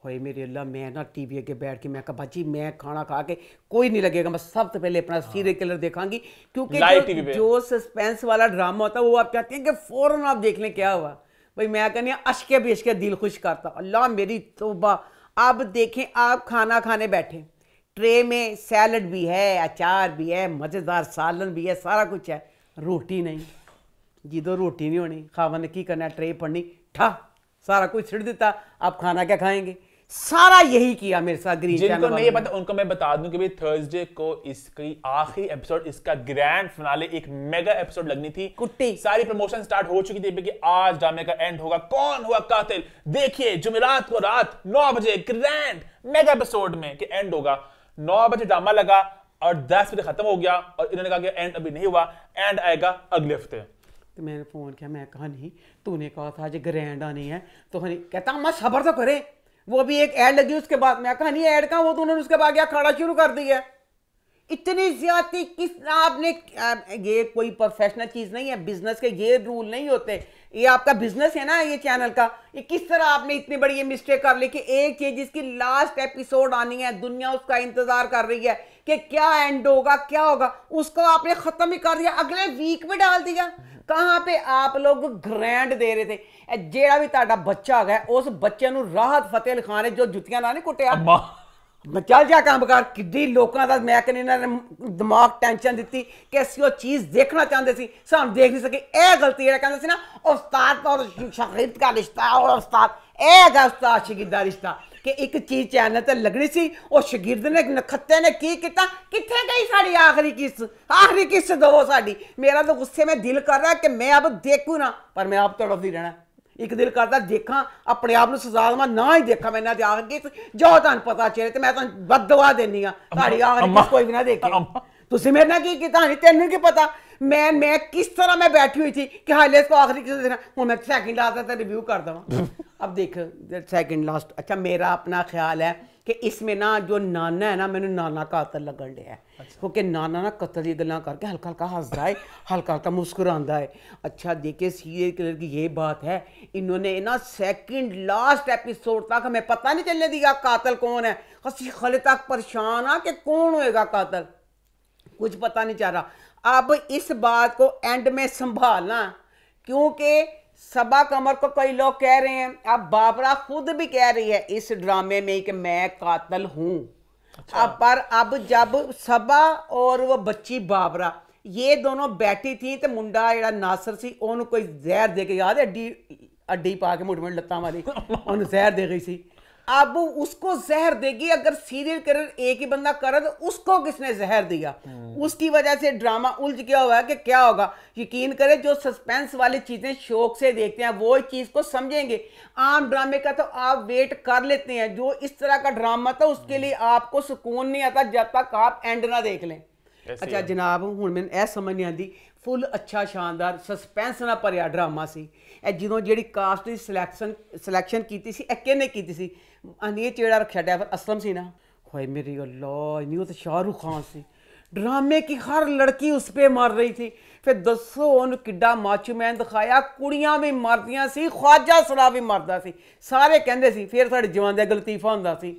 होए मेरे अल्लाह मैं ना टीवी के बैठ के मैं कहा भाजी मैं खाना खा के कोई नहीं लगेगा मैं सबसे पहले अपना सीरियल किलर देखांगी क्योंकि जो, जो सस्पेंस वाला ड्रामा होता है वो आप चाहते हैं कि फ़ौरन आप देख लें क्या हुआ। भाई मैं कहनी अशके बेश के दिल खुश करता। अल्लाह मेरी तोबा। अब देखें आप खाना खाने बैठे। ट्रे में सैलड भी है अचार भी है मज़ेदार सालन भी है सारा कुछ है। रोटी नहीं। जिदो रोटी नहीं होनी खावन ने की करना ट्रे पड़नी ठा सारा कुछ छिड़ देता आप खाना क्या खाएँगे? सारा यही किया मेरे साथ ग्रीन जिनको नहीं पता उनको मैं बता दूँ कि भाई थर्सडे को इसकी आखिरी एपिसोड इसका ग्रैंड फिनाले एक मेगा एपिसोड लगनी थी। कुट्टी। सारी प्रमोशन स्टार्ट हो चुकी थी कि आज ड्रामे का एंड होगा। कौन हुआ कातिल? देखिए जुमेरात को रात 9 बजे ग्रैंड मेगा एपिसोड में कि एंड होगा। नौ बजे ड्रामा लगा और 10 बजे खत्म हो गया और इन्होंने कहा कि एंड अभी नहीं हुआ एंड आएगा अगले हफ़्ते। तो मैंने फ़ोन किया, मैं कहा, नहीं, तूने कहा था जो ग्रैंड आनी है। तो हनी कहता मैं सबर तो करे, वो भी एक ऐड लगी, उसके बाद मैं कहा, नहीं ऐड का वो तो उन्होंने उसके बाद क्या खड़ा शुरू कर दिया इतनी ज्यादा किस आपने आ, ये कोई प्रोफेशनल चीज नहीं है बिजनेस के ये रूल नहीं होते ये आपका बिजनेस है ना ये चैनल का ये किस तरह आपने इतनी बड़ी ये मिस्टेक कर ली कि एक चीज जिसकी लास्ट एपिसोड आनी है दुनिया उसका इंतजार कर रही है कि क्या एंड होगा क्या होगा उसको आपने खत्म ही कर दिया अगले वीक में डाल दिया ਕਹਾਂ पे आप लोग ਗ੍ਰੈਂਡ ਦੇ ਰਹੇ थे ਇਹ ਜਿਹੜਾ ਵੀ ਤੁਹਾਡਾ ਬੱਚਾ ਹੈਗਾ ਉਸ ਬੱਚੇ ਨੂੰ ਰਾਹਤ ਫਤਿਹ ਅਲੀ ਖਾਨ ਨੇ ਜੋ ਜੁੱਤੀਆਂ ਨਾਲ ਨਹੀਂ ਕੁੱਟਿਆ ਅੰਮਾ ਮੈਂ ਚੱਲ ਜਾ ਕੰਮ ਕਰ। ਕਿੱਡੀ ਲੋਕਾਂ ਦਾ ਮੈਂ ਕਹਿੰਦੇ ਇਹਨਾਂ ਨੇ ਦਿਮਾਗ ਟੈਨਸ਼ਨ ਦਿੱਤੀ ਕਿ ਅਸੀਂ ਉਹ ਚੀਜ਼ ਦੇਖਣਾ ਚਾਹੁੰਦੇ ਸੀ, ਸਾਨੂੰ ਦੇਖ ਨਹੀਂ ਸਕੇ। ਇਹ ਗਲਤੀ ਜਿਹੜਾ ਕਹਿੰਦੇ ਸੀ ਨਾ, ਉਸਤਾਦ ਔਰ ਸ਼ਾਗਿਰਦ ਦਾ ਰਿਸ਼ਤਾ ਔਰ ਉਸਤਾਦ, ਇਹ ਹੈਗਾ ਉਸਤਾਦ ਸ਼ਾਗਿਰਦ ਦਾ ਰਿਸ਼ਤਾ ਕਿ ਇੱਕ ਚੀਜ਼ ਚੈਨਲ ਤੇ ਲੱਗਣੀ ਸੀ, ਉਹ ਸ਼ਾਗਿਰਦ ਨੇ ਨਖੱਤੇ ਨੇ ਕੀ ਕੀਤਾ? ਕਿੱਥੇ ਗਈ ਸਾਡੀ ਆਖਰੀ ਕਿਸ? ਆਖਰੀ ਕਿਸ ਦਵੋ ਸਾਡੀ? ਮੇਰਾ ਤਾਂ ਗੁੱਸੇ में ਦਿਲ ਕਰ ਰਿਹਾ ਕਿ ਮੈਂ ਅਬ ਦੇਖੂ ਨਾ, ਪਰ ਮੈਂ ਆਪ ਤੜਫਦੀ ਰਹਿਣਾ। ਇੱਕ ਦਿਲ ਕਰਦਾ ਦੇਖਾਂ ਆਪਣੇ ਆਪ ਨੂੰ ਸਜ਼ਾ ਦੇਵਾਂ ਨਾ ਹੀ ਦੇਖਾਂ ਮੈਂ ਇਹਨਾਂ ਦੇ ਆਖਰੀ ਕਿਸ ਜੋ ਤੁਹਾਨੂੰ ਪਤਾ ਚਲੇ ਤੇ ਮੈਂ ਤੁਹਾਨੂੰ ਬਦਦੁਆ ਦੇਣੀ ਆ ਤੁਹਾਡੀ ਆਖਰੀ ਅੰਮਾ, ਕਿਸ ਕੋਈ ਵੀ ਨਾ ਦੇਖੇ ਅੰਮਾ। ਤੁਸੀਂ ਮੇਰੇ ਨਾਲ ਕੀ ਕੀਤਾ ਨਹੀਂ ਤੈਨੂੰ ਕੀ ਪਤਾ ਮੈਂ ਮੈਂ किस तरह मैं बैठी हुई थी कि हाले इसको आखिरी किसी देखना हूँ मैं सेकंड लास्ट तक रिव्यू कर दवा अब देख सेकंड लास्ट अच्छा मेरा अपना ख्याल है कि इसमें ना जो नाना है ना मैंने नाना कातल लगन लिया है। क्योंकि नाना ना कतल की गल्ला करके हल्का हल्का हंसदा है हल्का हल्का मुस्कुरांदा है। अच्छा देखिए सीरियल किलर की ये बात है इन्होंने ना सेकंड लास्ट एपिसोड तक हमें पता नहीं चलने दिया कातल कौन है। हसी खले तक परेशान आ कि कौन होएगा कातल? कुछ पता नहीं चल रहा। अब इस बात को एंड में संभालना क्योंकि सबा कमर को कई लोग कह रहे हैं। अब बाबरा खुद भी कह रही है इस ड्रामे में कि मैं कातल हूँ। अच्छा। अब पर अब जब सबा और वो बच्ची बाबरा ये दोनों बैठी थी तो मुंडा जरा नासर सी ओन कोई जहर दे के याद है? अड्डी अड्डी पा के मुठमेंट लत्त वाली ओन जहर दे गई सी। अब उसको जहर देगी अगर सीरियल किलर एक ही बंदा करे तो उसको किसने जहर दिया उसकी वजह से ड्रामा उलझ गया हुआ है कि क्या होगा यकीन करें जो सस्पेंस वाली चीजें शौक से देखते हैं वो इस चीज को समझेंगे आम ड्रामे का तो आप वेट कर लेते हैं जो इस तरह का ड्रामा था उसके लिए आपको सुकून नहीं आता जब तक आप एंड ना देख लें ऐसे ही ਅੱਛਾ ਹੈ। ਜਨਾਬ ਹੁਣ ਮੈਨੂੰ ਇਹ ਸਮਝ ਨਹੀਂ ਆਉਂਦੀ ਫੁੱਲ ਅੱਛਾ ਸ਼ਾਨਦਾਰ ਸਸਪੈਂਸ ਨਾਲ ਭਰਿਆ ਡਰਾਮਾ ਸੀ ਇਹ ਜਦੋਂ ਜਿਹੜੀ ਕਾਸਟ ਦੀ ਸਿਲੈਕਸ਼ਨ ਸਿਲੈਕਸ਼ਨ ਕੀਤੀ ਸੀ ਇਹ ਕਿਹਨੇ ਕੀਤੀ ਸੀ ਅਨੀਏ ਚੇੜਾ ਰੱਖਿਆ ਡਰਾਈਵਰ ਅਸਲਮ ਸੀ ਨਾ। ਹੋਏ ਮੇਰੀ ਅੱਲਾ, ਇਨੀ ਉਹ ਤਾਂ ਸ਼ਾਹਰੁਖ ਖਾਨ ਸੀ। ਡਰਾਮੇ ਕੀ ਹਰ ਲੜਕੀ ਉਸ ਪੇ ਮਰ ਰਹੀ ਥੀ ਫਿਰ ਦੱਸੋ ਉਹਨੂੰ ਕਿੱਡਾ ਮਾਚੂਮੈਨ ਦਿਖਾਇਆ, ਕੁੜੀਆਂ ਵੀ ਮਰਦੀਆਂ ਸੀ, ਖਵਾਜਾ ਸਰਾ ਵੀ ਮਰਦਾ ਸੀ। ਸਾਰੇ ਕਹਿੰਦੇ ਸੀ, ਫਿਰ ਸਾਡੇ ਜਵਾਨ ਦਾ ਗਲਤੀਫਾ ਹੁੰਦਾ ਸੀ।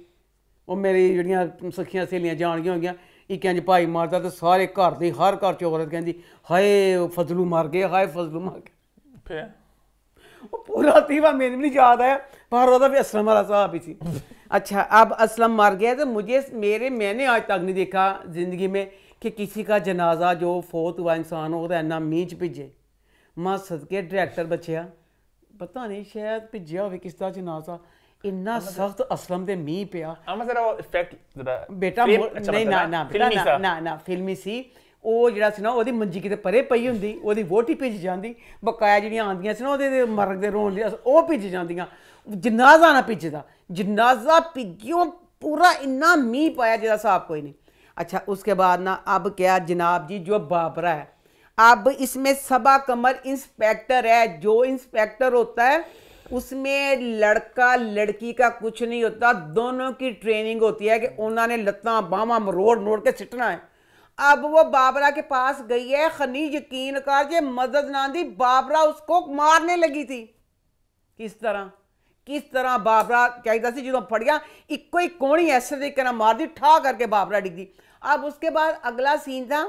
ਉਹ ਮੇਰੀ ਜਿਹੜੀਆਂ ਸਖੀਆਂ ਸਹੇਲੀਆਂ ਜਾਣਗੀਆਂ ਹੋਗੀਆਂ ਇੱਕ ਇੰਜ ਭਾਈ ਮਾਰਦਾ ਤੇ ਸਾਰੇ ਘਰ ਦੀ, ਹਰ ਘਰ ਚ ਔਰਤ ਕਹਿੰਦੀ, ਹਾਏ ਉਹ ਫਜ਼ਲੂ ਮਰ ਗਏ ਹਾਏ, ਫਜ਼ਲੂ ਮਰ ਗਏ पूरा थी मैंने भी नहीं याद है बाहर होता भी असलम वाला साहब ही थी। अच्छा अब असलम मर गया तो मुझे मेरे मैंने आज तक नहीं देखा ज़िंदगी में कि किसी का जनाजा जो फोत हुआ इंसान हो तो इन्ना मीच भिजे। माँ सदके डायरैक्टर बचया पता नहीं शायद भिजया हो किसका जनाजा। इन्ना सख्त असलम दे मींह पिया। बेटा नहीं ना ना ना ना फिल्मी सी। ਨਾ ਨਾ ਫਿਲਮੀ ਸੀ ਉਹ ਜਿਹੜਾ ਸੀ ਨਾ ਉਹਦੀ ਮੰਜੀ ਕਿਤੇ ਪਰੇ ਪਈ ਹੁੰਦੀ ਉਹਦੀ ਵੋਟੀ ਭਿੱਜ ਜਾਂਦੀ ਬਕਾਇਆ ਜਿਹੜੀਆਂ ਆਂਦੀਆਂ ਸੀ ਨਾ ਉਹਦੇ ਦੇ ਮਰਨ ਦੇ ਰੋਣ ਲਈ ਉਹ ਭਿੱਜ ਜਾਂਦੀਆਂ ਜਨਾਜ਼ਾ ਨਾ ਭਿੱਜਦਾ ਜਨਾਜ਼ਾ ਭਿੱਜਿਓ ਪੂਰਾ ਇੰਨਾ ਮੀਂਹ ਪਾਇਆ ਜਿਹਦਾ ਹਿਸਾਬ ਕੋਈ ਨਹੀਂ अच्छा उसके बाद ना अब क्या जनाब जी जो बाबरा है अब इसमें सबा कमर इंस्पेक्टर है जो इंस्पेक्टर होता है उसमें लड़का लड़की का कुछ नहीं होता दोनों की ट्रेनिंग होती है कि उन्होंने लत्ता बामा मरोड़ मोड़ के सिटना है अब वो बाबरा के पास गई है। खनी यकीन कर, ये मदद ना दी, बाबरा उसको मारने लगी थी। किस तरह? किस तरह बाबरा कहता सी जो फट गया इको एक कोणी ऐसे तरीके मार दी, ठा करके बाबरा डिग दी। अब उसके बाद अगला सीन था,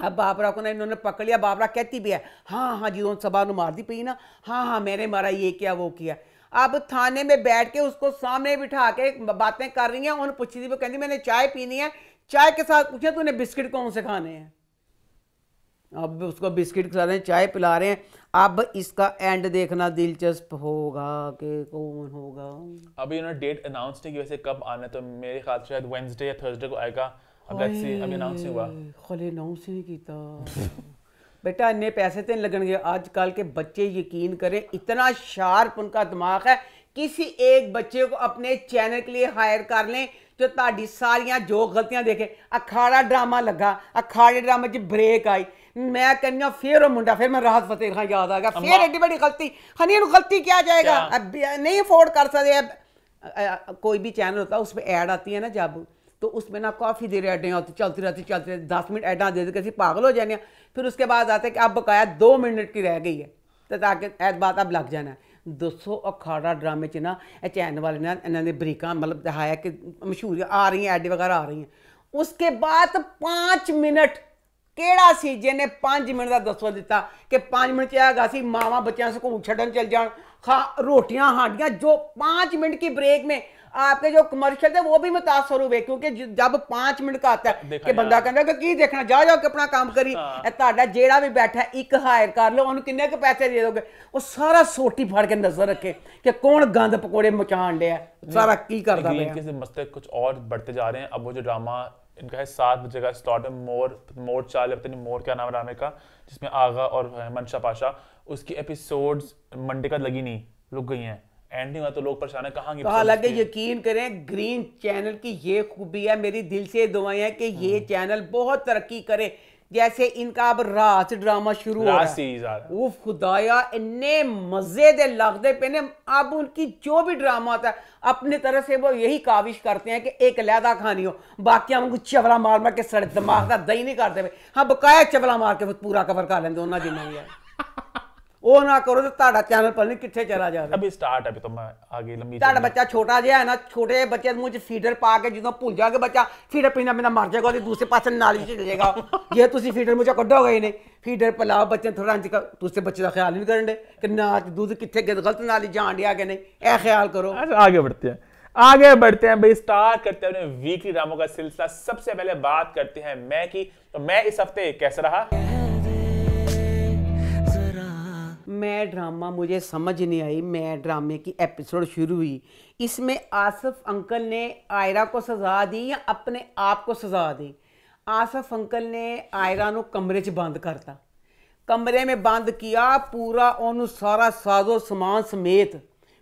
अब बाबरा को ना इन्होंने पकड़ लिया, बाबरा कहती भी है हाँ हाँ जो सभा मार दी पी ना। हाँ हाँ मैंने मारा, ये किया, वो किया। अब थाने में बैठ के उसको सामने बिठा के बातें कर रही हैं, उन्होंने पूछी थी, वो कहती मैंने चाय पीनी है चाय के साथ पूछे तूने बिस्किट कौन से खाने हैं? अब उसको बिस्किट खिला रहे हैं चाय पिला रहे हैं। अब इसका एंड देखना दिलचस्प होगा कि कौन होगा। अभी उन्होंने डेट अनाउंस नहीं की वैसे कब आना तो मेरे ख्याल से शायद वेंसडे या थर्सडे को आएगा। अब लेट्स सी अभी अनाउंस नहीं हुआ। खले अनाउंस नहीं कीता। बेटा इन्ने पैसे तो नहीं लगनगे आजकल के बच्चे यकीन करें इतना शार्प उनका दिमाग है। किसी एक बच्चे को अपने चैनल के लिए हायर कर लें तो ਤੁਹਾਡੀ सारिया जो गलतियाँ देखे अखाड़ा ड्रामा लगा अखाड़े ड्रामे च ब्रेक आई मैं कहना फिर वो मुंडा फिर मैं राहत फतेह खान याद आ गया फिर एडी बड़ी गलती हनी गलती क्या जाएगा क्या? अब नहीं अफोर्ड कर सकते कोई भी चैनल होता है पर ऐड आती है ना जब तो उसमें ना काफ़ी देर ऐडें होती चलती रहती चलती रहती दस मिनट ऐडा दे देते पागल हो जाने फिर उसके बाद आते कि अब बकाया दो मिनट की रह गई है तो ताकि ऐद बात अब लग जाना है 200 ਅਖਾੜਾ ਡਰਾਮੇ 'ਚ ਨਾ, ਇਹ ਚੈਨ ਵਾਲੇ ਨੇ, ਇਹਨਾਂ ਦੇ ਬਰੀਕਾਂ ਮਤਲਬ ਦਿਖਾਇਆ ਕਿ ਮਸ਼ਹੂਰ ਆ ਰਹੀਆਂ, ਐਡ ਵਗੈਰਾ ਆ ਰਹੀਆਂ। ਉਸਕੇ ਬਾਅਦ बाद ਮਿੰਟ, ਕਿਹੜਾ ਸੀ ਜਿਹਨੇ 5 ਮਿੰਟ ਦਾ ਦੱਸੋ ਦਿੱਤਾ ਕਿ 5 ਮਿੰਟ ਚ ਆਗਾ ਸੀ, ਮਾਵਾ ਬੱਚਿਆਂ ਸਕੂਲ ਛੱਡਣ ਚਲ ਜਾਣ, ਖਾ ਰੋਟੀਆਂ, ਹਾਂਡੀਆਂ, ਜੋ 5 ਮਿੰਟ ਕੀ ਬ੍ਰੇਕ ਮੇ आपके जो कमर्शियल थे वो भी मुतासर हुए क्योंकि ज- जब पांच मिनट का आता है देखा कि बंदा यार। ਕਹਿੰਦਾ ਕਿ ਕੀ ਦੇਖਣਾ ਜਾ ਜਾ ਕੇ ਆਪਣਾ ਕੰਮ ਕਰੀ ਇਹ ਤੁਹਾਡਾ ਜਿਹੜਾ ਵੀ ਬੈਠਾ ਹੈ, ਇੱਕ ਹਾਇਰ ਕਰ ਲਓ ਉਹਨੂੰ ਕਿੰਨੇ ਕੁ ਪੈਸੇ ਦੇ ਦੋਗੇ ਉਹ ਸਾਰਾ ਸੋਟੀ ਫੜ ਕੇ ਨਜ਼ਰ ਰੱਖੇ ਕਿ ਕੌਣ ਗੰਦ ਪਕੌੜੇ ਮਚਾਣ ਡਿਆ ਸਾਰਾ ਕੀ ਕਰਦਾ लेकिन ਪਿਆ इनके मसले कुछ और बढ़ते जा रहे हैं अब वो जो ड्रामा इनका है सात बजे का स्लॉट है मोर मोर चाल पता नहीं मोर क्या नाम है ड्रामे का जिसमें आगा और मनशा पाशा उसकी एपिसोड्स मंडे का लगी नहीं रुक गई हैं एंड नहीं हुआ तो लोग परेशान है कहाँ तो हालाँकि यकीन करें ग्रीन चैनल की ये खूबी है मेरी दिल से दुआएँ हैं कि ये हम्म। चैनल बहुत तरक्की करे जैसे इनका अब रात ड्रामा शुरू हो रहा है। वो खुदाया इन्ने मज़े दे लगते पे ने अब उनकी जो भी ड्रामा होता है अपनी तरह से वो यही काविश करते हैं कि एक लहदा खानी हो बाकी हमको चवला मार मार के सड़क दिमाग का दही नहीं करते हाँ बकाया चवला मार के पूरा कवर कर लेंगे उन्होंने है। ਉਹ ਨਾ ਕਰੋ ਤੇ ਤੁਹਾਡਾ ਚੈਨਲ ਪਤਾ ਨਹੀਂ ਕਿੱਥੇ ਚਲਾ ਜਾਵੇ अभी स्टार्ट अभी तो मैं आगे लंबी ਤੁਹਾਡਾ चलूंगी। ਬੱਚਾ ਛੋਟਾ ਜਿਹਾ ਹੈ ਨਾ ਛੋਟੇ ਜਿਹੇ ਬੱਚੇ ਦੇ ਮੂੰਹ 'ਚ ਫੀਡਰ ਪਾ ਕੇ ਜਦੋਂ ਭੁੱਲ ਜਾਗੇ ਬੱਚਾ ਫੀਡਰ ਪੀਣਾ ਪੀਣਾ ਮਰ ਜਾਏਗਾ ਉਹਦੇ ਦੂਸਰੇ ਪਾਸੇ ਨਾਲੀ 'ਚ ਚਲੇ ਜਾਏਗਾ ਜੇ ਤੁਸੀਂ ਫੀਡਰ ਮੂੰਹ 'ਚ ਕੱਢੋਗੇ ਹੀ ਨਹੀਂ ਫੀਡਰ ਪਿਲਾਓ ਬੱਚੇ ਨੂੰ ਥੋੜਾ ਇੰਜ ਕਰ ਤੁਸੀਂ ਬੱਚੇ ਦਾ ਖਿਆਲ ਨਹੀਂ ਕਰਨ ਦੇ ਕਿ ਨਾ ਦੁੱਧ ਕਿੱਥੇ ਗਿਆ ਗਲਤ ਨਾਲੀ ਜਾਣ ਡਿਆ ਕਿ ਨਹੀਂ ਇਹ ਖਿਆਲ ਕਰੋ अच्छा आगे बढ़ते हैं आगे बढ़ते हैं भाई स्टार्ट करते हैं अपने वीकली ड्रामों का सिलसिला सबसे पहले बात करते हैं मैं की तो मैं इस हफ्ते कैसा रहा मैं ड्रामा मुझे समझ नहीं आई मैं ड्रामे की एपिसोड शुरू हुई इसमें आसफ अंकल ने आयरा को सज़ा दी या अपने आप को सज़ा दी आसफ अंकल ने आयरा ਨੂੰ ਕਮਰੇ 'ਚ ਬੰਦ ਕਰਤਾ ਕਮਰੇ में ਬੰਦ किया पूरा ਉਹਨੂੰ ਸਾਰਾ ਸਾਜ਼ੋ ਸਮਾਨ ਸਮੇਤ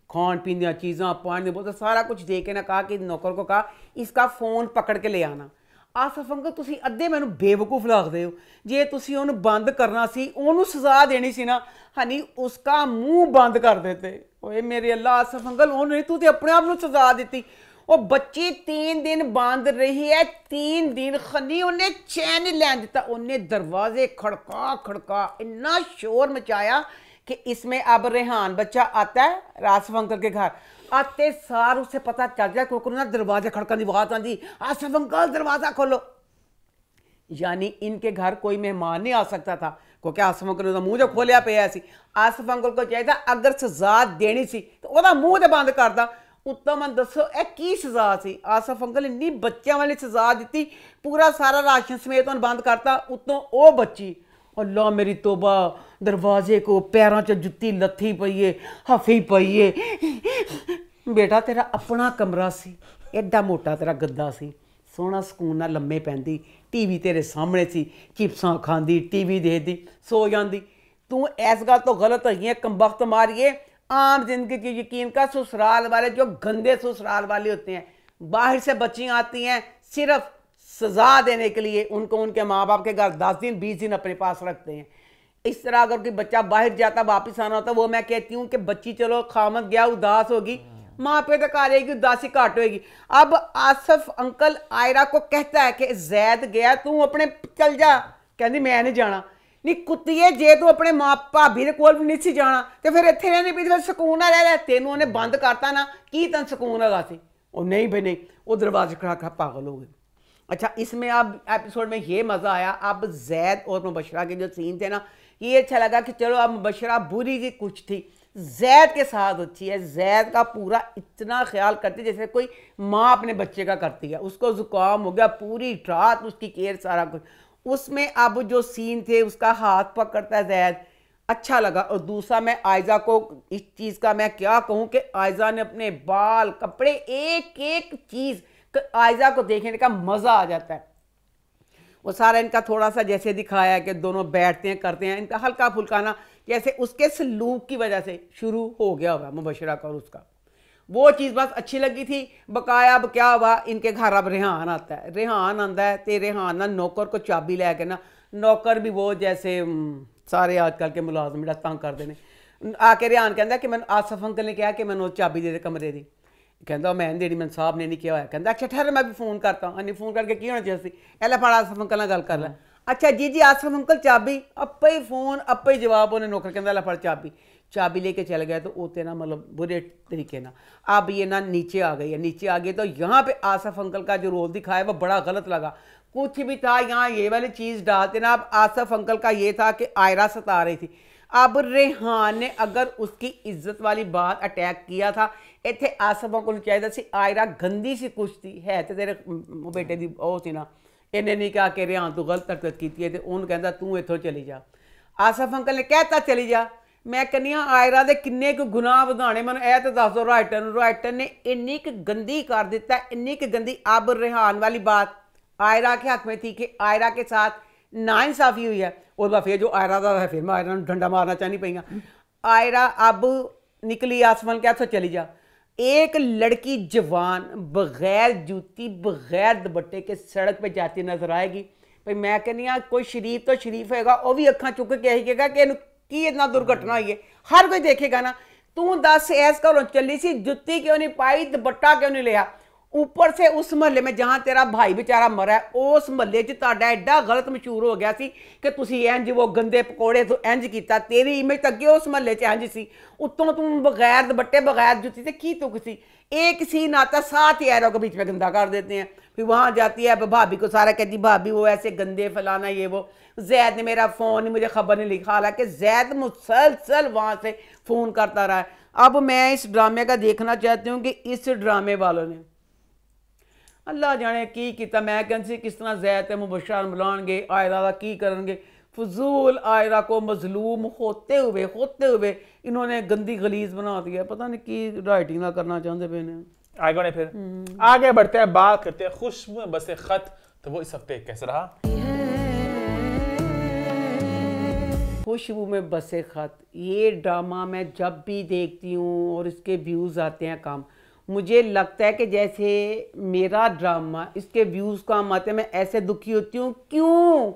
ਖਾਣ ਪੀਣ ਦੀਆਂ ਚੀਜ਼ਾਂ ਪਾਣੀ ਦੀ ਬੋਤਲ ਸਾਰਾ ਕੁਝ ਦੇ ਕੇ ਨਾ ਕਹਾ ਕਿ ਨੌਕਰ ਕੋ ਕਹਾ इसका ਫੋਨ ਪਕੜ ਕੇ ਲੈ ਆਣਾ ਆਸਫ ਅੰਕਲ ਤੁਸੀਂ ਅੱਧੇ ਮੈਨੂੰ ਬੇਵਕੂਫ ਲੱਗਦੇ ਹੋ ਜੇ ਤੁਸੀਂ ਉਹਨੂੰ ਬੰਦ ਕਰਨਾ ਸੀ ਉਹਨੂੰ ਸਜ਼ਾ ਦੇਣੀ ਸੀ ਨਾ ਹਨੀ ਉਸਕਾ ਮੂੰਹ ਬੰਦ ਕਰ ਦਿੱਤੇ ਓਏ ਮੇਰੇ ਅੱਲਾ ਆਸਫ ਅੰਕਲ ਉਹਨੂੰ ਨਹੀਂ ਤੂੰ ਤੇ ਆਪਣੇ ਆਪ ਨੂੰ ਸਜ਼ਾ ਦਿੱਤੀ ਉਹ ਬੱਚੀ 3 ਦਿਨ ਬੰਦ ਰਹੀ ਹੈ 3 ਦਿਨ ਖਨੀ ਉਹਨੇ ਚੈਨ ਨਹੀਂ ਲੈਣ ਦਿੱਤਾ ਉਹਨੇ ਦਰਵਾਜ਼ੇ ਖੜਕਾ ਖੜਕਾ ਇੰਨਾ शोर मचाया कि इसमें अब रेहान बच्चा आता है रासफ अंकल के घर आते सार उसे पता चल जाए क्योंकि ना दरवाजे खड़कन की आवाज आती आसफ अंकल दरवाजा खोलो यानी इनके घर कोई मेहमान नहीं आ सकता था क्योंकि आसफ अंकल ने ਉਹਦਾ ਮੂੰਹ ਜੋ ਖੋਲਿਆ ਪਿਆ ਸੀ ਆਸਫ ਅੰਕਲ ਕੋ ਚਾਹੀਦਾ ਅਗਰ ਸਜ਼ਾ ਦੇਣੀ ਸੀ ਤਾਂ ਉਹਦਾ ਮੂੰਹ ਤੇ ਬੰਦ ਕਰਦਾ ਉੱਤੋਂ ਮੈਨੂੰ ਦੱਸੋ ਇਹ ਕੀ ਸਜ਼ਾ ਸੀ ਆਸਫ ਅੰਕਲ ਇੰਨੀ ਬੱਚਿਆਂ ਵਾਲੀ ਸਜ਼ਾ ਦਿੱਤੀ ਪੂਰਾ ਸਾਰਾ ਰਾਸ਼ਨ ਸਮੇਤ ਉਹਨੂੰ ਬੰਦ ਕਰਤਾ ਉੱਤੋਂ ਉਹ ਬੱਚੀ ਅੱਲਾ ਮੇਰੀ ਤੋਬਾ ਦਰਵਾਜ਼ੇ ਕੋ ਪੈਰਾਂ 'ਚ ਜੁੱਤੀ ਲੱਥੀ ਪਈਏ ਹਫੀ ਪਈਏ ਬੇਟਾ ਤੇਰਾ ਆਪਣਾ ਕਮਰਾ ਸੀ ਐਡਾ ਮੋਟਾ ਤੇਰਾ ਗੱਦਾ ਸੀ ਸੋਹਣਾ ਸਕੂਨ ਨਾਲ ਲੰਮੇ ਪੈਂਦੀ ਟੀਵੀ ਤੇਰੇ ਸਾਹਮਣੇ ਸੀ ਚਿਪਸਾਂ ਖਾਂਦੀ ਟੀਵੀ ਦੇਖਦੀ ਸੋ ਜਾਂਦੀ ਤੂੰ ਇਸ ਗੱਲ ਤੋਂ ਗਲਤ ਹੈਗੀ ਹੈ ਕੰਬਖਤ ਮਾਰੀਏ आम जिंदगी की यकीन का ससुराल वाले जो गंदे ससुराल वाले होते हैं बाहर से बच्चियां आती हैं सिर्फ सजा देने के लिए उनको उनके माँ बाप के घर दस दिन बीस दिन अपने पास रखते हैं इस तरह अगर कोई बच्चा बाहर जाता वापस आना होता वो मैं कहती हूँ कि बच्ची चलो खामद गया उदास होगी माँ पे तक आ जाएगी उदासी घट होएगी अब आसफ अंकल आयरा को कहता है कि जैद गया तू अपने चल जा कहती मैं नहीं जाना ਨੀ ਕੁੱਤੀਏ ਜੇ ਤੂੰ ਆਪਣੇ ਮਾਂ ਭਾਬੀ ਦੇ ਕੋਲ ਵੀ ਨਹੀਂ ਸੀ ਜਾਣਾ ਤੇ ਫਿਰ ਇੱਥੇ ਰਹਿਣੀ ਵੀ ਫਿਰ ਸਕੂਨ ਨਾਲ ਰਹਿ ਲੈ ਤੈਨੂੰ ਉਹਨੇ ਬੰਦ ਕਰਤਾ ਨਾ ਕੀ ਤੈਨੂੰ ਸਕੂਨ ਹੈਗਾ ਸੀ ਉਹ नहीं भाई नहीं वो दरवाजे खड़ा खड़ा पागल हो गए अच्छा इसमें अब एपिसोड में ये मज़ा आया। अब जैद और मुबशरा के जो सीन थे ना, ये अच्छा लगा कि चलो, अब मुबशरा बुरी की कुछ थी। जैद के साथ अच्छी है। जैद का पूरा इतना ख्याल करती जैसे कोई माँ अपने बच्चे का करती है। उसको जुकाम हो गया, पूरी रात उसकी केयर सारा कुछ। उसमें अब जो सीन थे, उसका हाथ पकड़ता है जैद। अच्छा लगा। और दूसरा, मैं आयजा को इस चीज़ का मैं क्या कहूँ कि आयजा ने अपने बाल, कपड़े एक एक चीज़ आयजा को देखने का मज़ा आ जाता है। वो सारा इनका थोड़ा सा जैसे दिखाया है कि दोनों बैठते हैं, करते हैं, इनका हल्का फुल्काना जैसे उसके सलूक की वजह से शुरू हो गया हुआ मुबशरा का और उसका। वो चीज़ बस अच्छी लगी थी, बकाया अब क्या हुआ, इनके घर अब रेहान आता है। रेहान आंदा है तो रेहान ना नौकर को चाबी ले के ना, नौकर भी वो जैसे सारे आजकल के मुलाजम तंग कर देने। आके रेहान कहता कि मैंने आसफ अंकल ने कहा कि मैंने वो चाबी दे दे कमरे की ਕਹਿੰਦਾ ਮੈਂ ਨਹੀਂ ਦੇਣੀ ਮੈਨੂੰ ਸਾਹਿਬ ਨੇ ਨਹੀਂ ਕਿਹਾ ਹੋਇਆ ਕਹਿੰਦਾ ਅੱਛਾ ਠਹਿਰ ਮੈਂ ਵੀ ਫੋਨ ਕਰਤਾ ਅਨੀ ਫੋਨ ਕਰਕੇ ਕੀ ਹੋਣਾ ਚਾਹੀਦਾ ਸੀ ਇਹਲਾ ਫੜ ਆਸਫ ਅੰਕਲ ਨਾਲ ਗੱਲ ਕਰ ਲੈ ਅੱਛਾ ਜੀ ਜੀ ਆਸਫ ਅੰਕਲ ਚਾਬੀ ਆਪੇ ਹੀ ਫੋਨ ਆਪੇ ਹੀ ਜਵਾਬ ਉਹਨੇ ਨੌਕਰ ਕਹਿੰਦਾ ਲੈ ਫੜ ਚਾਬੀ चाबी लेके चल गए तो होते ना मतलब बुरे तरीके ना अब ये ना नीचे आ गई है नीचे आ गई तो यहाँ पे आसफ अंकल का जो रोल दिखाया वो बड़ा गलत लगा कुछ भी था यहाँ ये वाली चीज़ डालते ना अब आसफ अंकल का ये था कि आयरा सता रही थी अब रेहान ने अगर उसकी इज्जत वाली बात अटैक किया था ਇੱਥੇ ਆਸਫ ਕੋਲ ਚਾਹੀਦਾ ਸੀ ਆਇਰਾ ਗੰਦੀ ਸੀ ਕੁਛ ਸੀ ਹੈ ਤੇ ਤੇਰੇ ਮ- ਬੇਟੇ ਦੀ ਉਹ ਸੀ ਨਾ ਇਹਨੇ ਨਹੀਂ ਕਿਹਾ ਕਿ ਰਿਆਂ ਤੂੰ ਗਲਤ ਹਰਕਤ ਕੀਤੀ ਹੈ ਤੇ ਉਹਨੂੰ ਕਹਿੰਦਾ ਤੂੰ ਇੱਥੋਂ ਚਲੀ ਜਾ ਆਸਫ ਅੰਕਲ ਨੇ ਕਹਿਤਾ ਚਲੀ ਜਾ ਮੈਂ ਕਹਿੰਦੀ ਹਾਂ ਆਇਰਾ ਦੇ ਕਿੰਨੇ ਕੁ ਗੁਨਾਹ ਵਧਾਣੇ ਮੈਨੂੰ ਇਹ ਤਾਂ ਦੱਸ ਦੋ ਰਾਈਟਰ ਨੂੰ ਰਾਈਟਰ ਨੇ ਇੰਨੀ ਕੁ ਗੰਦੀ ਕਰ ਦਿੱਤਾ ਇੰਨੀ ਕੁ ਗੰਦੀ ਅਬ रेहान वाली बात आयरा के हक में थी कि आयरा के ਨਾ ਇਨਸਾਫੀ ਹੋਈ ਹੈ ਉਹ ਬਾਅਦ ਫਿਰ ਜੋ ਆਇਰਾ ਦਾ ਹੈ ਫਿਰ ਮੈਂ ਆਇਰਾ ਨੂੰ ਡੰਡਾ ਮਾਰਨਾ ਚਾਹਨੀ ਪਈਆਂ ਆਇਰਾ ਅਬ ਨਿਕਲੀ ਆਸਮਾਨ ਕੇ ਹੱਥੋਂ ਚਲੀ ਜਾ एक लड़की जवान बगैर जूती बगैर दुपट्टे के सड़क पे जाती नजर आएगी भाई मैं कहनी हाँ कोई शरीफ तो शरीफ होगा वह भी अखा चुक के यही कहेगा कि इन की इतना दुर्घटना हुई है हर कोई देखेगा ना तू दस ऐस घरों चली सी जुत्ती क्यों नहीं पाई दुपट्टा क्यों नहीं लिया ऊपर से उस महल्ले में जहां तेरा भाई बेचारा मरा है उस महल्ले 'ਚ ਤੁਹਾਡਾ ਐਡਾ ਗਲਤ ਮਸ਼ਹੂਰ ਹੋ ਗਿਆ ਸੀ ਕਿ ਤੁਸੀਂ ਇੰਜ ਉਹ ਗੰਦੇ ਪਕੌੜੇ ਤੋਂ ਇੰਜ ਕੀਤਾ ਤੇਰੀ ਇਮੇਜ ਤਾਂ ਅੱਗੇ ਉਸ महल्ले 'ਚ ਇੰਜ ਸੀ ਉੱਤੋਂ ਤੂੰ बगैर दुपट्टे बगैर जूती से की तो किसी एक सीन आता साथ ही एरो के बीच में गंदा कर देते हैं फिर वहाँ जाती है भाभी को सारा कहती भाभी वो ऐसे गंदे फलाना ये वो जैद ने मेरा फ़ोन मुझे खबर नहीं लिखा हालांकि जैद मुसलसल वहाँ से फ़ोन करता रहा है अब मैं इस ड्रामे का देखना चाहती हूँ कि इस ड्रामे वालों ने ਅੱਲਾ ਜਾਣੇ ਕੀ ਕੀਤਾ ਮੈਂ ਕਹਿੰਦੀ ਸੀ ਕਿਸ ਤਰ੍ਹਾਂ ਜ਼ੈਦ ਤੇ ਮੁਬਸ਼ਰ ਮਿਲਾਣਗੇ ਆਇਰਾ ਦਾ ਕੀ ਕਰਨਗੇ फजूल आयरा को मजलूम होते हुए होते हुए इन्होंने गंदी गलीज बना दिया पता नहीं की राइटिंग ना करना चाहते पे ने आगे बढ़े फिर आगे बढ़ते हैं बात करते हैं खुशबू में बसे खत तो वो इस हफ्ते कैसे रहा खुशबू में बसे खत ये ड्रामा मैं जब भी देखती हूँ और इसके व्यूज़ आते हैं कम मुझे लगता है कि जैसे मेरा ड्रामा इसके व्यूज़ कम आते हैं, मैं ऐसे दुखी होती हूँ, क्यों?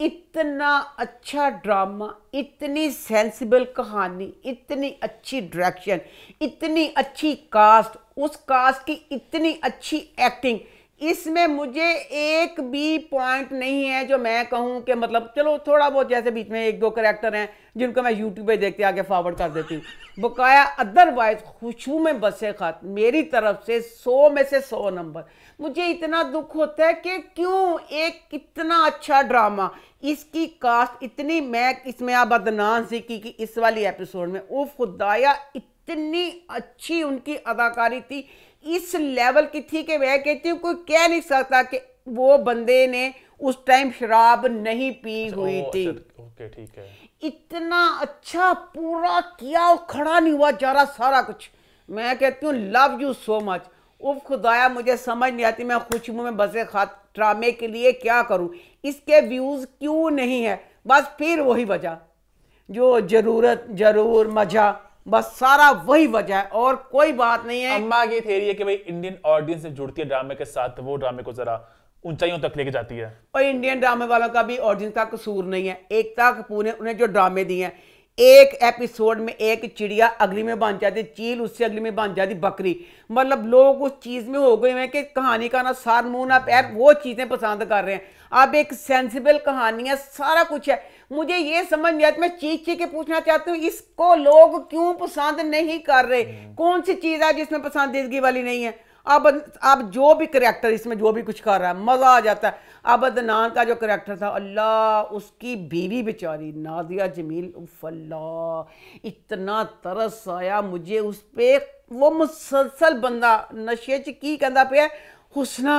इतना अच्छा ड्रामा इतनी सेंसिबल कहानी, इतनी अच्छी डायरेक्शन इतनी अच्छी कास्ट उस कास्ट की इतनी अच्छी एक्टिंग इसमें मुझे एक भी पॉइंट नहीं है जो मैं कहूँ कि मतलब चलो थोड़ा बहुत जैसे बीच में एक दो करेक्टर हैं जिनको मैं यूट्यूब पे देखते, आगे फॉरवर्ड कर देती हूँ। बकाया अदरवाइज़ खुशबू में बसे खत, मेरी तरफ़ से सौ में से सौ नंबर मुझे इतना दुख होता है कि क्यों एक इतना अच्छा ड्रामा इसकी कास्ट इतनी, मैं इसमें आप बदनाम सी की कि इस वाली एपिसोड में उफ खुदाया, इतनी अच्छी उनकी अदाकारी थी। इस लेवल की थी कि मैं कहती हूँ, कोई कह नहीं सकता कि वो बंदे ने उस टाइम शराब नहीं पी हुई ओ, थी। अच्छा, ओके ठीक है। इतना अच्छा पूरा किया और खड़ा नहीं हुआ जा रहा सारा कुछ। मैं कहती हूँ लव यू सो मच उफ खुदाया मुझे समझ नहीं आती मैं खुशबू में बसे खात ड्रामे के लिए क्या करूँ। इसके व्यूज़ क्यों नहीं है? बस फिर वही वजह। जो ज़रूरत ज़रूर मज़ा बस सारा वही वजह है और कोई बात नहीं है। अम्मा की थेरी है कि भाई इंडियन ऑडियंस से जुड़ती है ड्रामे के साथ तो वो ड्रामे को जरा ऊंचाइयों तक लेके जाती है। और इंडियन ड्रामे वालों का भी ऑडियंस का कसूर नहीं है। एकता कपूर ने उन्हें जो ड्रामे दिए हैं एक एपिसोड में एक चिड़िया अगली में बन जाती चील उससे अगली में बन जाती बकरी। मतलब लोग उस चीज़ में हो गए हैं कि कहानी का ना सार मुँह ना पैर वो चीज़ें पसंद कर रहे हैं। अब एक सेंसिबल कहानी है सारा कुछ है। मुझे ये समझ नहीं आता मैं चीख चीख के पूछना चाहती हूँ इसको लोग क्यों पसंद नहीं कर रहे? कौन सी चीज़ है जिसमें पसंदीदगी वाली नहीं है? अब अब जो भी करेक्टर इसमें जो भी कुछ कर रहा है, मज़ा आ जाता है। अब अदनान का जो करेक्टर था, अल्लाह, उसकी बीवी बेचारी, नादिया जमील उफल्ला इतना तरस आया मुझे उस पर वो मुसलसल बंदा नशे च की कहता पे हुसना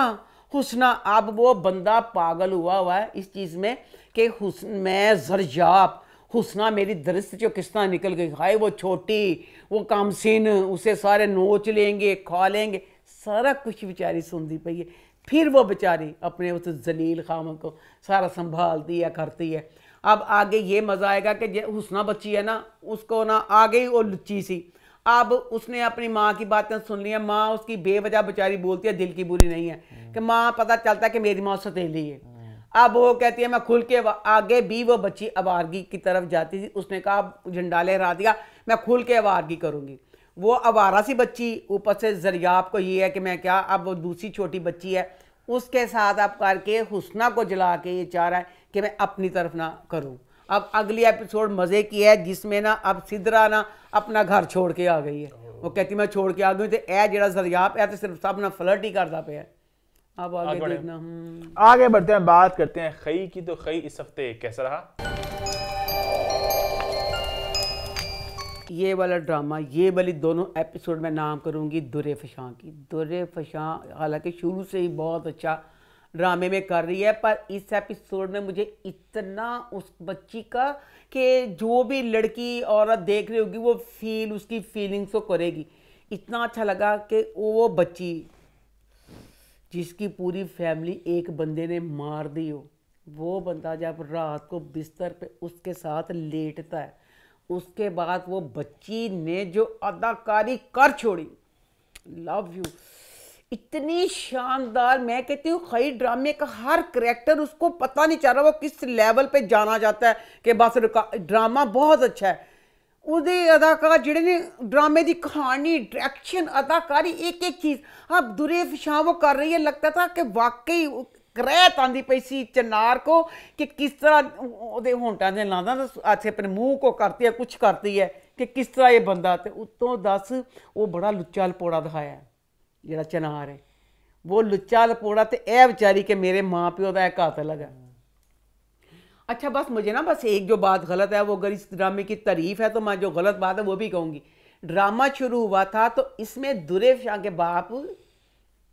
हुसना। अब वो बंदा पागल हुआ हुआ है इस चीज़ में कि हुसन मैं जरजाब, हुसना मेरी दरस्त जो किस तरह निकल गई? हाय, वो छोटी, वो कामसिन उसे सारे नोच लेंगे, खा लेंगे। सारा कुछ बेचारी सुनती पई है। फिर वो बेचारी अपने उस जलील खाम को सारा संभालती है, करती है। अब आगे ये मज़ा आएगा कि हुसना बच्ची है ना, उसको ना आगे ही वो लुच्ची सी। अब उसने अपनी माँ की बातें सुन ली हैं। माँ उसकी बेवजह बेचारी बोलती है, दिल की बुरी नहीं है। कि माँ, पता चलता है कि मेरी माँ सतीली है। अब वो कहती है, मैं खुल के आगे भी वो बच्ची अवारगी की तरफ़ जाती थी। उसने कहा, झंडा लहरा दिया, मैं खुल के अवारगी करूँगी। वो अवारा सी बच्ची ऊपर से ज़रिया को ये है कि मैं क्या अब वो दूसरी छोटी बच्ची है उसके साथ आप करके हुसना को जला के ये चाह रहा है कि मैं अपनी तरफ़ ना करूँ अब अगली एपिसोड मज़े की है जिसमें ना अब सिद्धरा ना अपना घर छोड़ के आ गई है वो कहती मैं छोड़ के आ गई तो ए जेड़ा ज़रिया पे तो सिर्फ़ सब ना फ्लर्ट ही करता पे है अब आगे बढ़े। देखना हम्म। आगे बढ़ते हैं बात करते हैं खई की तो खई इस हफ़्ते कैसा रहा ये वाला ड्रामा, ये वाली दोनों एपिसोड में नाम करूँगी दुरे फशां की। दुरे फशां हालाँकि शुरू से ही बहुत अच्छा ड्रामे में कर रही है, पर इस एपिसोड में मुझे इतना उस बच्ची का कि जो भी लड़की औरत देख रही होगी, वो फील उसकी फीलिंग्स को करेगी। इतना अच्छा लगा कि वो बच्ची, जिसकी पूरी फैमिली एक बंदे ने मार दी हो, वो बंदा जब रात को बिस्तर पे उसके साथ लेटता है उसके बाद वो बच्ची ने जो अदाकारी कर छोड़ी। लव यू इतनी शानदार, मैं कहती हूँ, कई ड्रामे का हर करेक्टर उसको पता नहीं चल रहा वो किस लेवल पे जाना जाता है कि बस रुका ड्रामा बहुत अच्छा है। ਉਹਦੇ अदाकार जिड़े ने ड्रामे की कहानी डायरेक्शन अदाकारी एक एक चीज़। अब दुरे ਸ਼ਾਹ वो कर रही है, लगता था कि वाकई ਕਰੈਤ ਆਂਦੀ ਪਈ ਸੀ ਚਨਾਰ ਕੋ ਕਿ ਕਿਸ ਤਰ੍ਹਾਂ ਉਹਦੇ ਹੋਂਟਾਂ ਦੇ ਲਾਂਦਾ ਤਾਂ ਆਥੇ ਆਪਣੇ ਮੂੰਹ ਕੋ ਕਰਤੀ ਹੈ ਕੁਝ ਕਰਤੀ ਹੈ ਕਿ ਕਿਸ ਤਰ੍ਹਾਂ ਇਹ ਬੰਦਾ ਤੇ ਉਤੋਂ ਦੱਸ ਉਹ ਬੜਾ ਲੁੱਚਾ ਲਪੋੜਾ ਦਿਖਾਇਆ ਹੈ, ਜਿਹੜਾ ਚਨਾਰ ਹੈ ਉਹ ਲੁੱਚਾ ਲਪੋੜਾ ਤੇ ਇਹ ਵਿਚਾਰੀ ਕਿ ਮੇਰੇ ਮਾਂ ਪਿਓ ਦਾ ਇਹ ਕਾਤਲ ਹੈਗਾ अच्छा बस मुझे ना बस एक जो बात गलत है वो अगर इस ड्रामे की तारीफ है तो मैं जो गलत बात है वो भी कहूँगी ड्रामा शुरू हुआ था तो इसमें दुरेव शाह के बाप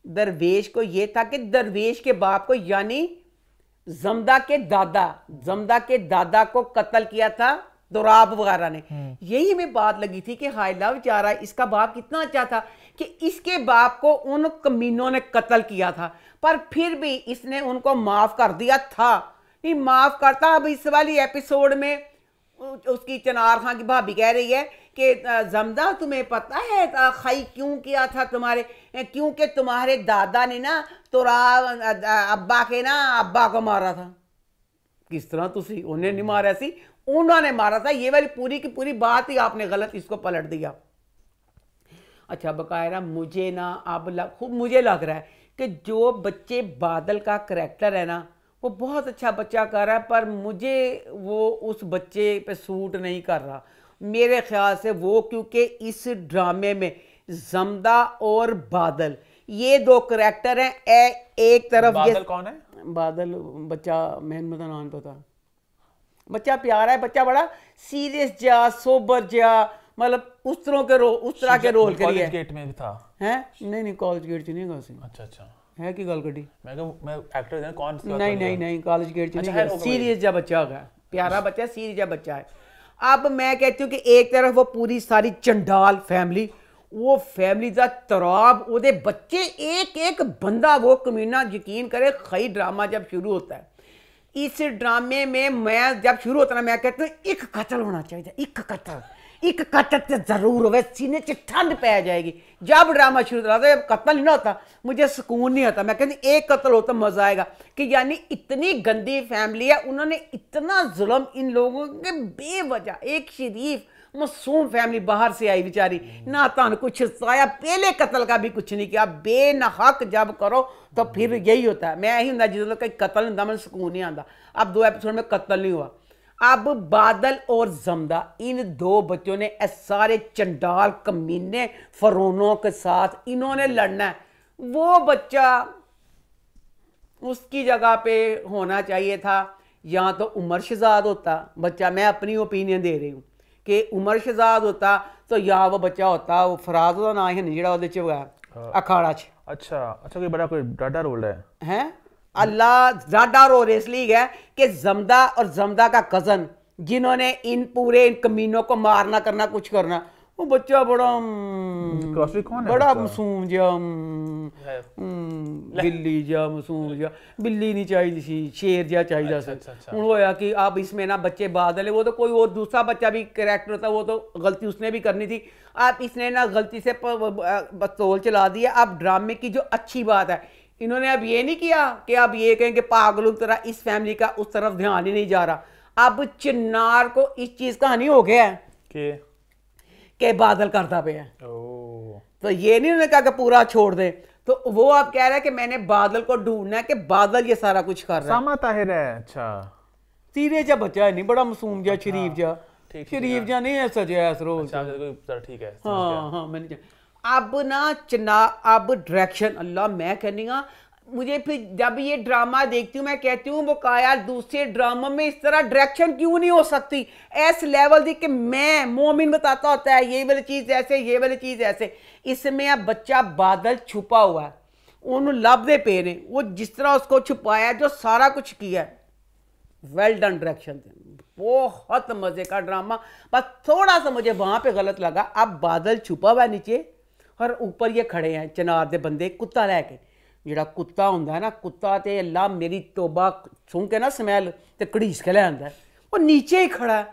दरवेश को यह था कि दरवेश के बाप को यानी जमदा के दादा जमदा के दादा को कत्ल किया था दोराब वगैरह ने। यही हमें बात लगी थी कि हाइला बेचारा इसका बाप कितना अच्छा था कि इसके बाप को उन कमीनों ने कत्ल किया था पर फिर भी इसने उनको माफ़ कर दिया था। नहीं माफ़ करता अब इस वाली एपिसोड में उसकी चनार खां की भाभी कह रही है कि जमदा तुम्हें पता है खाई क्यों किया था तुम्हारे? क्योंकि तुम्हारे दादा ने ना अ, अब्बा के ना अब्बा को मारा था। किस तरह तुसी उन्हें नहीं मारा सी? उन्होंने मारा था। ये वाली पूरी की पूरी बात ही आपने गलत इसको पलट दिया। अच्छा बकायरा मुझे ना अब लग, खूब मुझे लग रहा है कि जो बच्चे बादल का करेक्टर है ना वो बहुत अच्छा बच्चा कर रहा है पर मुझे वो उस बच्चे पे सूट नहीं कर रहा। मेरे ख्याल से वो क्योंकि इस ड्रामे में जमदा और बादल। ये दो करेक्टर हैं। ए, एक तरफ़ बादल ये कौन है? बादल बच्चा मुझे नाम पता। बच्चा प्यारा है बच्चा बड़ा। सीरियस जा सोबर जा मतलब उस तरह के रोल उस तरह के रोल कॉलेज करिए गेट में भी था। हैं? नहीं नहीं कॉलेज गेट नहीं गा सी। अच्छा अच्छा। है की गल कड्डी मैं कहा मैं एक्टर है कौन सी नहीं नहीं नहीं कॉलेज गेट अच्छा, नहीं है, सीरियस जा बच्चा होगा प्यारा बच्चा सीरियस जा बच्चा है। अब मैं कहती हूँ कि एक तरफ़ वो पूरी सारी चंडाल फैमिली वो फैमिली का तराब वो बच्चे एक एक बंदा वो कमीना यकीन करे, खई ड्रामा जब शुरू होता है। इस ड्रामे में मैं जब शुरू होता ना, मैं कहता हूँ, एक कतल होना चाहिए, एक कतल एक कतल तो ज़रूर हो सीने से ठंड पै जाएगी। जब ड्रामा शुरू होता जब कत्ल नहीं ना होता, मुझे सुकून नहीं होता। मैं कहती एक कत्ल होता तो मज़ा आएगा। कि यानी इतनी गंदी फैमिली है, उन्होंने इतना जुल्म इन लोगों के बेवजह, एक शरीफ मासूम फैमिली बाहर से आई बेचारी। ना तन कुछ साया, पहले कत्ल का भी कुछ नहीं किया। बेनहक जब करो तो फिर यही होता है। मैं यही हूँ जिस कहीं कत्ल नहीं मैं सुकून नहीं आता अब दो एपिसोड में कत्ल नहीं हुआ। अब बादल और जमदा, इन दो बच्चों ने सारे चंडाल, कमीने, फरोनों के साथ इन्होंने लड़ना है। वो बच्चा उसकी जगह पे होना चाहिए था। या तो उमर शहजाद होता। बच्चा, मैं अपनी ओपिनियन दे रही हूँ। कि उमर शहजाद होता तो या वो बच्चा होता वो फराज का ना ही नहीं जो है। हाँ। अखाड़ा च। अच्छा अच्छा कोई बड़ा कोई डाडा रोल है? हैं? अल्लाह डाडा रोल इसलिए है कि जमदा और जमदा का कज़न जिन्होंने इन पूरे इन कमीनों को मारना करना कुछ करना। वो बच्चा बड़ा क्रॉसवी कौन है बड़ा? मासूम जिहा। हम्म, बिल्ली जिहा मासूम जिहा। बिल्ली नहीं चाहिए सी शेर जिहा चाहिए अच्छा, सी। अच्छा, अच्छा। हूँ होया कि अब इसमें ना बच्चे बादल वो तो कोई और दूसरा बच्चा भी करेक्टर होता वो तो गलती उसने भी करनी थी। अब इसने ना गलती से बस्तौल चला दिया अब ड्रामे की जो अच्छी बात है। इन्होंने अब ये नहीं किया कि अब ये कहें कि पागलों तरह इस फैमिली का उस तरफ़ ध्यान ही नहीं जा रहा। अब चिन्नार को इस चीज़ का हानि हो गया है। कि बादल करता पे है। तो ये नहीं उन्होंने कहा कि पूरा छोड़ दे। तो वो अब कह रहा है कि मैंने बादल को ढूंढना है कि बादल ये सारा कुछ कर रहा है। ताहिर है अच्छा। तीरे जा बच्चा है नहीं बड़ा मासूम जा शरीफ जा शरीफ जा नहीं है सजा इस रोल। अच्छा ठीक है। हाँ हाँ मैंने अब ना चना अब डायरेक्शन अल्लाह मैं कहनी हाँ मुझे फिर जब ये ड्रामा देखती हूँ, मैं कहती हूँ, वो कहा यार दूसरे ड्रामा में इस तरह डायरेक्शन क्यों नहीं हो सकती? ऐस लेवल देख के मैं, मोमिन बताता होता है, ये वाली चीज़ ऐसे, ये वाली चीज़ ऐसे। इसमें अब बच्चा बादल छुपा हुआ है उन्होंने लभदे पे ने, वो जिस तरह उसको छुपाया जो सारा कुछ किया वेल डन डायरेक्शन बहुत मज़े का ड्रामा। बस थोड़ा सा मुझे वहाँ पे गलत लगा, अब बादल छुपा हुआ नीचे, और ऊपर ये खड़े हैं, चनार दे बंदे, कुत्ता लैके। ਜਿਹੜਾ ਕੁੱਤਾ ਹੁੰਦਾ ਹੈ ਨਾ ਕੁੱਤਾ ਤੇ ਅੱਲਾ ਮੇਰੀ ਤੋਬਾ ਸੁਣ ਕੇ ਨਾ ਸਮੈਲ ਤੇ ਘੜੀਸ ਕੇ ਲੈ ਆਂਦਾ ਹੈ। ਉਹ ਨੀਚੇ ਹੀ ਖੜਾ ਹੈ।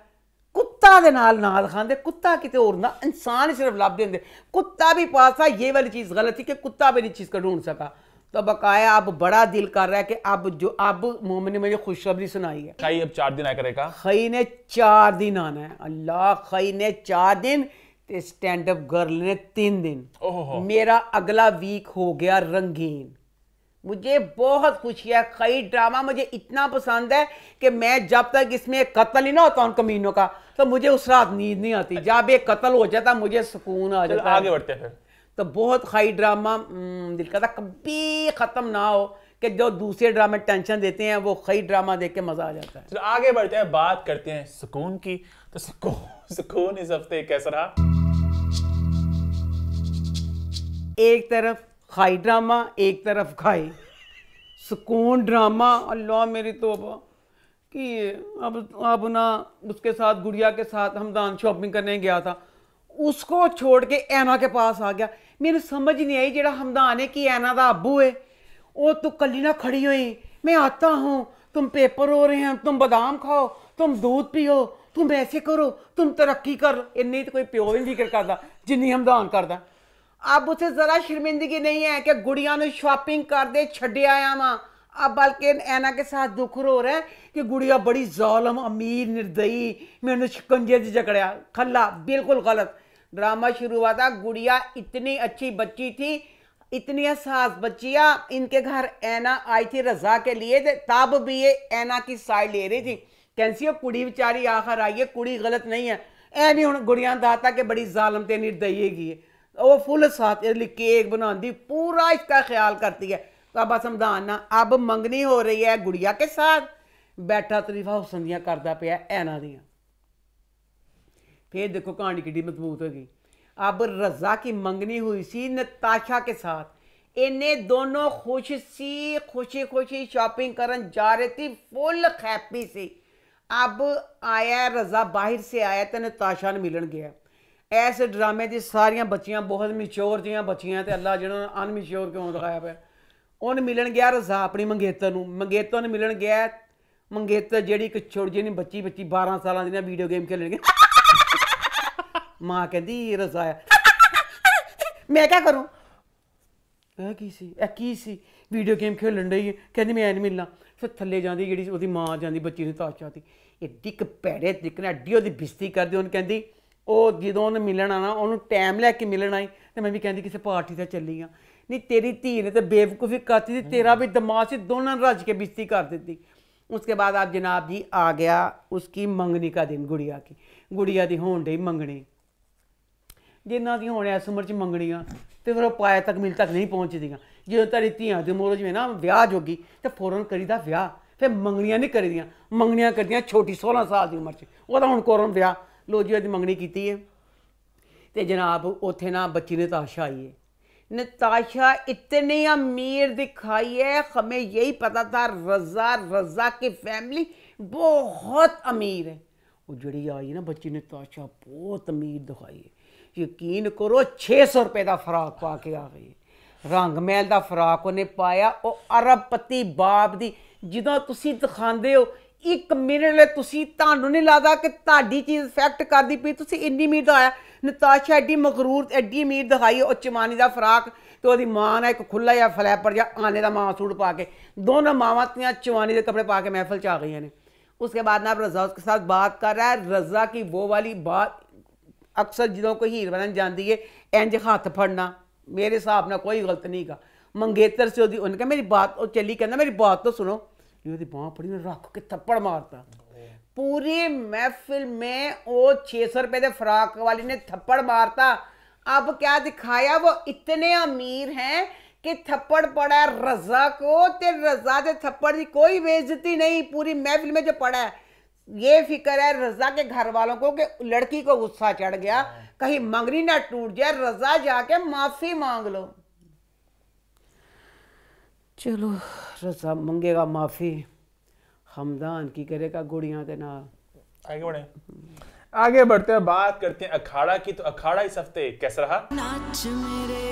ਕੁੱਤਾ ਦੇ ਨਾਲ ਨਾਲ ਖਾਂਦੇ ਕੁੱਤਾ ਕਿਤੇ ਹੋਰ ਨਾ इंसान ही सिर्फ ਲੱਭਦੇ ਹੁੰਦੇ कुत्ता भी पास था ये वाली चीज़ गलत थी कि कुत्ता भी नहीं चीज़ को ढूंढ सका तो बकाया अब बड़ा दिल कर रहा है कि अब जो अब मोमिन ने मुझे खुशखबरी सुनाई है खाई अब चार दिन आया करेगा खई ने चार दिन आना है अल्लाह खई ने चार दिन ते स्टैंड अप गर्ल ने तीन दिन ओहो। मेरा अगला वीक हो गया रंगीन मुझे बहुत खुशी है खई ड्रामा मुझे इतना पसंद है कि मैं जब तक इसमें कत्ल ही ना होता उन कमीनों का तो मुझे उस रात नींद नहीं आती। जब एक कत्ल हो जाता मुझे सुकून आ जाता आगे बढ़ते हैं फिर। तो बहुत खाई ड्रामा हम्म, दिल करता कभी ख़त्म ना हो कि जो दूसरे ड्रामे टेंशन देते हैं वो खई ड्रामा देख के मज़ा आ जाता है। चलो आगे बढ़ते हैं बात करते हैं सुकून की। तो सुकून सुकून इस हफ़्ते कैसा रहा? एक तरफ़ खाई ड्रामा, एक तरफ़ खाई। सुकून ड्रामा, अल्लाह मेरी तोबा। कि अब अब ना उसके साथ, गुड़िया के साथ हमदान शॉपिंग करने गया था। उसको छोड़ के ऐना के पास आ गया। मेरे समझ नहीं आई जेड़ा हमदान है कि ऐना दा अब्बू है। वो तू कली ना खड़ी हुई। मैं आता हूँ। तुम पेपर हो रहे हैं, तुम बादाम खाओ, तुम दूध पियो, तुम ऐसे करो, तुम तरक्की कर। इन्नी तो कोई प्यो नहीं फ़िक्र करता जिन्नी हमदान करता अब उसे जरा शर्मिंदगी नहीं है कि गुड़िया ने शॉपिंग कर दे वहाँ अब बल्कि ऐना के साथ दुख हो रहा है कि गुड़िया बड़ी जालम, अमीर, निर्दयी, मैंने शिकंजे से जकड़िया खल्ला, बिल्कुल गलत। ड्रामा शुरू हुआ था, गुड़िया इतनी अच्छी बच्ची थी, इतनी एहसास बच्चिया इनके घर ऐना आई थी रजा के लिए तब भी ये ऐना की साइड ले रही थी। कैंसी कुड़ी बेचारी, आखिर आई है, कुड़ी गलत नहीं है। ऐ नहीं हूँ गुड़िया दाता के बड़ी जालम ते निर्दयी है। फुल साथ इसलिए केक बनाती पूरा इसका ख्याल करती है। तो अब समझान ना, अब मंगनी हो रही है गुड़िया के साथ। बैठा तरीफा हुसन दियाँ करता पिया ऐना दियाँ। फिर देखो कहानी कि मज़बूत होगी। अब रजा की मंगनी हुई सी नताशा के साथ। इन्हें दोनों खुश सी, खुशी खुशी शॉपिंग करन जा रही थी, फुल हैप्पी सी। अब आया रजा, बाहर से आया तो नताशा ने मिलन गया। ਇਸ ਡਰਾਮੇ ਦੀ ਸਾਰੀਆਂ ਬੱਚੀਆਂ, ਬਹੁਤ ਮੈਚੁਰ ਜੀਆਂ ਬੱਚੀਆਂ ਤੇ ਅੱਲਾ ਜਿਹਨਾਂ ਨੂੰ ਅਨਮੈਚੁਰ ਕਿਉਂ ਦਿਖਾਇਆ ਪਿਆ। ਉਹਨ ਮਿਲਣ ਗਿਆ ਰਜ਼ਾ ਆਪਣੀ ਮੰਗੇਤਰ ਨੂੰ। ਮੰਗੇਤਰ ਨੂੰ ਮਿਲਣ ਗਿਆ, ਮੰਗੇਤਰ ਜਿਹੜੀ ਇੱਕ ਛੋਟੀ ਜਿਹੀ ਬੱਚੀ ਬੱਚੀ 12 ਸਾਲਾਂ ਦੀ ਨਾ ਵੀਡੀਓ ਗੇਮ ਖੇਲਣ ਗਈ ਮਾਂ ਕਹਿੰਦੀ, ਰਜ਼ਾ ਆ। ਮੈਂ ਕੀ ਕਰੂੰ? ਇਹ ਕੀ ਸੀ? ਇਹ ਕੀ ਸੀ? ਵੀਡੀਓ ਗੇਮ ਖੇਲਣ ਡਈ ਕਹਿੰਦੀ, ਮੈਂ ਨਹੀਂ ਮਿਲਣਾ। ਫਿਰ ਥੱਲੇ ਜਾਂਦੀ ਜਿਹੜੀ ਉਹਦੀ ਮਾਂ ਜਾਂਦੀ ਬੱਚੀ ਨੂੰ ਤਾਸ਼ਾ ਦੀ ਏਡੀ ਕੁ ਭੈੜੇ ਤਰੀਕੇ ਨਾਲ ਉਹਦੀ ਬਿਸਤੀ ਕਰਦੀ। ਉਹਨੂੰ ਕਹਿੰਦੀ ਉਹ ਜਦੋਂ ਉਹਨੇ ਮਿਲਣ ਨਾ ਉਹਨੂੰ ਟਾਈਮ ਲੈ ਕੇ ਮਿਲਣ ਆਈ ਤੇ ਮੈਂ ਵੀ ਕਹਿੰਦੀ ਕਿਸੇ ਪਾਰਟੀ ਤੇ ਚੱਲੀ ਆ। ਨਹੀਂ, ਤੇਰੀ ਧੀ ਨੇ ਤੇ ਬੇਵਕੂਫੀ ਕਰਤੀ ਤੇ ਤੇਰਾ ਵੀ ਦਿਮਾਗ ਸੀ, ਦੋਨਾਂ ਨੇ ਰੱਜ ਕੇ ਬਿਸਤੀ ਕਰ ਦਿੱਤੀ। उसके बाद आप जनाब जी आ गया उसकी मंगनी ਕਾ ਦਿਨ गुड़िया की गुड़िया ਦੀ ਹੋਣ डी ਮੰਗਣੀ। ਜਿਨ੍ਹਾਂ ਦੀ ਹੋਣ ਇਸ ਉਮਰ 'ਚ ਮੰਗਣੀਆਂ, ਤੇ ਫਿਰ ਉਹ ਪਾਇਆ ਤੱਕ ਮਿਲ ਤੱਕ ਨਹੀਂ ਪਹੁੰਚਦੀਆਂ। ਜਦੋਂ ਤੇਰੀ ਧੀਆਂ ਦੇ ਮੋਰਜ ਵਿੱਚ ਨਾ ਵਿਆਹ ਜੋਗੀ, ਤੇ ਫੌਰਨ ਕਰੀਦਾ ਵਿਆਹ, ਫਿਰ ਮੰਗਣੀਆਂ ਨਹੀਂ ਕਰੀਦੀਆਂ। ਮੰਗਣੀਆਂ ਕਰਦੀਆਂ ਛੋਟੀ 16 ਸਾਲ ਦੀ ਉਮਰ 'ਚ। ਉਹਦਾ ਹੁਣ ਕੋਰਨ ਵਿਆਹ। ਲੋ ਜੀ ਉਹਦੀ ਮੰਗਣੀ ਕੀਤੀ ਹੈ ਤੇ ਜਨਾਬ ਉੱਥੇ ਨਾ ਬੱਚੀ ਨੇ ਤਾਸ਼ਾ ਆਈ ਹੈ नताशा इतनी अमीर दिखाई है हमें यही पता था रजा रजा की फैमिली बहुत अमीर है वो जड़ी आई ना बच्ची ने ताशा बहुत अमीर दिखाई है यकीन करो 600 रुपए का फराक पा के आ गई है। ਰੰਗ ਮਹਿਲ ਦਾ ਫਰਾਕ ਉਹਨੇ ਪਾਇਆ ਉਹ ਅਰਬਪਤੀ ਬਾਪ ਦੀ ਜਦੋਂ ਤੁਸੀਂ ਦਿਖਾਉਂਦੇ ਹੋ ਇੱਕ ਮਿੰਟ ਲਈ ਤੁਸੀਂ ਤੁਹਾਨੂੰ ਨਹੀਂ ਲੱਗਦਾ ਕਿ ਤੁਹਾਡੀ ਚੀਜ਼ ਇਫੈਕਟ ਕਰਦੀ ਪਈ ਤੁਸੀਂ ਇੰਨੀ ਅਮੀਰ ਦਾ ਆਇਆ ਨਤਾਸ਼ਾ ਐਡੀ ਮਗਰੂਰ ਐਡੀ ਅਮੀਰ ਦਿਖਾਈ ਉਹ ਚਮਾਨੀ ਦਾ ਫਰਾਕ ਤੇ ਉਹਦੀ ਮਾਂ ਨੇ ਇੱਕ ਖੁੱਲਾ ਜਿਹਾ ਫਲੈਪਰ ਜਾਂ ਆਨੇ ਦਾ ਮਾਂ ਸੂਟ ਪਾ ਕੇ ਦੋਨੋਂ ਮਾਵਾਂ ਤੀਆਂ ਚਮਾਨੀ ਦੇ ਕੱਪੜੇ ਪਾ ਕੇ ਮਹਿਫਲ ਚ ਆ ਗਈਆਂ ਨੇ उसके बाद ना अब रजा उसके साथ बात कर रहा है रजा की वो वाली बात अक्सर ਜਦੋਂ ਕੋਈ ਹੀਰ ਬਣਨ ਜਾਂਦੀ ਹੈ ਇੰਜ ਹੱਥ ਫੜਨਾ ਮੇਰੇ ਹਿਸਾਬ ਨਾਲ ਕੋਈ ਗਲਤ ਨਹੀਂ ਗਾ ਮੰਗੇਤਰ ਸੇ ਉਹਦੀ ਉਹਨੇ ਕਿਹਾ ਮੇਰੀ ਬਾਤ ਉਹ ਚੱਲੀ ਕਹਿੰਦਾ ਮੇਰੀ थप्पड़ मारता। पूरी महफिल में वो वाली ने थप्पड़ मारता। अब क्या दिखाया वो इतने अमीर हैं कि थप्पड़ पड़ा है रजा को ते रजा के थप्पड़ की कोई बेजती नहीं पूरी महफिल में जो पड़ा है। ये फ़िक्र है रजा के घर वालों को के लड़की को गुस्सा चढ़ गया हाँ। कहीं मंगनी ना टूट जाए रजा जाके माफ़ी मांग लो। चलो रजा मंगेगा माफ़ी हमदान की करेगा गुड़िया के नाल। आगे बढ़े। आगे बढ़ते हैं बात करते हैं अखाड़ा की तो अखाड़ा इस हफ़्ते कैसा रहा? नाच मेरे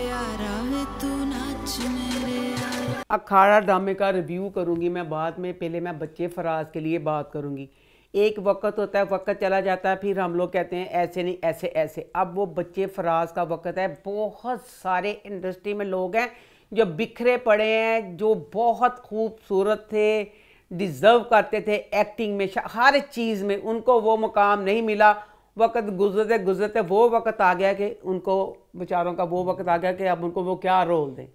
अखाड़ा ड्रामे का रिव्यू करूँगी मैं बाद में पहले मैं बच्चे फराज के लिए बात करूँगी। एक वक्त होता है वक्त चला जाता है फिर हम लोग कहते हैं ऐसे नहीं ऐसे ऐसे। अब वो बच्चे फराज का वक्त है बहुत सारे इंडस्ट्री में लोग हैं जो बिखरे पड़े हैं जो बहुत खूबसूरत थे डिज़र्व करते थे एक्टिंग में हर चीज़ में उनको वो मुकाम नहीं मिला। वक्त गुजरते गुजरते वो वक्त आ गया कि उनको बेचारों का वो वक्त आ गया कि अब उनको वो क्या रोल दें।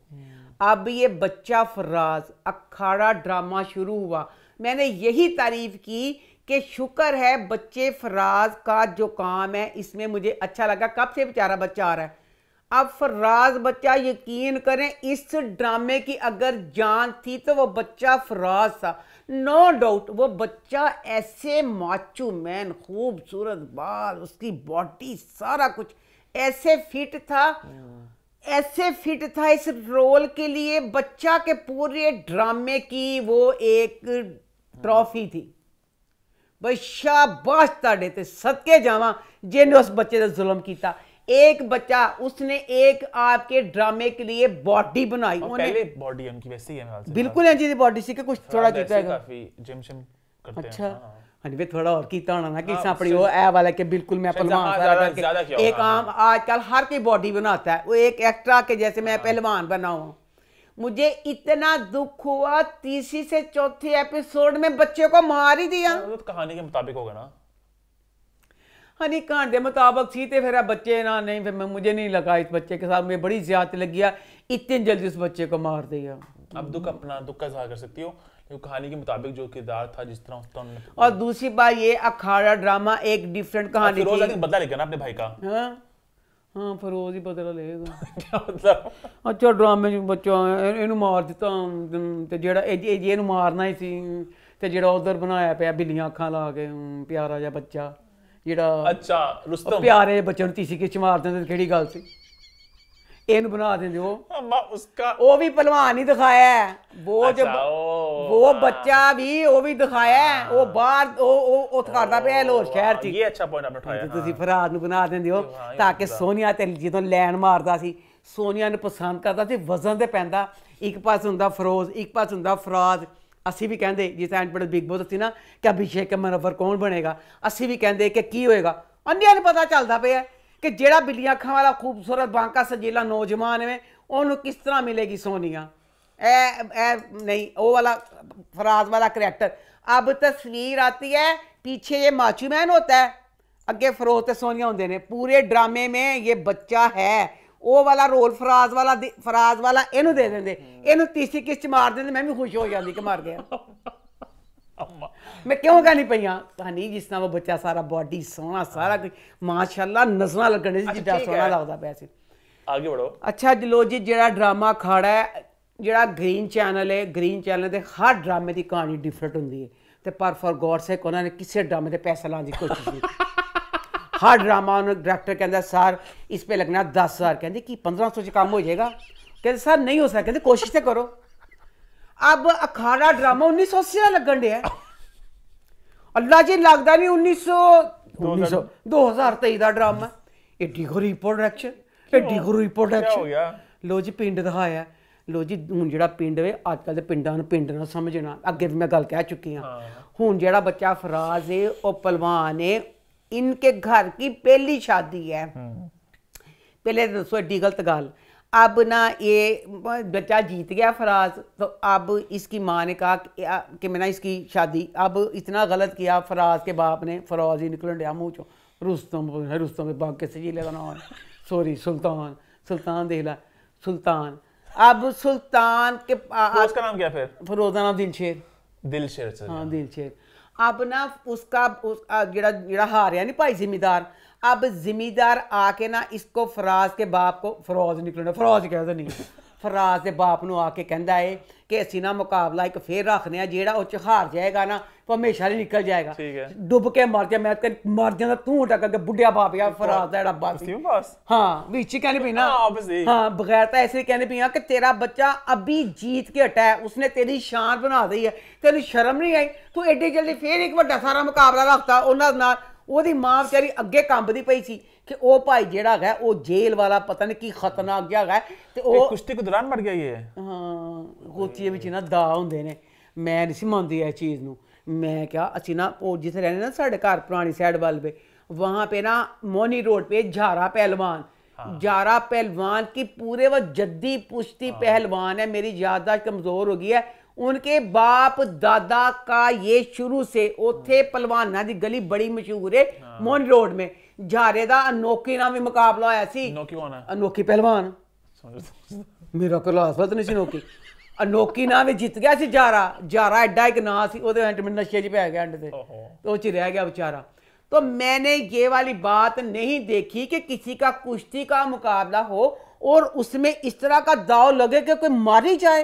अब ये बच्चा फराज अखाड़ा ड्रामा शुरू हुआ। मैंने यही तारीफ़ की कि शुक्र है बच्चे फराज का जो काम है इसमें मुझे अच्छा लगा। कब से बेचारा बच्चा आ रहा है? अब फराज बच्चा यकीन करें इस ड्रामे की अगर जान थी तो वो बच्चा फराज था नो डाउट वो बच्चा ऐसे माचू मैन खूबसूरत बाल उसकी बॉडी सारा कुछ ऐसे फिट था ऐसे फिट था इस रोल के लिए बच्चा के पूरे ड्रामे की वो एक ट्रॉफी थी ਬਈ ਸ਼ਾਬਾਸ਼ ਤੁਹਾਡੇ ਤੇ ਸਦਕੇ ਜਾਵਾਂ ਜਿਹਨੇ ਉਸ ਬੱਚੇ ਤੇ ਜ਼ੁਲਮ ਕੀਤਾ एक बच्चा उसने एक आपके ड्रामे के लिए बॉडी बनाई। पहले बॉडी उनकी वैसी है बिल्कुल है जी बॉडी सी के कुछ थोड़ा तो जीता है। काफ़ी जिम शिम करते अच्छा। हाँ। हाँ हैं। हनवे थोड़ा और की होना ना कि हाँ, अपनी वो ऐ वाला के बिल्कुल मैं पहलवान सारा करके एक हाँ। आम आजकल हर की बॉडी बनाता है वो एक एक्स्ट्रा के जैसे मैं पहलवान बना हूँ मुझे इतना दुख हुआ तीसरी से चौथी एपिसोड में बच्चे को मार ही दिया। तो कहानी के मुताबिक होगा ना। हनी कहानी के मुताबिक थी तो फिर अब बच्चे ना नहीं फिर मैं मुझे नहीं लगा इस बच्चे के साथ मुझे बड़ी ज्यादा लगी है इतनी जल्दी उस बच्चे को मार दिया अब दुख अपना दुख का इजहार कर सकती हो क्योंकि कहानी के मुताबिक जो किरदार था जिस तरह उसका उन्होंने और दूसरी बात ये अखाड़ा ड्रामा एक डिफरेंट अब कहानी फिरोज थी लेकिन बदला लेगा ना अपने भाई का हाँ हाँ फिरोज ही बदला लेगा क्या मतलब ਅੱਛਾ ਡਰਾਮੇ 'ਚ ਬੱਚਾ ਇਹ- ਇਹਨੂੰ ਮਾਰ ਦਿੱਤਾ ਅਮ, ਤੇ ਜਿਹੜਾ ਇਹ ਇਹ- ਇਹਨੂੰ ਮਾਰਨਾ ਹੀ ਸੀ ਤੇ ਜਿਹੜਾ ਉਧਰ ਬਣਾਇਆ ਪਿਆ ਬਿੱਲੀਆਂ ਅੱਖਾਂ ਲਾ ਕੇ ਅਮ, ਪਿਆਰਾ ਜਿਹਾ ਬੱਚਾ ਜਿਹੜਾ ਅੱਛਾ ਰੁਸਤਮ। ਪਿਆਰੇ ਬੱਚੇ ਨੂੰ ਤੀਸੀ ਕੇ ਚਮਾਰ ਦਿੰਦੇ ਕਿਹੜੀ ਗੱਲ ਸੀ? ਇਹਨੂੰ ਬਣਾ ਦਿੰਦੇ ਉਹ। ਅੰਮਾ ਉਸਕਾ ਉਹ ਵੀ ਪਹਿਲਵਾਨ ਹੀ ਦਿਖਾਇਆ ਉਹ ਜੋ ਉਹ ਬੱਚਾ ਵੀ ਉਹ ਵੀ ਦਿਖਾਇਆ ਉਹ ਬਾਹਰ ਉਹ ਉਹ ਕਰਦਾ ਪਿਆ ਲੋਰ ਸ਼ਹਿਰ ਚ ਇਹ ਅੱਛਾ ਪੁਆਇੰਟ ਆਪਣਾ ਉਠਾਇਆ ਤੁਸੀਂ ਫਰਾਦ ਨੂੰ ਬਣਾ ਦਿੰਦੇ ਹੋ ਤਾਂ ਕਿ ਸੋਨੀਆ ਤੇ ਜਦੋਂ ਲੈਣ ਮਾਰਦਾ ਸੀ ਸੋਨੀਆ ਨੂੰ ਪਸੰਦ ਕਰਦਾ ਸੀ ਵਜ਼ਨ ਤੇ ਪੈਂਦਾ। ਇੱਕ ਪਾਸ ਹੁੰਦਾ ਫਰੋਜ਼ ਇੱਕ ਪਾਸ ਹੁੰਦਾ ਫਰਾਦ ਅਸੀਂ ਵੀ ਕਹਿੰਦੇ ਜਿਸ ਐਂਡ ਬੜੇ ਬਿਗ ਬੋਸ ਸੀ ਨਾ ਕਿ ਅਭਿਸ਼ੇਕ ਕੇ ਮਨਵਰ ਕੌਣ ਬਣੇਗਾ ਅਸੀਂ ਵੀ ਕਹਿੰਦੇ ਕਿ ਕੀ ਹੋਏਗਾ ਅੰਨਿਆਂ ਨੂੰ ਪਤਾ ਚੱਲਦਾ ਪਿਆ ਕਿ ਜਿਹੜਾ ਬਿੱਲੀਆਂ ਅੱਖਾਂ ਵਾਲਾ ਖੂਬਸੂਰਤ ਬਾਂਕਾ ਸਜੀਲਾ ਨੌਜਵਾਨ ਹੈ ਉਹਨੂੰ ਕਿਸ ਤਰ੍ਹਾਂ ਮਿਲੇਗੀ ਸੋਨੀਆ ए, ए, नहीं वो वाला फराज वाला करेक्टर अब तस्वीर आती है पीछे ये माचू मैन होता है अगे फरोज ते सोनिया होंगे ने पूरे ड्रामे में ये बच्चा है ਉਹ ਵਾਲਾ ਰੋਲ ਫਰਾਜ਼ ਵਾਲਾ ਫਰਾਜ਼ ਵਾਲਾ ਇਹਨੂੰ ਦੇ ਦਿੰਦੇ। ਇਹਨੂੰ ਤੀਸਰੀ ਕਿਸ਼ਤ ਮਾਰ ਦਿੰਦੇ ਮੈਂ ਵੀ ਖੁਸ਼ ਹੋ ਜਾਂਦੀ ਕਿ ਮਾਰ ਗਿਆ। ਮੈਂ ਕਿਉਂ ਕਹਾਣੀ ਪਈਆਂ? ਕਹਾਣੀ ਜਿਸ ਤਰ੍ਹਾਂ ਉਹ ਬੱਚਾ ਸਾਰਾ ਬਾਡੀ ਸੋਹਣਾ ਸਾਰਾ ਕੁਝ ਮਾਸ਼ਾਅੱਲਾ ਨਜ਼ਰਾਂ ਲੱਗਣ ਸੀ ਜਿੱਡਾ ਸੋਹਣਾ ਲੱਗਦਾ ਪਿਆ ਸੀ। ਆਗੇ ਵਧੋ ਅੱਛਾ ਜਲੋ ਜੀ ਜਿਹੜਾ ਡਰਾਮਾ ਖਾੜਾ ਹੈ ਜਿਹੜਾ ਗ੍ਰੀਨ ਚੈਨਲ ਹੈ ਗ੍ਰੀਨ ਚੈਨਲ ਦੇ ਹਰ ਡਰਾਮੇ ਦੀ ਕਹਾਣੀ ਡਿਫਰੈਂਟ ਹੁੰਦੀ ਹੈ। ਤੇ ਪਰ ਫॉर ਗॉड ਸੇਕ ਉਹਨਾਂ ਨੇ ਕਿਸੇ ਡਰਾਮੇ ਤੇ ਪੈਸਾ ਲਾਉਣ ਦੀ ਕੋਸ਼ਿਸ਼ ਨਹੀਂ ਹਰ ਡਰਾਮਾ ਨੂੰ ਡਾਇਰੈਕਟਰ ਕਹਿੰਦਾ ਸਰ ਇਸ ਪੇ ਲੱਗਣਾ 10000 ਕਹਿੰਦੇ ਕਿ 1500 ਚ ਕੰਮ ਹੋ ਜਾਏਗਾ? ਕਹਿੰਦੇ ਸਰ ਨਹੀਂ ਹੋ ਸਕਦਾ। ਕਹਿੰਦੇ ਕੋਸ਼ਿਸ਼ ਤੇ ਕਰੋ। ਅਬ ਅਖਾੜਾ ਡਰਾਮਾ 1980 ਦਾ ਲੱਗਣ ਡਿਆ। ਅੱਲਾ ਜੀ ਲੱਗਦਾ ਨਹੀਂ 1900 1900 2023 ਦਾ ਡਰਾਮਾ। ਏਡੀ ਗਰੀ ਪ੍ਰੋਡਕਸ਼ਨ ਏਡੀ ਗਰੀ ਪ੍ਰੋਡਕਸ਼ਨ ਲੋ ਜੀ ਪਿੰਡ ਦਾ ਦਿਖਾਇਆ। ਲੋ ਜੀ ਹੁਣ ਜਿਹੜਾ ਪਿੰਡ ਵੇ ਅੱਜ ਕੱਲ ਦੇ ਪਿੰਡਾਂ ਨੂੰ ਪਿੰਡ ਨਾ ਸਮਝਣਾ। ਅੱਗੇ ਵੀ ਮੈਂ ਗੱਲ ਕਹਿ ਚੁੱਕੀ ਹਾਂ। ਹੁਣ ਜਿਹੜਾ ਬੱਚਾ ਫਰਾਜ਼ ਏ ਉਹ ਪਹਿਲਵਾਨ ਏ इनके घर की पहली शादी है। पहले तो दसो एड्डी गलत गल। अब ना ये बच्चा जीत गया फराज तो अब इसकी माँ ने कहा कि, मैं ना इसकी शादी अब इतना गलत किया फराज के बाप ने फराज ही निकलन दिया मुँह चो। रुस्तम रुस्तम के बाग के सजीले का नाम सॉरी सुल्तान सुल्तान देख ला सुल्तान। अब सुल्तान के तो उसका नाम क्या फिर? फरोज नाम दिलशेर। दिल शेर से हाँ दिलशेर। अब ना उसका, उस जो हार है नी भाई जिमीदार। अब जिमीदार आके ना इसको फराज के बाप को, फरोज निकलना, फरोज कहते नहीं। ਫਰਾਜ਼ ਦੇ ਬਾਪ ਨੂੰ ਆ ਕੇ ਕਹਿੰਦਾ ਏ ਕਿ ਅਸੀਂ ਨਾ ਮੁਕਾਬਲਾ ਇੱਕ ਫੇਰ ਰੱਖਨੇ ਆ ਜਿਹੜਾ ਉਹ ਚ ਹਾਰ ਜਾਏਗਾ ਨਾ ਉਹ ਹਮੇਸ਼ਾ ਲਈ ਨਿਕਲ ਜਾਏਗਾ। ਡੁੱਬ ਕੇ ਮਰ ਜਾ ਮੈਂ ਤੇ ਮਰ ਜਾਂਦਾ ਤੂੰ ਟੱਕ ਕੇ ਬੁੱਢਿਆ ਬਾਪ ਯਾਰ ਫਰਾਜ਼ ਦਾ ਜਿਹੜਾ ਬਾਪ ਸੀ। ਬਸ। ਹਾਂ ਵਿੱਚ ਕਹਿੰਦੇ ਪਈ ਨਾ। ਹਾਂ ਬਗੈਰ ਤਾਂ ਐਸੇ ਕਹਿੰਦੇ ਪਈ ਆ ਕਿ ਤੇਰਾ ਬੱਚਾ ਅਭੀ ਜੀਤ ਕੇ ਹਟਾ ਉਸਨੇ ਤੇਰੀ ਸ਼ਾਨ ਬਣਾ ਦਈ ਹੈ। ਤੈਨੂੰ ਸ਼ਰਮ ਨਹੀਂ ਆਈ? ਤੂੰ ਐਡੀ ਜਲਦੀ ਫੇਰ ਇੱਕ ਵੱਡਾ ਸਾਰਾ ਮੁਕਾਬਲਾ ਰੱਖਤਾ ਉਹਨਾਂ ਨਾਲ। ਉਹਦੀ ਮਾਂ ਵਿਚਾਰੀ ਅੱਗੇ ਕੰਬਦੀ ਪਈ ਸੀ। ਕਿ ਉਹ ਭਾਈ ਜਿਹੜਾ ਹੈਗਾ ਉਹ ਜੇਲ੍ਹ ਵਾਲਾ ਪਤਾ ਨਹੀਂ ਕੀ ਖਤਰਨਾਕ ਜਿਹਾ ਹੈਗਾ ਤੇ एक ਉਹ कुश्ती के दौरान मर गया ये ਹਾਂ ਕੋਚੀ ਵਿੱਚ ਨਾ ਦਾ ਹੁੰਦੇ ਨੇ ਮੈਂ ਨਹੀਂ ਸੀ ਮੰਨਦੀ ਇਹ ਚੀਜ਼ ਨੂੰ ਮੈਂ ਕਿਹਾ ਅਸੀਂ ਨਾ ਉਹ ਜਿੱਥੇ ਰਹਿੰਦੇ ਨਾ ਸਾਡੇ ਘਰ ਪੁਰਾਣੀ ਸਾਈਡ ਵੱਲ पे वहां पे ना मोनी रोड पे झारा पहलवान जारा पहलवान की पूरे वो जद्दी पुश्ती पहलवान है मेरी याददाश्त कमजोर हो गई है उनके बाप दादा का ये शुरू से उथे पहलवाना ਦੀ ਗਲੀ ਬੜੀ ਮਸ਼ਹੂਰ ਹੈ ਮੋਨੀ ਰੋਡ में झारे ਦਾ ਅਨੋਖੀ ਨਾਲ ਵੀ ਮੁਕਾਬਲਾ ਹੋਇਆ ਸੀ नोकी कौन है ਅਨੋਖੀ ਪਹਿਲਵਾਨ ਮੇਰਾ ਕਲਾਸ ਵਤ ਨਹੀਂ ਸੀ ਨੋਕੀ ਅਨੋਕੀ ਨਾਂ ਵੀ ਜਿੱਤ ਗਿਆ ਸੀ ਜਾਰਾ ਜਾਰਾ ਐਡਾ ਇੱਕ ਨਾਂ ਸੀ ਉਹਦੇ ਐਂਡ में नशे 'ਚ ਪੈ ਗਿਆ ਐਂਡ ਤੇ तो वो च रह गया बेचारा तो मैंने ये वाली बात नहीं देखी कि किसी का कुश्ती का मुकाबला हो और उसमें इस तरह का दाव लगे कि कोई मार ही जाए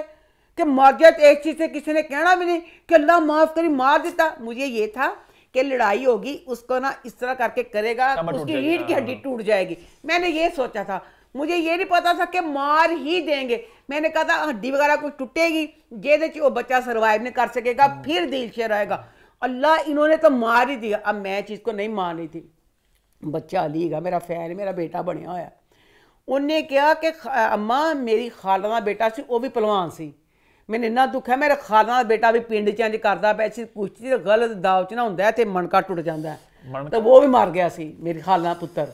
कि मार जाए तो एक चीज से किसी ने कहना भी नहीं कि अल्लाह माफ करी मार देता मुझे ये था कि लड़ाई होगी उसको ना इस तरह करके करेगा उसकी रीढ़ की हड्डी टूट जाएगी। मैंने ये सोचा था। मुझे ये नहीं पता था कि मार ही देंगे। मैंने कहा था हड्डी वगैरह कुछ टूटेगी जेद वो बच्चा सर्वाइव नहीं कर सकेगा फिर दिल से आएगा अल्लाह इन्होंने तो मार ही दिया। अब मैं चीज़ को नहीं मान रही थी। बच्चा अली का मेरा फ़ैन मेरा बेटा बनया होया। उन्हें कहा कि अम्मा मेरी खालदा बेटा सी वह भी पलवान सी। ਮੈਨੂੰ ਇੰਨਾ ਦੁੱਖ ਹੈ ਮੇਰਾ ਖਾਲਾ ਦਾ ਬੇਟਾ ਵੀ ਪਿੰਡ ਚ ਇੰਜ ਕਰਦਾ ਪਿਆ ਸੀ ਕੁਸ਼ਤੀ ਦੇ ਗਲਤ ਦਾਵ ਚ ਨਾ ਹੁੰਦਾ ਹੈ ਤੇ ਮਣਕਾ ਟੁੱਟ ਜਾਂਦਾ ਹੈ ਮਣਕਾ? ਤੇ ਉਹ ਵੀ ਮਰ ਗਿਆ ਸੀ ਮੇਰੀ ਖਾਲਾ ਦਾ ਪੁੱਤਰ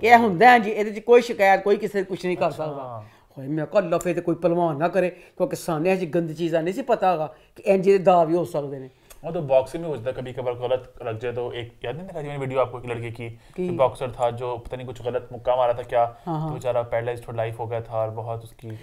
ਕਿ ਇਹ ਹੁੰਦਾ ਹੈ ਜੀ ਇਹਦੇ ਚ ਕੋਈ ਸ਼ਿਕਾਇਤ ਕੋਈ ਕਿਸੇ ਕੁਝ ਨਹੀਂ ਕਰ ਸਕਦਾ ਹੋਏ ਮੈਂ ਕਿਹਾ ਅੱਲਾ ਫੇ ਤੇ ਕੋਈ ਪਹਿਲਵਾਨ ਨਾ ਕਰੇ ਕਿਉਂਕਿ ਸਾਨੇ ਇਹ ਗੰਦੀ ਚੀਜ਼ਾਂ ਨਹੀਂ ਸੀ ਪਤਾ ਹੈਗਾ ਕਿ ਇੰਜ ਦੇ ਦਾਅ ਵੀ ਹੋ ਸਕਦੇ ਨੇ वो तो बॉक्सिंग में होता है कभी कभार गलत रख जाए तो एक याद नहीं दिखाई मैंने वीडियो आपको एक लड़के की कि बॉक्सर था जो पता नहीं कुछ गलत मुक्का मारा था क्या तो बेचारा पैरालाइज फॉर लाइफ हो गया था और बहुत उसकी ਪੈ-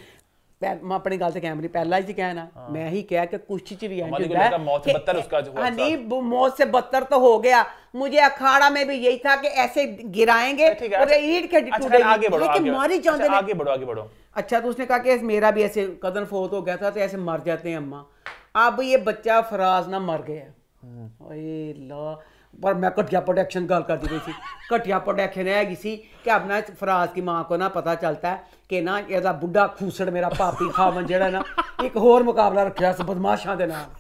ਮੈਂ ਆਪਣੀ ਗੱਲ ਤੇ ਕੈਮਰੀ ਪਹਿਲਾਂ ਹੀ ਕਹਿਣਾ मैं ही कहा कि कुश्ती च भी इंज हमारी होता है लड़का मौत से कि- बदतर उसका जो हुआ हाँ, नहीं वो मौत से बदतर तो हो गया मुझे अखाड़ा में भी यही था कि ऐसे गिराएंगे ठीक है और ईट के अच्छा, टूटेगी। आगे बढ़ो लेकिन आगे मारी बढ़ो। चाहते अच्छा, ने आगे बढ़ो आगे बढ़ो अच्छा तो उसने कहा कि मेरा भी ऐसे कदन फोत हो गया था तो ऐसे मर जाते हैं अम्मा अब ये बच्चा फराज ना मर गया ओए ला पर मैं घटिया प्रोटेक्शन गल करती पई सी घटिया प्रोटेक्शन है गई सी कि अपना फराज की मां को ना पता चलता है ਕਿ ਨਾ ਇਹਦਾ ਬੁੱਢਾ ਖੂਸੜ ਮੇਰਾ ਪਾਪੀ ਖਾਵਨ ਜਿਹੜਾ ਨਾ ਇੱਕ ਹੋਰ ਮੁਕਾਬਲਾ ਰੱਖਿਆ ਸੀ ਬਦਮਾਸ਼ਾਂ ਦੇ ਨਾਲ।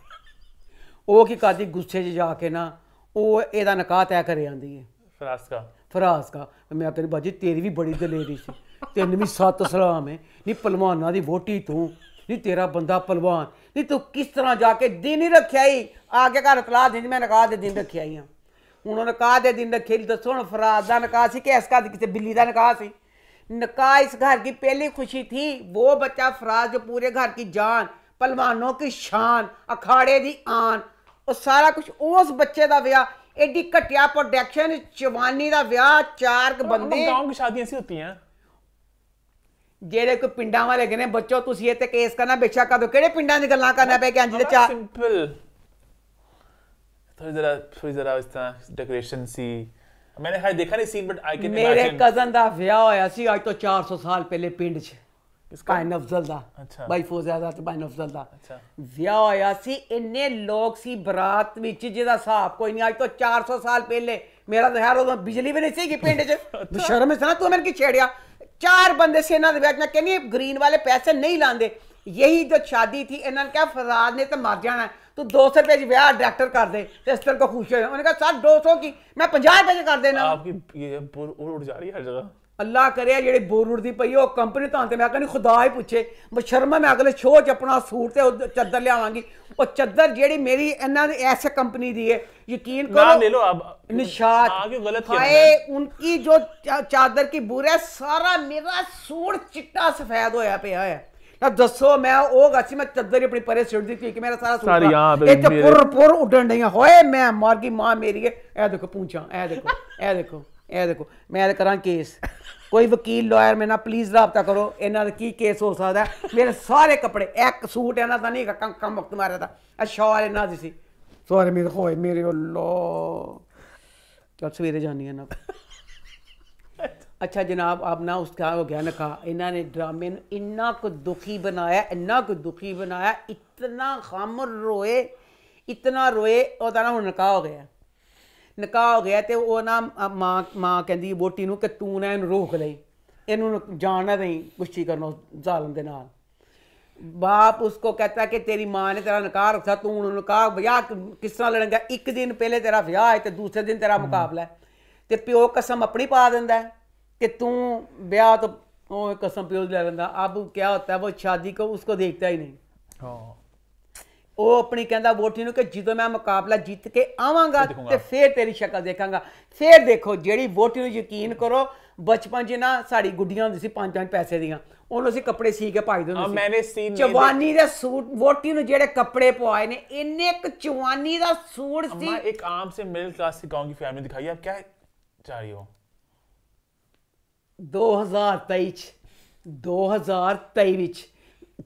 ਉਹ ਕੀ ਕਰਦੀ ਗੁੱਸੇ 'ਚ ਜਾ ਕੇ ਨਾ ਉਹ ਇਹਦਾ ਨਕਾਹ ਤੈਅ ਕਰ ਜਾਂਦੀ ਹੈ ਫਰਾਸ ਦਾ ਫਰਾਸ ਦਾ ਮੈਂ ਕਹਿੰਦੀ ਬਾਜੀ ਤੇਰੀ ਵੀ ਬੜੀ ਦਲੇਰੀ ਸੀ। ਤੈਨੂੰ ਵੀ ਸੱਤ ਸਲਾਮ ਹੈ ਨਹੀਂ ਪਹਿਲਵਾਨਾਂ ਦੀ ਵੋਟੀ ਤੂੰ ਨੀ ਤੇਰਾ ਬੰਦਾ ਪਹਿਲਵਾਨ। ਨਹੀਂ ਤੂੰ ਕਿਸ ਤਰ੍ਹਾਂ ਜਾ ਕੇ ਦਿਨ ਹੀ ਰੱਖਿਆ ਹੀ ਆ ਕੇ ਘਰ ਤਲਾਹ ਦੇ ਮੈਂ ਨਕਾਹ ਦੇ ਦਿਨ ਰੱਖਿਆ ਹੀ ਹਾਂ ਹੁਣ ਉਹ ਨਕਾਹ ਦੇ ਦਿਨ ਰੱਖੇ ਦੱਸੋ ਹੁਣ ਫਰਾਜ਼ ਦਾ ਨਕਾਹ ਸੀ ਕਿ ਇਸ ਕਾ ਕਿਤੇ ਬਿੱਲੀ ਦਾ ਨਕਾਹ ਸੀ? नकाह इस घर की पहली खुशी थी वो बच्चा फराज जो पूरे घर की जान पहलवानों की शान अखाड़े दी आन और सारा कुछ उस बच्चे का विआह एडी घटिया प्रोडक्शन जवानी का विआह चार क बंदे गांव की शादी ऐसी होती हैं ਜਿਹੜੇ ਕੋਈ ਪਿੰਡਾਂ ਵਾਲੇ ਕਹਿੰਦੇ ਬੱਚੋ ਤੁਸੀਂ ਇਹ ਤੇ ਕੇਸ ਕਰਨਾ ਬੇਸ਼ੱਕ ਕਰ ਦਿਓ ਕਿਹੜੇ ਪਿੰਡਾਂ ਦੀ ਗੱਲਾਂ ਕਰਨਾ ਪਏ ਕਿ ਅੰਜ ਦੇ ਚਾਰ सिंपल थोड़ी जरा थोड़ी जरा इस तरह डेकोरेशन सी ਮੈਨੇ ਹਾਈ ਦੇਖਾ ਨਹੀਂ ਸੀਨ ਬਟ ਆਈ ਕੈਨ ਮੇਰੇ ਕਜ਼ਨ ਦਾ ਵਿਆਹ ਹੋਇਆ ਸੀ ਅੱਜ ਤੋਂ 400 ਸਾਲ ਪਹਿਲੇ ਪਿੰਡ 'ਚ ਭਾਈ ਨਫਜ਼ਲ ਦਾ ਭਾਈ ਫੋਜ਼ਿਆਦਾ ਤੇ ਭਾਈ ਨਫਜ਼ਲ ਦਾ ਵਿਆਹ ਹੋਇਆ ਸੀ ਇੰਨੇ ਲੋਕ ਸੀ ਬਰਾਤ ਵਿੱਚ ਜਿਹਦਾ ਹਿਸਾਬ ਕੋਈ ਨਹੀਂ ਅੱਜ ਤੋਂ 400 ਸਾਲ ਪਹਿਲੇ ਮੇਰਾ ਤਾਂ ਯਾਰ ਉਦੋਂ ਬਿਜਲੀ ਵੀ ਨਹੀਂ ਸੀ ਕਿ ਪਿੰਡ 'ਚ ਸ਼ਰਮ ਇਸ ਨਾ ਤੂੰ ਮੈਨੂੰ ਕਿ ਛੇੜਿਆ ਚਾਰ ਬੰਦੇ ਸੀ ਇਹਨਾਂ ਦੇ ਵਿਆਹ 'ਚ ਮੈਂ ਕਹਿੰਨੀ ਗ੍ਰੀਨ ਵਾਲੇ ਪੈਸੇ ਨਹੀਂ ਲਾਉਂਦੇ ਯਹੀ ਜੋ ਸ਼ਾਦੀ ਥੀ ਇਹਨਾਂ ਨੇ ਕਿਹਾ ਫਰਾਦ ਨੇ ਤਾਂ ਮਰ ਜਾਣਾ ਹੈ। ਤੂੰ 200 ਰੁਪਏ 'ਚ ਵਿਆਹ ਡਾਇਰੈਕਟਰ ਕਰ ਦੇ ਤੇ ਇਸ ਤਰ੍ਹਾਂ ਕੋ ਖੁਸ਼ ਹੋਇਆ ਉਹਨੇ ਕਿਹਾ ਸਰ 200 ਕੀ ਮੈਂ 50 ਰੁਪਏ 'ਚ ਕਰ ਦੇਣਾ आपकी ये बुर उड़ उड़ जा रही है हर जगह ਅੱਲਾ ਕਰਿਆ ਜਿਹੜੇ ਬੋਰ ਉੜਦੀ ਪਈ ਉਹ ਕੰਪਨੀ ਤਾਂ ਤੇ ਮੈਂ ਕਹਿੰਦੀ ਖੁਦਾ ਹੀ ਪੁੱਛੇ ਬਸ਼ਰਮਾ ਮੈਂ ਅਗਲੇ ਸ਼ੋਅ 'ਚ ਆਪਣਾ ਸੂਟ ਤੇ ਉਹ ਚਾਦਰ ਲਿਆਵਾਂਗੀ ਉਹ ਚਾਦਰ ਜਿਹੜੀ ਮੇਰੀ ਇਹਨਾਂ ਦੀ ਐਸੇ ਕੰਪਨੀ ਦੀ ਹੈ ਯਕੀਨ ਕਰੋ नाम ले लो अब निशात हाँ, क्यों गलत किया हाय उनकी जो चा- चादर की बुर है सारा मेरा सूट चिट्टा सफेद ਨਾ ਦੱਸੋ ਮੈਂ ਉਹ ਗਾਸੀ ਮੈਂ ਚੱਦਰ ਆਪਣੀ ਪਰੇ ਸਿੱਟ ਦਿੱਤੀ ਕਿ ਮੇਰਾ ਸਾਰਾ ਸੂਟ ਇਹ ਤੇ ਪੁਰ ਪੁਰ ਉੱਡਣ ਡਈਆਂ। ਹੋਏ ਮੈਂ ਮਾਰ ਗਈ ਮਾਂ ਮੇਰੀ ਇਹ ਦੇਖੋ ਪੂੰਛਾਂ ਇਹ ਦੇਖੋ ਇਹ ਦੇਖੋ ਇਹ ਦੇਖੋ। ਮੈਂ ਇਹ ਕਰਾਂ ਕੇਸ। ਕੋਈ ਵਕੀਲ ਲਾਇਰ ਮੇਰੇ ਨਾਲ ਪਲੀਜ਼ ਰਾਬਤਾ ਕਰੋ। ਇਹਨਾਂ ਦਾ ਕੀ ਕੇਸ ਹੋ ਸਕਦਾ? ਮੇਰੇ ਸਾਰੇ ਕੱਪੜੇ ਇੱਕ ਸੂਟ ਇਹਨਾਂ ਦਾ ਨਹੀਂ ਕੰਮ ਕੰਮ ਵਕਤ ਮਾਰਿਆ ਦਾ ਆ ਸ਼ਾਲ ਇਹਨਾਂ ਦੀ ਸੀ। ਸਾਰੇ ਮੇਰੇ ਹੋਏ ਮੇਰੇ ਅੱਲਾ ਚਲ ਸਵੇਰੇ ਜਾਣੀ ਇਹਨਾਂ ਅੱਛਾ ਜਨਾਬ, ਆਪ ਨਾ ਉਸਕਾ ਹੋ ਗਿਆ ਨਕਾ। ਇਹਨਾਂ ਨੇ ਡਰਾਮੇ ਨੂੰ ਇੰਨਾ ਕੁ ਦੁਖੀ ਬਣਾਇਆ, ਇੰਨਾ ਕੁ ਦੁਖੀ ਬਣਾਇਆ, ਇਤਨਾ ਖਾਮਰ ਰੋਏ, ਇਤਨਾ ਰੋਏ, ਉਹਦਾ ਨਾ ਹੁਣ ਨਕਾ ਹੋ ਗਿਆ। ਨਕਾ ਹੋ ਗਿਆ ਤੇ ਉਹ ਨਾ ਮਾਂ ਮਾਂ ਕਹਿੰਦੀ, ਵੋਟੀ ਨੂੰ ਕਿ ਤੂੰ ਨਾ ਇਹਨੂੰ ਰੋਕ ਲਈ। ਇਹਨੂੰ ਜਾਣ ਨਾ ਦੇਈ ਕੁਸ਼ਤੀ ਕਰਨੋਂ ਜ਼ਾਲਮ ਦੇ ਨਾਲ। ਬਾਪ ਉਸਕੋ ਕਹਤਾ ਕਿ ਤੇਰੀ ਮਾਂ ਨੇ ਤੇਰਾ ਨਕਾਹ ਰੱਖਿਆ, ਤੂੰ ਹੁਣ ਨਕਾਹ ਵਿਆਹ ਕਿਸ ਤਰ੍ਹਾਂ ਲੜੇਂਗਾ ਇੱਕ ਦਿਨ ਪਹਿਲੇ ਤੇਰਾ ਵਿਆਹ ਹੈ ਤੇ ਦੂਸਰੇ ਦਿਨ ਤੇਰਾ ਮੁਕਾਬਲਾ ਹੈ। ਤੇ ਪਿਓ ਕਸਮ ਆਪਣੀ ਪਾ ਦਿੰਦਾ ਹੈ। ਕਿ ਤੂੰ ਵਿਆਹ ਤੋਂ ਉਹ ਕਸਮ ਪਿਓ ਦੀ ਲੈ ਲੈਂਦਾ ਅਬ ਕੀ ਹੋਤਾ ਹੈ ਉਹ ਸ਼ਾਦੀ ਕੋ ਉਸਕੋ ਦੇਖਤਾ ਹੀ ਨਹੀਂ ਹਾਂ ਉਹ ਆਪਣੀ ਕਹਿੰਦਾ ਵੋਟੀ ਨੂੰ ਕਿ ਜਦੋਂ ਮੈਂ ਮੁਕਾਬਲਾ ਜਿੱਤ ਕੇ ਆਵਾਂਗਾ ਤੇ ਫੇਰ ਤੇਰੀ ਸ਼ਕਲ ਦੇਖਾਂਗਾ ਫੇਰ ਦੇਖੋ ਜਿਹੜੀ ਵੋਟੀ ਨੂੰ ਯਕੀਨ ਕਰੋ ਬਚਪਨ 'ਚ ਨਾ ਸਾਡੀ ਗੁੱਡੀਆਂ ਹੁੰਦੀ ਸੀ ਪੰਜ ਪੰਜ ਪੈਸੇ ਦੀਆਂ ਉਹਨੂੰ ਅਸੀਂ ਕੱਪੜੇ ਸੀ ਕੇ ਪਾਈ ਦਿੰਦੇ ਹਾਂ, ਸੀ ਮੈਨੇ seen ਜਵਾਨੀ ਦੇ ਸੂਟ ਵੋਟੀ ਨੂੰ ਜਿਹੜੇ ਕੱਪੜੇ ਪਵਾਏ ਨੇ ਇੰਨੇ ਇੱਕ ਜਵਾਨੀ ਦਾ ਸੂਟ ਸੀ अम्मा एक आम से मिडिल क्लास के गांव की फैमिली दिखाई आप क्या चाह रही हो 2023 ਚ 2023 ਵਿੱਚ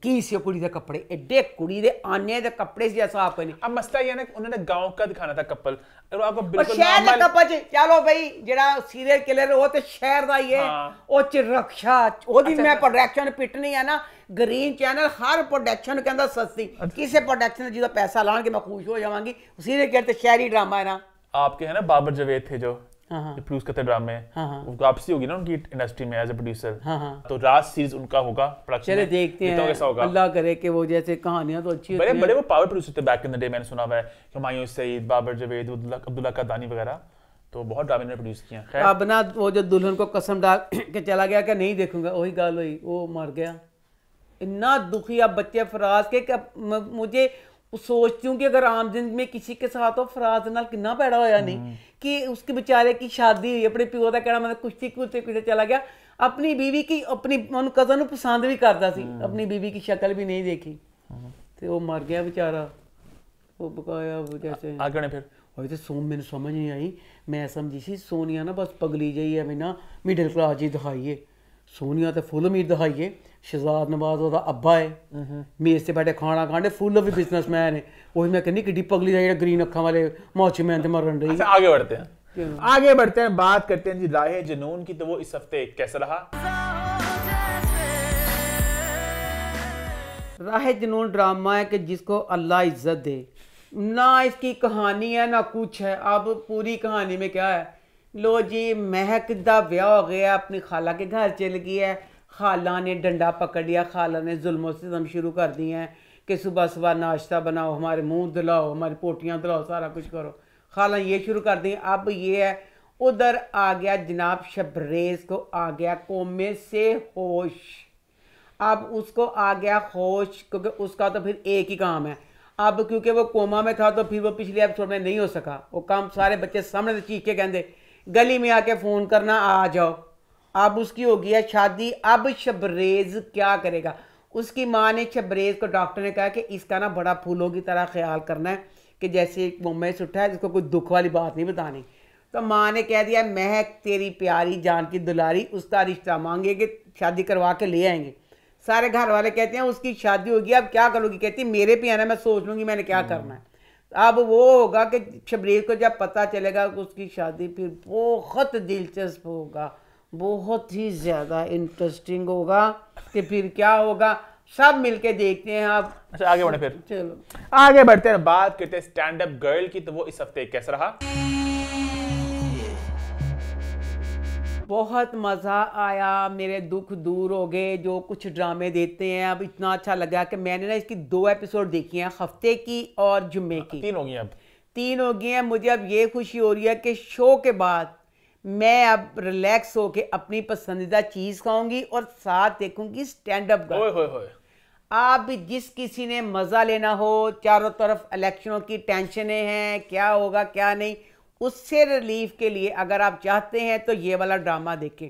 ਕੀ ਸੀ ਉਹ ਕੁੜੀ ਦੇ ਕੱਪੜੇ ਐਡੇ ਕੁੜੀ ਦੇ ਆਨੇ ਦੇ ਕੱਪੜੇ ਸੀ ਹਿਸਾਬ ਕੋਈ ਨਹੀਂ अब मसला ये है ना कि उन्होंने गांव का दिखाना था कपल और आपको ਪਰ बिल्कुल ਸ਼ਹਿਰ ਦੇ normal- ਕੱਪਾਂ 'ਚ ਚਲੋ ਬਈ ਜਿਹੜਾ ਸੀਰੀਅਲ ਕਿਲਰ ਉਹ ਤੇ ਸ਼ਹਿਰ ਦਾ ਹੀ ਹੈ ਹਾਂ। ਉਹ ਚ ਰਕਸ਼ਾ ਉਹਦੀ ਮੈਂ ਪ੍ਰੋਡਕਸ਼ਨ ਪਿੱਟਣੀ ਹੈ ਨਾ ਗ੍ਰੀਨ ਚੈਨਲ ਹਰ ਪ੍ਰੋਡਕਸ਼ਨ ਕਹਿੰਦਾ ਸਸਤੀ ਕਿਸੇ ਪ੍ਰੋਡਕਸ਼ਨ ਜਿਹਦਾ ਪੈਸਾ ਲਾਣਗੇ ਮੈਂ ਖੁਸ਼ ਹੋ ਜਾਵਾਂਗੀ ਸੀਰੀਅਲ ਕਿਲਰ ਤੇ ਸ਼ਹਿਰੀ ਡਰਾਮਾ ਹੈ ਨਾ आपके है ना बाबर जवेद थे जो हाँ, हाँ। जो प्रोड्यूस करते ड्रामे हाँ, हाँ। वो वापसी होगी ना उनकी इंडस्ट्री में एज ए प्रोड्यूसर हाँ, हाँ। तो राज सीरीज़ उनका होगा प्रोडक्शन चले देखते हूँ कैसा होगा। अल्लाह करे कि वो जैसे कहानियाँ तो अच्छी बड़े बड़े वो पावर प्रोड्यूसर थे बैक इन द डे मैंने सुना हुआ है हुमायूं सईद बाबर जवेद अब्दुल्ला कदानी वगैरह। तो बहुत ड्रामे ने प्रोड्यूस किया। हैं खैर। अब ना वो जो दुल्हन को कसम डाल के चला गया कि नहीं देखूँगा वही गाल हुई वो मर गया। इतना दुखी अब बच्चे फराज के कि अब म- मुझे सोचती हूँ कि अगर आम जिंदगी में किसी के साथ हो फराज नाल कितना पैड़ा होया नहीं कि उसके बेचारे की शादी हुई अपने प्यो का कहना मतलब कुश्ती कुश्ती कुश्ती चला गया अपनी बीवी की अपनी ਉਹਨੂੰ ਕਜ਼ਨ ਨੂੰ ਪਸੰਦ ਵੀ ਕਰਦਾ ਸੀ ਆਪਣੀ बीवी की शक्ल भी नहीं देखी ਤੇ ਉਹ ਮਰ ਗਿਆ ਵਿਚਾਰਾ ਉਹ ਬਕਾਇਆ ਜੈਸੇ आगे बढ़े फिर ਹੋਏ ਤੇ ਸੋ ਮੈਨੂੰ ਸਮਝ ਨਹੀਂ ਆਈ ਮੈਂ ਸਮਝੀ ਸੀ ਸੋਨੀਆ ਨਾ ਬਸ ਪਗਲੀ ਜਈ ਐਵੇਂ ਨਾ ਮਿਡਲ ਕਲਾਸ ਜੀ ਦਿਖਾਈਏ सोनिया तो फुल अमीर दिखाइए शहजाद नवाज़ वह अब्बा है मेज से बैठे खाना खाने फुल भी बिजनेसमैन है वही मैं कहनी कि पगली दा ग्रीन अखा वाले मोचे मैन से मरण रही अच्छा आगे बढ़ते हैं आगे बढ़ते हैं बात करते हैं जी राह जनून की तो वो इस हफ़्ते कैसा रहा राह जनून ड्रामा है कि जिसको अल्लाह इज़्ज़त दे ना इसकी कहानी है ना कुछ है अब पूरी कहानी में क्या है लो जी, महक दा ब्याह हो गया, अपनी खाला के घर चल गई है। खाला ने डंडा पकड़ लिया, खाला ने जुल्म सितम शुरू कर दिए हैं कि सुबह सुबह नाश्ता बनाओ, हमारे मुँह दिलाओ, हमारी पोटियाँ दिलाओ, सारा कुछ करो। खाला ये शुरू कर दी, अब ये है, उधर आ गया जनाब शबरेज को, आ गया कोमे से होश। अब उसको आ गया होश, क्योंकि उसका तो फिर एक ही काम है। अब क्योंकि वो कोमा में था तो फिर वो पिछले एपिसोड में नहीं हो सका। वो काम सारे बच्चे सामने से चीख के कहते गली में आके फ़ोन करना आ जाओ। अब उसकी हो गई है शादी। अब शबरेज क्या करेगा? उसकी माँ ने शबरेज को डॉक्टर ने कहा कि इसका ना बड़ा फूलों की तरह ख्याल करना है कि जैसे एक मुंबई से उठा है जिसको कोई दुख वाली बात नहीं बतानी। तो माँ ने कह दिया महक तेरी प्यारी जान की दुलारी उसका रिश्ता मांगेंगे शादी करवा के ले आएँगे। सारे घर वाले कहते हैं उसकी शादी होगी अब क्या करोगी? कहती मेरे पे है ना मैं सोच लूँगी मैंने क्या करना है। अब वो होगा कि शबरीर को जब पता चलेगा कि उसकी शादी फिर बहुत दिलचस्प होगा बहुत ही ज़्यादा इंटरेस्टिंग होगा कि फिर क्या होगा। सब मिलके देखते हैं आप। अच्छा आगे बढ़े फिर। चलो। आगे बढ़ते हैं बात करते हैं स्टैंड अप गर्ल की तो वो इस हफ़्ते कैसा रहा? बहुत मज़ा आया मेरे दुख दूर हो गए जो कुछ ड्रामे देते हैं। अब इतना अच्छा लगा कि मैंने ना इसकी दो एपिसोड देखी हैं हफ़्ते की और जुम्मे की। तीन हो गई अब। तीन हो गई हैं। मुझे अब ये खुशी हो रही है कि शो के बाद मैं अब रिलैक्स होके अपनी पसंदीदा चीज़ खाऊँगी और साथ देखूँगी स्टैंड अप आप भी जिस किसी ने मज़ा लेना हो चारों तरफ़ इलेक्शनों की टेंशनें हैं क्या होगा क्या नहीं उससे रिलीफ के लिए अगर आप चाहते हैं तो ये वाला ड्रामा देखें।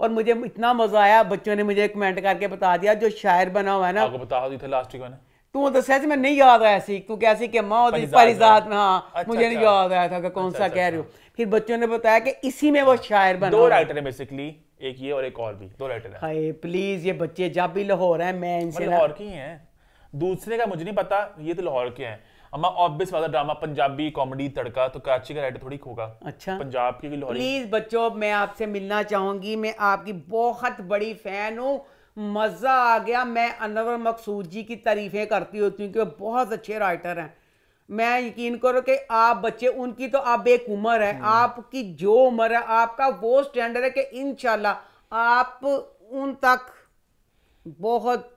और मुझे इतना मज़ा आया बच्चों ने मुझे कमेंट करके बता दिया जो शायर बना हुआ है ना। आपको बता दी थे लास्ट वीक मैंने। तू दसिया ਸੀ मैं नहीं याद आया सी तू कैसी कि माँ परिजात परिजात में। हाँ अच्छा, मुझे नहीं अच्छा। याद आया था कि कौन अच्छा, सा अच्छा, कह रहे हो। फिर बच्चों ने बताया कि इसी में वो शायर बना दो राइटर है। बेसिकली एक ये और एक और भी दो राइटर है। हाय प्लीज़ ये बच्चे जब भी लाहौर है मैं इनसे मतलब लाहौर की ही हैं। दूसरे का मुझे नहीं पता ये तो लाहौर के हैं। अम्मा ऑब्वियस वाला ड्रामा पंजाबी कॉमेडी तड़का तो कराची का राइटर थोड़ी होगा। अच्छा। पंजाब की लाहौरी प्लीज़ बच्चों मैं आपसे मिलना चाहूँगी मैं आपकी बहुत बड़ी फ़ैन हूँ। मज़ा आ गया। मैं अनवर मकसूद जी की तारीफें करती होती हूँ कि वो बहुत अच्छे राइटर हैं। मैं यकीन करो कि आप बच्चे उनकी तो अब एक उम्र है आपकी जो उम्र है आपका वो स्टैंडर्ड है कि इनशाला आप उन तक बहुत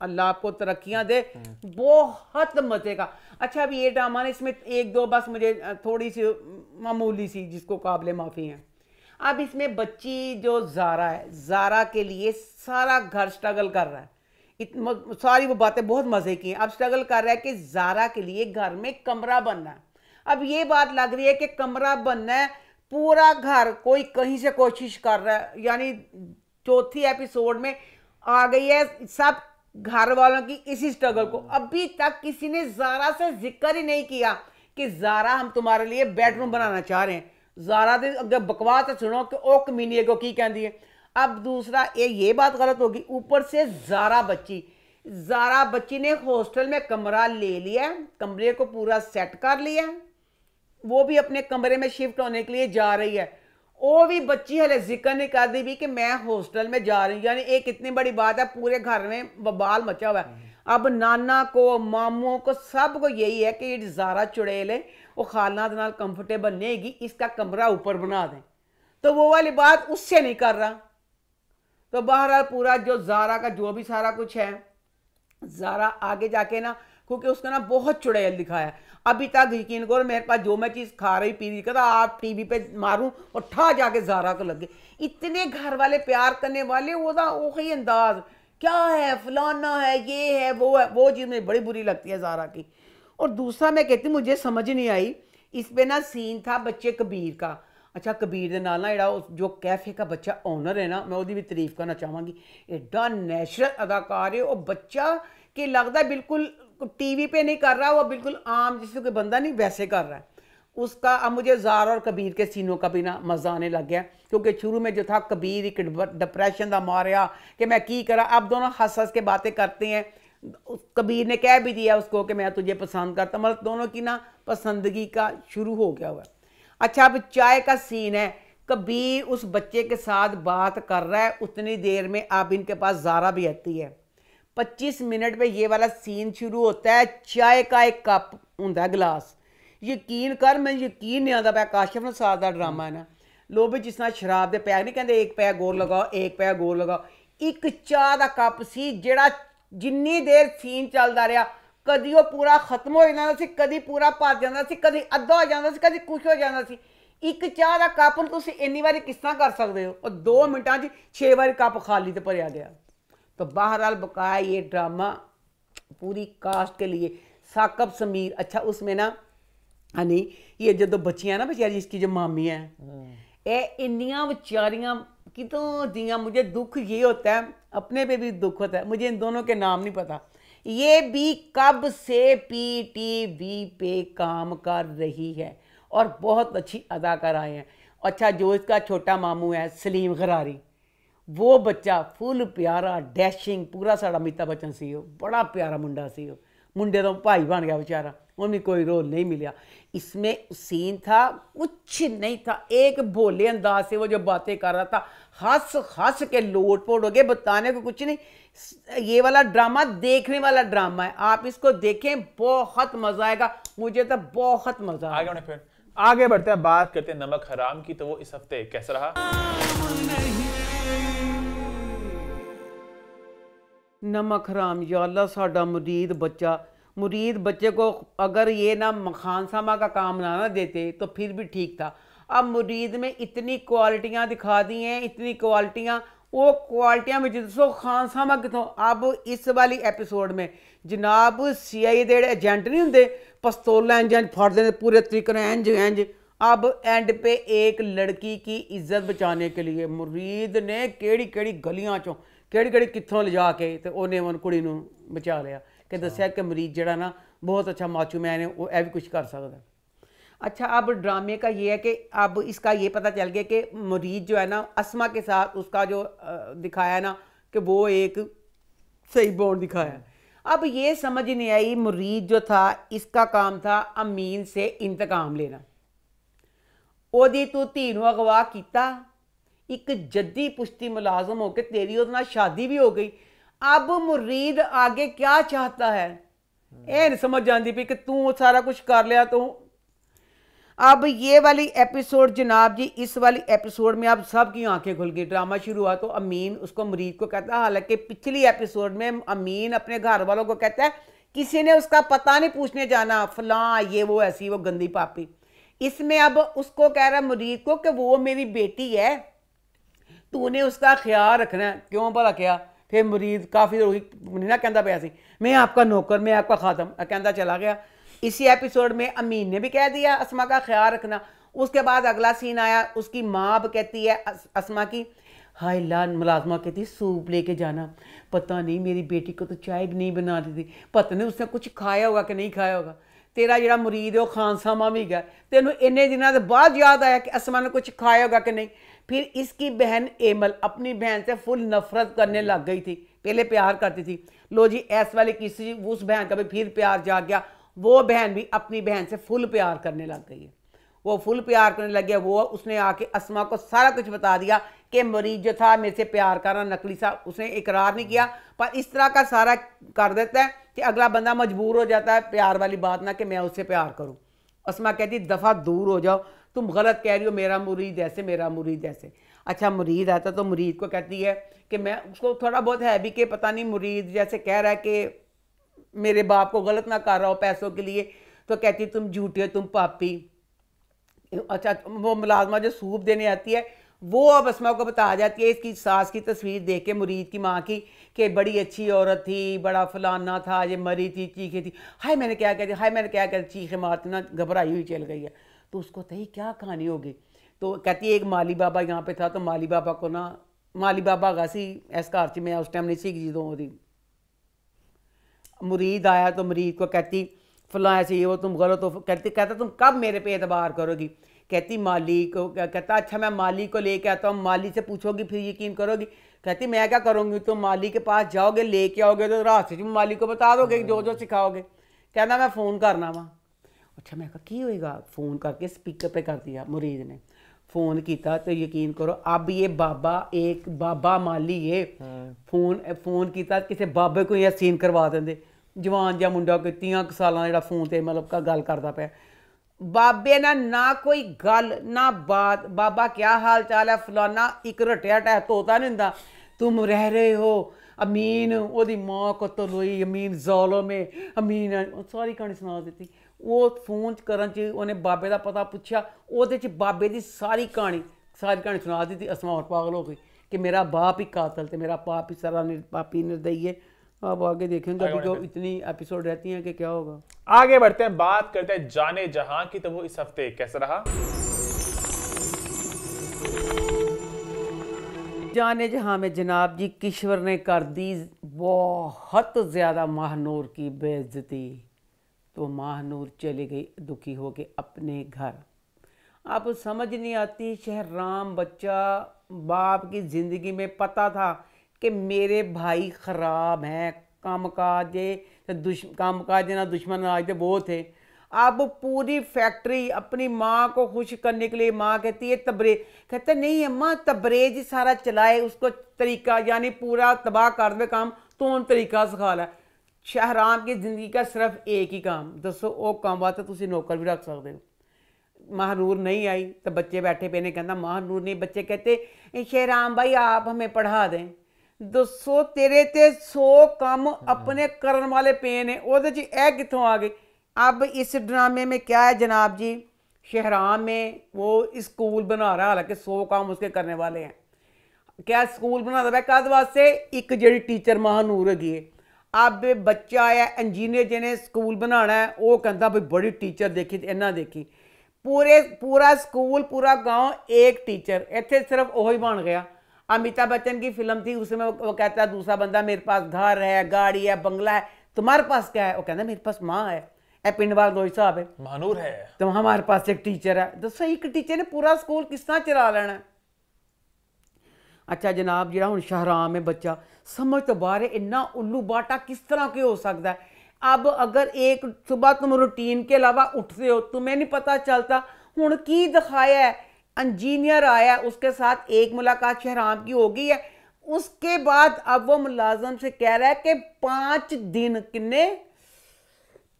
अल्लाह आपको तरक्कियाँ दे बहुत मज़े का। अच्छा अब ये ड्रामा ना इसमें एक दो बस मुझे थोड़ी सी मामूली सी जिसको काबिल माफ़ी है। अब इसमें बच्ची जो जारा है जारा के लिए सारा घर स्ट्रगल कर रहा है। इत, सारी वो बातें बहुत मज़े की हैं। अब स्ट्रगल कर रहा है कि जारा के लिए घर में कमरा बनना है। अब ये बात लग रही है कि कमरा बनना है पूरा घर कोई कहीं से कोशिश कर रहा है। यानी चौथी एपिसोड में आ गई है सब घर वालों की इसी स्ट्रगल को। अभी तक किसी ने जारा से ज़िक्र ही नहीं किया कि जारा हम तुम्हारे लिए बेडरूम बनाना चाह रहे हैं। जारा दे अगर बकवास सुनो कि ओ कमीनिए को की कहती है। अब दूसरा, ये ये बात गलत होगी। ऊपर से जारा बच्ची। जारा बच्ची ने हॉस्टल में कमरा ले लिया, कमरे को पूरा सेट कर लिया। वो भी अपने कमरे में शिफ्ट होने के लिए जा रही है। वो भी बच्ची हले ज़िक्र नहीं कर दी भी कि मैं हॉस्टल में जा रही यानी एक इतनी बड़ी बात है पूरे घर में बबाल मचा हुआ है अब नाना को मामू को सबको यही है कि ज़ारा चुड़ैल है वो खालना के नाल कंफर्टेबल नहीं हैगी इसका कमरा ऊपर बना दें तो वो वाली बात उससे नहीं कर रहा तो बहरहाल पूरा जो ज़ारा का जो भी सारा कुछ है ज़ारा आगे जाके ना क्योंकि उसका ना बहुत चुड़ैल दिखाया अभी तक यकीन करो मेरे पास जो मैं चीज़ खा रही पी रही कहता आप टीवी पे मारूं और ठा जाके ज़ारा को लगे इतने घर वाले प्यार करने वाले वो ना वही अंदाज क्या है फलाना है ये है वो है वो चीज़ मुझे बड़ी बुरी लगती है ज़ारा की और दूसरा मैं कहती हूँ, मुझे समझ नहीं आई इस पे ना सीन था बच्चे कबीर का अच्छा कबीर ਦੇ ਨਾਲ ਨਾ ਜਿਹੜਾ ਉਹ ਜੋ ਕੈਫੇ ਦਾ ਬੱਚਾ ਓਨਰ ਹੈ ਨਾ ਮੈਂ ਉਹਦੀ ਵੀ ਤਾਰੀਫ ਕਰਨਾ ਚਾਹਾਂਗੀ ਐਡਾ नेचुरल अदाकार है वो बच्चा कि लगता है बिल्कुल टीवी पे नहीं कर रहा, वो बिल्कुल आम जिससे कोई बंदा नहीं, वैसे कर रहा है। उसका अब मुझे जार और कबीर के सीनों का भी ना मज़ा आने लग गया, क्योंकि शुरू में जो था, कबीर एक डिप्रेशन का मारिया कि मैं की करा। अब दोनों हंस हंस के बातें करते हैं। कबीर ने कह भी दिया उसको कि मैं तुझे पसंद करता मतलब दोनों की ना पसंदगी का शुरू हो गया हुआ। अच्छा अब चाय का सीन है। कबीर उस बच्चे के साथ बात कर रहा है, उतनी देर में अब इनके पास ज़ारा भी आती है। 25 मिनट पे ये वाला सीन शुरू होता है चाय का एक कप ਹੁੰਦਾ गिलास ਯਕੀਨ ਕਰ ਮੈਂ ਯਕੀਨ ਨਹੀਂ ਆਉਂਦਾ ਪਿਆ ਕਾਸ਼ਫ ਨਸਾਰ ਦਾ ਡਰਾਮਾ ਹੈ ਨਾ ਲੋਕ ਵੀ ਜਿਸ ਤਰ੍ਹਾਂ ਸ਼ਰਾਬ ਦੇ ਪੈਗ ਨਹੀਂ ਕਹਿੰਦੇ ਇੱਕ ਪੈਗ ਗੋਰ ਲਗਾਓ ਇੱਕ ਪੈਗ ਗੋਰ ਲਗਾਓ ਇੱਕ ਚਾਹ ਦਾ ਕੱਪ ਸੀ ਜਿਹੜਾ ਜਿੰਨੀ ਦੇਰ ਸੀਨ ਚੱਲਦਾ ਰਿਹਾ ਕਦੀ ਉਹ ਪੂਰਾ ਖਤਮ ਹੋ ਜਾਂਦਾ ਸੀ ਕਦੀ ਪੂਰਾ ਭਰ ਜਾਂਦਾ ਸੀ ਕਦੀ ਅੱਧਾ ਹੋ ਜਾਂਦਾ ਸੀ ਕਦੀ ਕੁਝ ਹੋ ਜਾਂਦਾ ਸੀ ਇੱਕ ਚਾਹ ਦਾ ਕੱਪ ਨੂੰ ਤੁਸੀਂ ਇੰਨੀ ਵਾਰੀ ਕਿਸ ਤਰ੍ਹਾਂ ਕਰ ਸਕਦੇ ਹੋ ਉਹ 2 ਮਿੰਟਾਂ 'ਚ 6 ਵਾਰੀ ਕੱਪ ਖਾਲੀ ਤੇ ਭਰਿਆ ਗਿਆ तो बहरहाल बकाया ये ड्रामा पूरी कास्ट के लिए। साकब समीर अच्छा उसमें ना हनी ये जो दो बच्चियाँ ना बेचारी जिसकी जो मामी है ये इन्नियाँ बेचारियाँ कितों दियाँ मुझे दुख ये होता है अपने पे भी दुख होता है मुझे इन दोनों के नाम नहीं पता। ये भी कब से पीटीवी पे काम कर रही है और बहुत अच्छी अदाकार आए हैं। अच्छा जो इसका छोटा मामू है सलीम गरारी। वो ਬੱਚਾ ਫੁੱਲ ਪਿਆਰਾ ਡੈਸ਼ਿੰਗ ਪੂਰਾ ਸਾਡਾ ਅਮਿਤਾਭ ਬੱਚਨ ਸੀ ਉਹ ਬੜਾ ਪਿਆਰਾ ਮੁੰਡਾ ਸੀ ਉਹ ਮੁੰਡੇ ਦਾ ਭਾਈ ਬਣ ਗਿਆ बेचारा उन्हें कोई रोल नहीं मिला इसमें सीन था कुछ नहीं था एक भोले अंदाज से वो जो बातें कर रहा था हंस हंस के लोट पोट हो गए बताने को कुछ नहीं ये वाला ड्रामा देखने वाला ड्रामा है आप इसको देखें बहुत मजा आएगा मुझे तो बहुत मजा आगे आया बढ़े फिर आगे बढ़ते हैं बात करते हैं नमक हराम की तो वो इस हफ्ते कैसा रहा नमक हराम, या साडा मुरीद बच्चा। मुरीद बच्चे को अगर ये ना मखान सामा का काम ना ना देते तो फिर भी ठीक था। अब मुरीद में इतनी क्वालिटियाँ दिखा दी हैं, इतनी क्वालिटियाँ। वो क्वालिटियाँ में जिसो खान सामा कितों? अब इस वाली एपिसोड में जनाब सी आई एजेंट नहीं होंगे पस्तौला इंज फाड़ते हैं पूरे तरीके इंज इंज अब एंड पे एक लड़की की इज़्ज़त बचाने के लिए मुरीद ने केड़ी केड़ी गलियाँ चो केड़ी केड़ी कित्थों ले जाके तो उन्हें उन कुड़ी बचा लिया। अच्छा। कि दसिया कि मरीज़ जड़ा ना बहुत अच्छा माचू मैन है वो ये भी कुछ कर सकता अच्छा अब ड्रामे का ये है कि अब इसका ये पता चल गया कि मरीज़ जो है ना असमा के साथ उसका जो दिखाया ना कि वो एक सही बोर्ड दिखाया। अब ये समझ नहीं आई मुरीद जो था इसका काम था अमीन से इंतकाम लेना। ਉਹਦੀ ਤੂੰ ਧੀ ਨੂੰ ਅਗਵਾ ਕੀਤਾ ਇੱਕ ਜੱਦੀ ਪੁਸ਼ਤੀ ਮੁਲਾਜ਼ਮ ਹੋ ਕੇ ਤੇਰੀ ਉਹਦੇ ਨਾਲ ਸ਼ਾਦੀ ਵੀ ਹੋ ਗਈ ਅਬ ਮੁਰੀਦ ਆਗੇ क्या चाहता है ਇਹ ਨਹੀਂ ਸਮਝ ਆਉਂਦੀ ਵੀ ਕਿ ਤੂੰ ਸਾਰਾ ਕੁਝ ਕਰ ਲਿਆ ਤੂੰ अब ये वाली एपिसोड जनाब जी इस वाली एपिसोड में अब सबकी आंखें खुल गई ड्रामा शुरू हुआ तो अमीन उसको मरीज को कहता है हालांकि पिछली एपिसोड में अमीन अपने घर वालों को कहता है किसी ने उसका पता नहीं पूछने जाना फलां ये वो ऐसी वो गंदी पापी इसमें अब उसको कह रहा मरीज़ को कि वो मेरी बेटी है। तूने उसका ख्याल रखना है। क्यों भला क्या? फिर मुरीद काफ़ी रोही ना कहता पिया मैं आपका नौकर, मैं आपका खातम। कहता चला गया। इसी एपिसोड में अमीन ने भी कह दिया असमा का ख्याल रखना। उसके बाद अगला सीन आया, उसकी माँ अब कहती है अस- असमा की, हाय ला मुलाजमा कहती, सूप लेके जाना। पता नहीं मेरी बेटी को तो चाय भी नहीं बनाती थी पता नहीं उसने कुछ खाया होगा कि नहीं खाया होगा? ਤੇਰਾ ਜਿਹੜਾ ਮੁਰੀਦ ਹੈ ਉਹ ਖਾਨਸਾਮਾ ਵੀ ਗਿਆ ਤੈਨੂੰ ਇੰਨੇ ਦਿਨਾਂ ਦੇ ਬਾਅਦ ਯਾਦ ਆਇਆ कि असमा ने कुछ खाया होगा कि नहीं फिर इसकी बहन एमल अपनी बहन से फुल नफरत करने लग गई थी पहले प्यार करती थी लो जी ऐस वाले किसी उस बहन का भी फिर प्यार जाग गया वो बहन भी अपनी बहन से फुल प्यार करने लग गई है वो फुल प्यार करने लग गया वो उसने आके असमा को सारा कुछ बता दिया कि मरीज़ जो था मेरे से प्यार करना नकली सा उसने इकरार नहीं किया। पर इस तरह का सारा कर देता है कि अगला बंदा मजबूर हो जाता है प्यार वाली बात ना कि मैं उससे प्यार करूँ। असमा कहती दफ़ा दूर हो जाओ तुम गलत कह रही हो मेरा मुरीद ऐसे मेरा मुरीद ऐसे। अच्छा मुरीद आता तो मुरीद को कहती है कि मैं उसको थोड़ा बहुत है भी कि पता नहीं मुरीद जैसे कह रहा है कि मेरे बाप को गलत ना कर रहा हो पैसों के लिए तो कहती तुम झूठे हो, तुम पापी। अच्छा वो मुलाजमा जो सूप देने आती है, वो अब असमा को बता जाती है, इसकी सास की तस्वीर देख के, मुरीद की माँ की, कि बड़ी अच्छी औरत थी, बड़ा फलाना था, ये मरी थी, चीखे थी। हाय, मैंने क्या कह दिया? हाय, मैंने क्या कह चीखे मारती ना, घबराई हुई चल गई है। तो उसको तही क्या कहानी होगी? तो कहती है, एक माली बाबा यहाँ पे था तो माली बाबा को ना, माली बाबा गासी इस कारची में, उस टाइम नहीं सीखी जी दो मुरीद आया तो मुरीद को कहती फला ये हो तुम गलत हो। कहती कहता तुम कब मेरे पे एतबार करोगी? कहती माली को कहता अच्छा मैं माली को लेके आता हूँ। माली से पूछोगी फिर यकीन करोगी। कहती मैं क्या करूँगी? तुम माली के पास जाओगे लेके आओगे तो रास्ते तुम माली को बता दोगे हाँ। जो जो सिखाओगे। कहना मैं फ़ोन करना वहाँ अच्छा मैं कहा की होएगा? फ़ोन करके स्पीकर पे कर दिया मुरीद ने। फ़ोन किया तो यकीन करो अब ये बाबा एक बाबा माली ये हाँ। फ़ोन फ़ोन किया किसी बाबे को यह सीन करवा देंगे ਜਵਾਨ ਜਿਹਾ ਮੁੰਡਾ ਕੋਈ 30 ਕੁ ਸਾਲਾਂ ਜਿਹੜਾ ਫੋਨ ਤੇ ਮਤਲਬ ਕਾ ਗੱਲ ਕਰਦਾ ਪਿਆ। ਬਾਬੇ ਨਾਲ ਨਾ ਕੋਈ ਗੱਲ, ਨਾ ਬਾਤ, ਬਾਬਾ ਕੀ ਹਾਲ ਚਾਲ ਹੈ ਫਲਾਣਾ ਇੱਕ ਰਟਿਆ ਟਹਿ ਤੋਤਾ ਨਹੀਂ ਹੁੰਦਾ। ਤੁਮ ਰਹਿ ਰਹੇ ਹੋ, ਅਮੀਨ ਉਹਦੀ ਮਾਂ ਕਤਲ ਲੋਈ ਅਮੀਨ ਜ਼ਾਲਮ ਹੈ ਅਮੀਨ ਸਾਰੀ ਕਹਾਣੀ ਸੁਣਾ ਦਿੱਤੀ। ਉਹ ਫੋਨ ਚ ਕਰਨ ਚ ਉਹਨੇ ਬਾਬੇ ਦਾ ਪਤਾ ਪੁੱਛਿਆ, ਉਹਦੇ ਚ ਬਾਬੇ ਦੀ ਸਾਰੀ ਕਹਾਣੀ ਸਾਰੀ ਕਹਾਣੀ ਸੁਣਾ ਦਿੱਤੀ। ਅਸਮਾਨ ਪਾਗਲ ਹੋ ਗਈ ਕਿ ਮੇਰਾ ਬਾਪ ਹੀ ਕਾਤਲ ਤੇ ਮੇਰਾ ਪਾਪ ਹੀ ਸਾਰਾ ਪਾਪੀ ਨਿਰਦਈ ਹੈ अब आगे देखेंगे अभी तो इतनी एपिसोड रहती हैं कि क्या होगा? आगे बढ़ते हैं बात करते हैं जाने जहाँ की तो वो इस हफ़्ते कैसा रहा? जाने जहाँ में जनाब जी किश्वर ने कर दी बहुत ज़्यादा महानूर की बेइज्जती तो महानूर चली गई दुखी होके अपने घर। अब समझ नहीं आती शहराम बच्चा बाप की ज़िंदगी में पता था कि मेरे भाई ख़राब हैं काम काजे तो दुश काम काजे ना दुश्मन आज तो बहुत थे। अब पूरी फैक्ट्री अपनी माँ को खुश करने के लिए माँ कहती है तबरेज कहते, नहीं अम्मा तबरेज सारा चलाए, उसको तरीका, यानी पूरा तबाह कर दे काम तो उन तरीका सिखा ला। शहराम की ज़िंदगी का सिर्फ़ एक ही काम, दसो वो काम वास्ते तुम नौकर भी रख सकते हो। महानूर नहीं आई तो बच्चे बैठे पे ने कहना महानूर नहीं, बच्चे कहते शहराम भाई, आप हमें पढ़ा दें। दसो तेरे ते सौ ਕੰਮ अपने ਕਰਨ ਵਾਲੇ ਪਏ ਨੇ ਉਹਦੇ ਚ ਇਹ ਕਿੱਥੋਂ ਆ ਗਈ अब इस ड्रामे में क्या है जनाब जी शहराम में वो स्कूल बना रहा है हालांकि सौ काम उसके करने वाले हैं क्या ਸਕੂਲ ਬਣਾਉਂਦਾ ਪਿਆ ਕਦ ਵਾਸਤੇ ਇੱਕ ਜਿਹੜੀ ਟੀਚਰ ਮਹਾਨੂਰ ਹੈਗੀ ਹੈ ਅਬ ਬੱਚਾ ਹੈ ਇੰਜੀਨੀਅਰ ਜਿਹਨੇ ਸਕੂਲ ਬਣਾਉਣਾ ਹੈ ਉਹ ਕਹਿੰਦਾ ਵੀ ਬੜੀ ਟੀਚਰ ਦੇਖੀ ਤੇ ਇਹਨਾਂ ਦੇਖੀ ਪੂਰੇ ਪੂਰਾ ਸਕੂਲ पूरा गांव एक टीचर ਇੱਥੇ सिर्फ वही बन गया अमिताभ बच्चन की फ़िल्म थी उसमें वो, वो कहता है दूसरा बंदा मेरे पास घर है गाड़ी है बंगला है तुम्हारे पास क्या है? वो कहता मेरे पास माँ है। ए पिंडवाल रोहित साहब है। मानूर है। तो हमारे पास एक टीचर है। तो दसो एक टीचर ने पूरा स्कूल किस तरह चला लेना है? अच्छा जनाब जो हूँ शाहराम है बच्चा समझ तो बाहर है इन्ना उल्लू बाटा किस तरह के हो सकता है? अब अगर एक सुबह तुम रूटीन के अलावा उठते हो तुम्हें नहीं पता चलता हूँ की दिखाया है? इंजीनियर आया उसके साथ एक मुलाकात शहराम की हो गई है उसके बाद अब वो मुलाजम से कह रहा है कि पाँच दिन किन्ने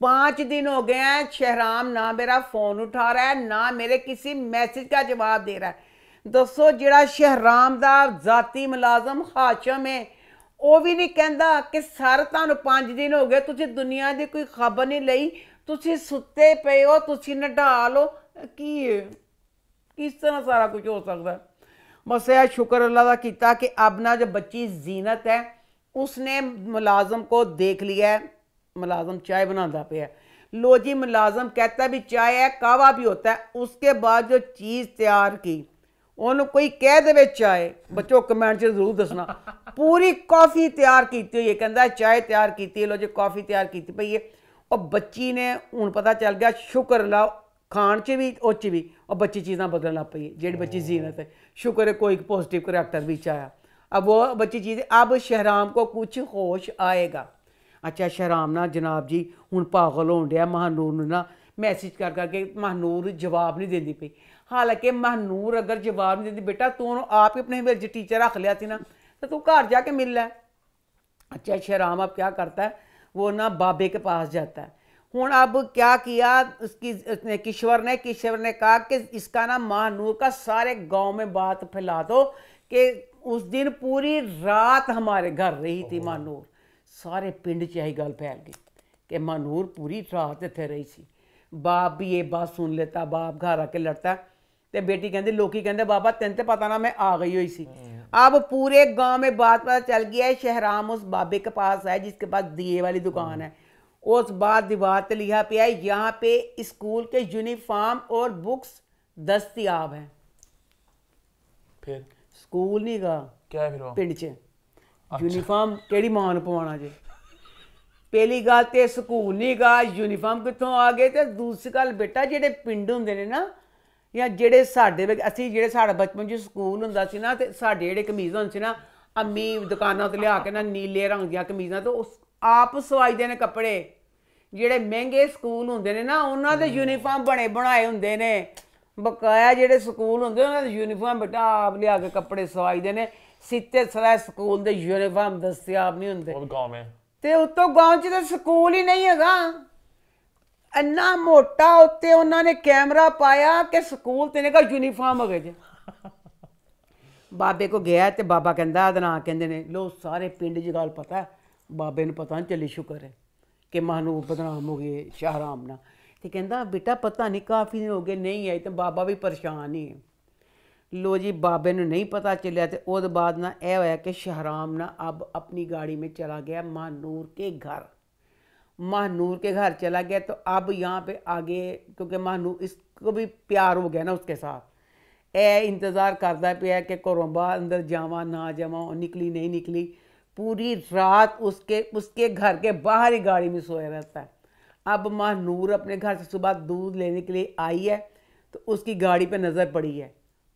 पाँच दिन हो गए हैं शहराम ना मेरा फ़ोन उठा रहा है ना मेरे किसी मैसेज का जवाब दे रहा है दोस्तों ਜਿਹੜਾ ਸ਼ਹਿਰਾਮ ਦਾ ਜ਼ਾਤੀ ਮੁਲਾਜ਼ਮ ਹਾਸ਼ਮ ਹੈ ਉਹ ਵੀ ਨਹੀਂ ਕਹਿੰਦਾ ਕਿ ਸਰ ਤੁਹਾਨੂੰ 5 ਦਿਨ ਹੋ ਗਏ ਤੁਸੀਂ ਦੁਨੀਆ ਦੀ ਕੋਈ ਖਬਰ ਨਹੀਂ ਲਈ ਤੁਸੀਂ ਸੁੱਤੇ ਪਏ ਹੋ ਤੁਸੀਂ ਨਢਾ ਲਓ ਕੀ इस तरह सारा कुछ हो सकता है? बस यह शुक्र अल्लाह का किया कि अब ना बच्ची जीनत है, उसने मुलाजम को देख लिया है। मुलाजम चाय बनाता पे है। लो जी, मुलाजम कहता है भी चाय है, कावा भी होता है। उसके बाद जो चीज़ तैयार की, उन्होंने कोई कह दे चाय। बच्चों कमेंट ज़रूर दसना। पूरी कॉफ़ी तैयार की ये कहता है चाय तैयार की लो जी, कॉफ़ी तैयार की भाई और बच्ची ने हूँ पता चल गया, शुक्र लाओ ਖਾਣ 'ਚ ਵੀ ਉਹ 'ਚ ਵੀ ਉਹ ਬੱਚੀ ਚੀਜ਼ਾਂ ਬਦਲਣ ਲੱਗ ਪਈ ਹੈ ਜਿਹੜੀ ਬੱਚੀ जीनत है शुक्र है कोई पॉजिटिव करेक्टर भी आया अब वो बच्ची चीज़ अब शहराम को कुछ होश आएगा अच्छा शहराम ना जनाब जी हूँ पागल होन ਡਿਆ ਮਹਾਨੂਰ ਨੂੰ ਨਾ ਮੈਸੇਜ ਕਰ ਕਰਕੇ ਮਹਾਨੂਰ ਜਵਾਬ ਨਹੀਂ ਦਿੰਦੀ ਪਈ ਹਾਲਾਂਕਿ ਮਹਾਨੂਰ ਅਗਰ ਜਵਾਬ ਨਹੀਂ ਦਿੰਦੀ ਬੇਟਾ ਤੂੰ ਉਹਨੂੰ ਆਪ ਹੀ ਆਪਣੇ ਵਿੱਚ टीचर रख लिया थी ना तो तू घर जाके मिल ले अच्छा शहराम अब क्या करता है वो ना बाबे के पास जाता है हूँ अब क्या किया? उसकी उसने किश्वर ने किश्वर ने कहा कि इसका ना महानूर का सारे गाँव में बात फैला दो कि उस दिन पूरी रात हमारे घर रही थी महानूर सारे पिंड च यही गल फैल गई कि महानूर पूरी रात इतने रही सी। बाप भी ये बात सुन लेता बाप घर आके लड़ता ते बेटी कहती लोकी कहते बाबा तेन तो पता ना मैं आ गई हुई सी। अब पूरे गाँव में बात पता चल गया है शहराम उस बाबे के पास है जिसके पास दिए वाली दुकान है। उस बाद दीवार पे लिखा पे है यहाँ पे स्कूल के यूनिफॉर्म और बुक्स दस्तियाब हैं फिर ਸਕੂਲ ਨਹੀਂ ਗਾ क्या है फिर वो ਪਿੰਡ 'ਚ ਯੂਨੀਫਾਰਮ ਕਿਹੜੀ ਮਾਂ ਨੂੰ ਪਵਾਉਣਾ ਜੇ ਪਹਿਲੀ ਗੱਲ ਤੇ ਸਕੂਲ ਨਹੀਂ ਗਾ ਯੂਨੀਫਾਰਮ ਕਿੱਥੋਂ ਆ ਗਏ ਤੇ ਦੂਸਰੀ ਗੱਲ ਬੇਟਾ ਜਿਹੜੇ ਪਿੰਡ ਹੁੰਦੇ ਨੇ ਨਾ ਜਾਂ ਜਿਹੜੇ ਸਾਡੇ ਵਿੱਚ- ਅਸੀਂ ਜਿਹੜੇ ਸਾਡਾ ਬਚਪਨ 'ਚ ਸਕੂਲ ਹੁੰਦਾ ਸੀ ਨਾ ਤੇ ਸਾਡੇ ਜਿਹੜੇ ਕਮੀਜ਼ ਹੁੰਦੇ ਸੀ ਨਾ ਅੰਮੀ ਦੁਕਾਨਾਂ ਤੋਂ ਲਿਆ ਕੇ ਨਾ ਨੀਲੇ ਰੰਗ ਦੀਆਂ ਕਮੀਜ਼ਾਂ ਤੋਂ ਉਸ ਆਪ ਸਵਾਈ ਦੇ ਨੇ ਕੱਪੜੇ। ਜਿਹੜੇ ਮਹਿੰਗੇ ਸਕੂਲ ਹੁੰਦੇ ਨੇ ਨਾ ਉਹਨਾਂ ਦੇ ਯੂਨੀਫਾਰਮ ਬਣੇ ਬਣਾਏ ਹੁੰਦੇ ਨੇ। ਬਕਾਇਆ ਜਿਹੜੇ ਸਕੂਲ ਹੁੰਦੇ ਉਹਨਾਂ ਦੇ ਯੂਨੀਫਾਰਮ ਬੇਟਾ ਆਪ ਲਿਆ ਕੇ ਕੱਪੜੇ ਸਵਾਈ ਦੇ ਨੇ। ਸਿੱਤੇ ਸਰਾ ਸਕੂਲ ਦੇ ਯੂਨੀਫਾਰਮ ਦਸਤਿਆਬ ਨਹੀਂ ਹੁੰਦੇ। ਉਹ ਗਾਉਂ ਮੇ। ਤੇ ਉਤੋਂ ਗਾਉਂ 'ਚ ਤਾਂ ਸਕੂਲ ਹੀ ਨਹੀਂ ਹੈਗਾ। ਇੰਨਾ ਮੋਟਾ ਉੱਤੇ ਉਹਨਾਂ ਨੇ ਕੈਮਰਾ ਪਾਇਆ ਕਿ ਸਕੂਲ ਤੇ ਨੇ ਕਾ ਯੂਨੀਫਾਰਮ ਹੋ ਗਏ ਜੇ। ਬਾਬੇ ਕੋ ਗਿਆ ਤੇ ਬਾਬਾ ਕਹਿੰਦਾ ਆਦਨਾ ਕਹਿੰਦੇ ਨੇ ਲੋ ਸਾਰੇ ਪਿੰਡ ਦੀ ਗੱਲ ਪਤਾ ਬਾਬੇ ਨੂੰ ਪਤਾ ਨਹੀਂ ਚੱਲੀ ਸ਼ੁਕਰ ਹੈ ਕਿ ਮਹਾਨੂਰ ਬਦਨਾਮ ਹੋ ਗਏ ਸ਼ਾਹਰਾਮ ਨਾਲ ਤੇ ਕਹਿੰਦਾ ਬੇਟਾ ਪਤਾ ਨਹੀਂ ਕਾਫੀ ਦਿਨ ਹੋ ਗਏ ਨਹੀਂ ਆਈ ਤੇ ਬਾਬਾ ਵੀ ਪਰੇਸ਼ਾਨ ਹੀ ਹੈ लो जी बाबे ने नहीं पता चलिया तो उसके बाद ना यह होया कि शहराम ना अब अपनी गाड़ी में चला गया महानूर के घर महानूर के घर चला गया तो अब यहाँ पे आगे क्योंकि महानूर इसको भी प्यार हो गया ना उसके साथ ए इंतज़ार करता पे कि घरों बाहर अंदर जावा ना जावा और निकली नहीं निकली पूरी रात उसके उसके घर के बाहर ही गाड़ी में सोया रहता है। अब महानूर अपने घर से सुबह दूध लेने के लिए आई है तो उसकी गाड़ी पे नज़र पड़ी है।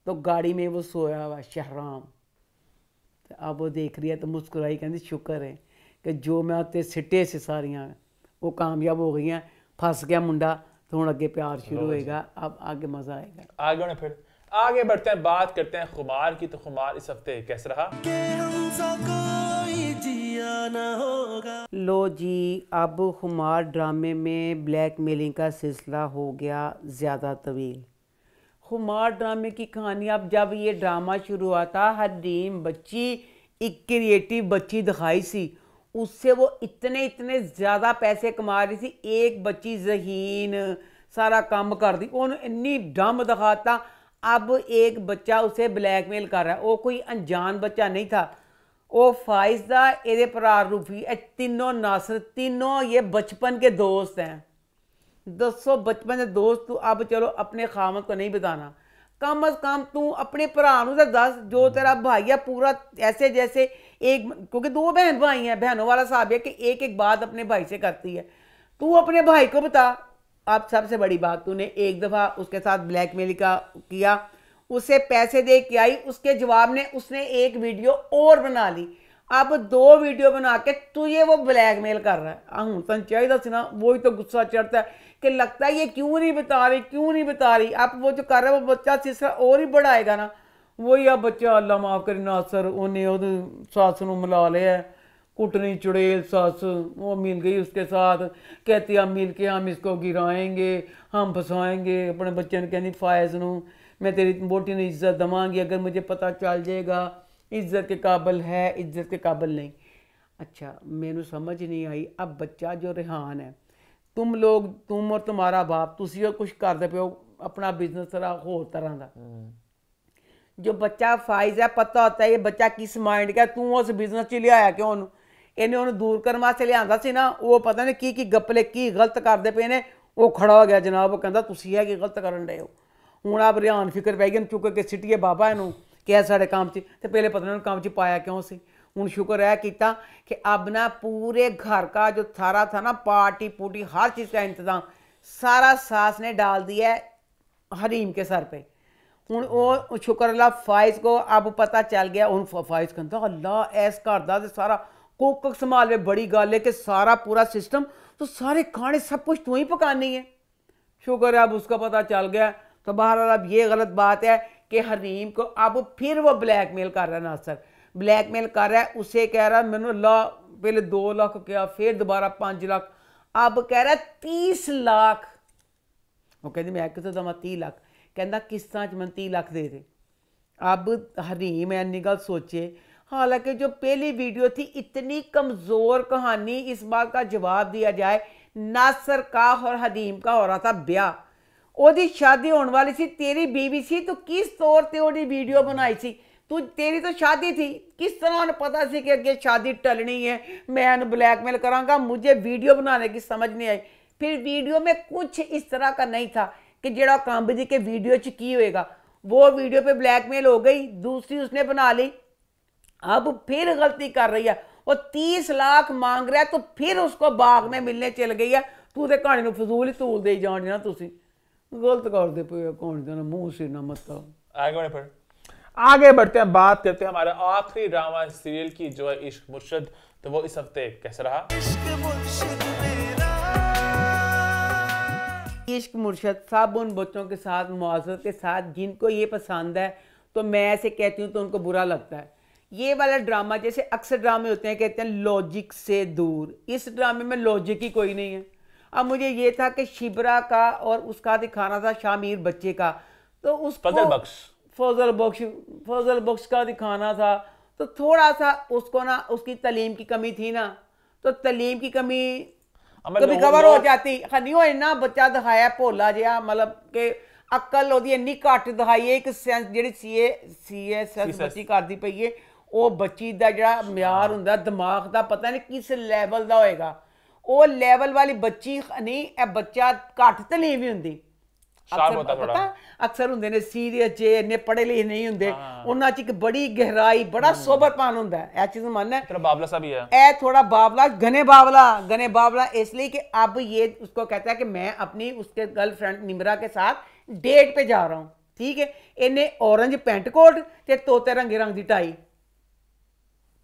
तो गाड़ी में वो सोया हुआ शहराम। तो अब वो देख रही है तो मुस्कुराई कहती शुक्र है कि जो मैं उत्ते सिट्टे से सारियाँ वो कामयाब हो गई हैं। फंस गया मुंडा तो हूँ अगे प्यार शुरू होएगा अब आगे मज़ा आएगा। आगे बढ़े फिर। आगे बढ़ते हैं बात करते हैं खुमार की तो खुमार इस हफ़्ते कैसे रहा? होगा। लो जी, अब खुमार ड्रामे में ब्लैक मेलिंग का सिलसिला हो गया ज़्यादा तवील। खुमार ड्रामे की कहानी, अब जब ये ड्रामा शुरू हुआ था हर ड्रीम बच्ची, एक क्रिएटिव बच्ची दिखाई सी। उससे वो इतने इतने ज़्यादा पैसे कमा रही थी, एक बच्ची जहीन, सारा काम दी उन्हें इन्नी डम दिखाता, अब एक बच्चा उसे ब्लैकमेल कर रहा है। वो कोई अनजान बच्चा नहीं था। ओ फाइजा एरे परार रूफी तीनों नासर तीनों ये बचपन के दोस्त हैं दसो बचपन के दोस्त तू अब चलो अपने खामत को नहीं बताना कम अज कम तू अपने भरा तो दस जो तेरा भाई है पूरा ऐसे जैसे एक क्योंकि दो बहन भाई हैं बहनों वाला साहब है कि एक एक बात अपने भाई से करती है तू अपने भाई को बता अब सबसे बड़ी बात तूने एक दफ़ा उसके साथ ब्लैकमेल का किया उसे पैसे दे के आई, उसके जवाब ने, उसने एक वीडियो और बना ली। अब दो वीडियो बना के तुझे वो ब्लैकमेल कर रहा है। हूँ तुम चाहिए दस ना वही तो गुस्सा चढ़ता है कि लगता है ये क्यों नहीं बता रही, क्यों नहीं बता रही? अब वो जो कर रहा है, वो बच्चा सिलसिला और ही बढ़ाएगा ना। वही आ बच्चा अल्लाह माफ़ करना सर उन्हें वो सस न मिला लिया कुटनी चुड़ेल सस, वो मिल गई उसके साथ। कहती, हम मिल के हम इसको गिराएँगे, हम फंसाएँगे। अपने बच्चे ने कहनी फायज न। मैं तेरी बोटी ने इज्जत दवांगी अगर मुझे पता चल जाएगा इज्जत के काबिल है इज्जत के काबिल नहीं अच्छा मैनू समझ नहीं आई अब बच्चा जो रेहान है तुम लोग तुम और तुम्हारा बाप तुसी ਉਹ ਕੁਝ ਕਰਦੇ ਪਿਓ ਆਪਣਾ ਬਿਜ਼ਨਸ ਤਰ੍ਹਾਂ ਹੋਰ ਤਰ੍ਹਾਂ ਦਾ ਜੋ ਬੱਚਾ ਫਾਇਜ਼ ਹੈ ਪਤਾ ਹੁੰਦਾ ਇਹ ਬੱਚਾ ਕਿਸ ਮਾਈਂਡ ਦਾ ਤੂੰ ਉਸ ਬਿਜ਼ਨਸ 'ਚ ਲਿਆਇਆ ਕਿਉਂ ਉਹਨੂੰ ਇਹਨੇ ਉਹਨੂੰ ਦੂਰ ਕਰਨ ਵਾਸਤੇ ਲਿਆਂਦਾ ਸੀ ਨਾ ਉਹ ਪਤਾ ਨਹੀਂ ਕੀ ਕੀ ਗੱਪਲੇ ਕੀ ਗਲਤ ਕਰਦੇ ਪਏ ਨੇ ਉਹ ਖੜਾ ਹੋ ਗਿਆ ਜਨਾਬ ਉਹ ਕਹਿੰਦਾ ਤੁਸੀਂ ਇਹ ਕੀ ਗਲਤ ਕਰਨ ਡਏ ਹੋ ਹੁਣ ਆਪ ਰਿਆਨ ਫਿਕਰ ਪੈ ਗਈ ਇਹਨੂੰ ਚੁੱਕ ਕੇ ਸਿੱਟੀਏ ਬਾਬਾ ਇਹਨੂੰ ਕਿਹਾ ਸਾਡੇ ਕੰਮ 'ਚ ਤੇ ਪਹਿਲੇ ਪਤਾ ਨਹੀਂ ਉਹਨੂੰ ਕੰਮ 'ਚ ਪਾਇਆ ਕਿਉਂ ਸੀ ਹੁਣ ਸ਼ੁਕਰ ਹੈ ਕੀਤਾ ਕਿ अब ना पूरे घर का जो सारा था ना पार्टी पूटी हर चीज़ का इंतजाम सारा सास ने डाल दिया है हरीम के सर पे ਹੁਣ ਉਹ ਸ਼ੁਕਰ ਅੱਲਾ ਫਾਇਜ਼ ਕੋ ਅਬ ਪਤਾ ਚੱਲ ਗਿਆ ਹੁਣ ਫ- ਫਾਇਜ਼ ਕਹਿੰਦਾ ਅੱਲਾ ਐਸ ਘਰ ਦਾ ਤੇ ਸਾਰਾ ਕੁੱਕ ਸੰਭਾਲਵੇ ਬੜੀ ਗੱਲ ਹੈ ਕਿ ਸਾਰਾ पूरा सिस्टम तो सारे खाने सब कुछ तू ही पकानी है शुक्र है अब उसका पता चल गया तो बहरहाल अब ये गलत बात है कि हरीम को अब फिर वो ब्लैक मेल कर रहा है नासर। ब्लैक मेल कर रहा है, उसे कह रहा है, मैंने ला, पहले दो लाख किया, फिर दोबारा पाँच लाख। अब कह रहा है, तीस लाख। वो कहते मैं कितों दवा तीह लाख? कहना किस्त मैं तीह लाख दे दे। अब हरीम इन गल सोचे, हालाँकि जो पहली वीडियो थी, इतनी कमज़ोर कहानी, इस बात का जवाब दिया जाए, नासर का और हदीम का हो रहा था ब्याह। ਉਹਦੀ ਸ਼ਾਦੀ ਹੋਣ ਵਾਲੀ ਸੀ ਤੇਰੀ ਬੀਵੀ ਸੀ ਤੂੰ ਕਿਸ ਤੌਰ ਤੇ ਉਹਦੀ ਵੀਡੀਓ ਬਣਾਈ ਸੀ ਤੂੰ ਤੇਰੀ ਤਾਂ ਸ਼ਾਦੀ ਥੀ ਕਿਸ ਤਰ੍ਹਾਂ ਉਹਨੂੰ ਪਤਾ ਸੀ ਕਿ ਅੱਗੇ ਸ਼ਾਦੀ ਟਲਣੀ है मैं ਉਹਨੂੰ ब्लैकमेल करांगा मुझे वीडियो बनाने की समझ नहीं आई फिर वीडियो में कुछ इस तरह का नहीं था कि जेड़ा कांब जी के वीडियो च की होएगा वो वीडियो पे ब्लैकमेल हो गई दूसरी उसने बना ली अब फिर गलती कर रही है वो तीस लाख मांग रहा है तो फिर उसको बाग में मिलने चल गई है तू ਤੇ ਕਹਾਣੀ ਨੂੰ ਫਜ਼ੂਲ ਹੀ ਤੂਲ ਦੇਈ ਜਾਣ ਨਾ ਤੁਸੀਂ गलत करते पे कौन देना मुँह से ना मत आगे बढ़े पर। आगे बढ़ते हैं बात करते हैं हमारे आखिरी ड्रामा सीरियल की जो है इश्क मुर्शद। तो वो इस हफ़्ते कैसा रहा? इश्क मुर्शद सब उन बच्चों के साथ मुआजत के साथ जिनको ये पसंद है तो मैं ऐसे कहती हूँ तो उनको बुरा लगता है। ये वाला ड्रामा जैसे अक्सर ड्रामे होते हैं कहते हैं लॉजिक से दूर। इस ड्रामे में लॉजिक ही कोई नहीं है। अब मुझे ये था कि शिबरा का और उसका दिखाना था शामिर बच्चे का तो उसको फजल बख्श। फजल बख्श फजल बख्श का दिखाना था तो थोड़ा सा उसको ना उसकी तलीम की कमी थी ना तो तलीम की कमी अमल कभी लोगों- कवर हो लोग- जाती नहीं होए ना ਬੱਚਾ ਦਿਖਾਇਆ ਭੋਲਾ ਜਿਹਾ ਮਤਲਬ ਕਿ ਅਕਲ ਉਹਦੀ ਇੰਨੀ ਘੱਟ ਦਿਖਾਈ ਹੈ ਇੱਕ ਸੈਂਸ ਜਿਹੜੀ ਸੀਏ ਸੀਐਸਐਸ CSS ਬੱਚੀ ਕਰਦੀ ਪਈ ਏ ਉਹ ਬੱਚੀ ਦਾ ਜਿਹੜਾ ਮਿਆਰ ਹੁੰਦਾ ਦਿਮਾਗ ਦਾ ਪਤਾ ਨਹੀਂ ਕਿਸ ਲੈਵਲ ਦਾ ਹੋਏਗਾ ਉਹ ਲੈਵਲ ਵਾਲੀ ਬੱਚੀ ਨਹੀਂ ਇਹ ਬੱਚਾ ਘੱਟ ਤਲੀਮ ਵੀ ਹੁੰਦੀ Sharp ਅਕਸਰ ਹੁੰਦਾ ਥੋੜਾ। ਪਤਾ ਅਕਸਰ ਹੁੰਦੇ ਨੇ ਸੀਰੀਅਸ ਜੇ ਇੰਨੇ ਪੜ੍ਹੇ ਲਿਖੇ ਨਹੀਂ ਹੁੰਦੇ ਉਹਨਾਂ 'ਚ ਇੱਕ ਬੜੀ ਗਹਿਰਾਈ ਬੜਾ ਸੋਬਰਪਨ ਹੁੰਦਾ ਹੈ ਇਹ ਚੀਜ਼ ਮੰਨਣਾ ਹੈ। तेरा बाबला सा भी है ए थोड़ा बावला घने बावला घने बावला इसलिए कि अब ये उसको कहता है कि मैं अपनी उसके गर्लफ्रेंड निमरा के साथ डेट पे जा रहा हूँ ठीक है इन्हें ऑरेंज पेंट कोट ते तोते रंगे रंग दी टाई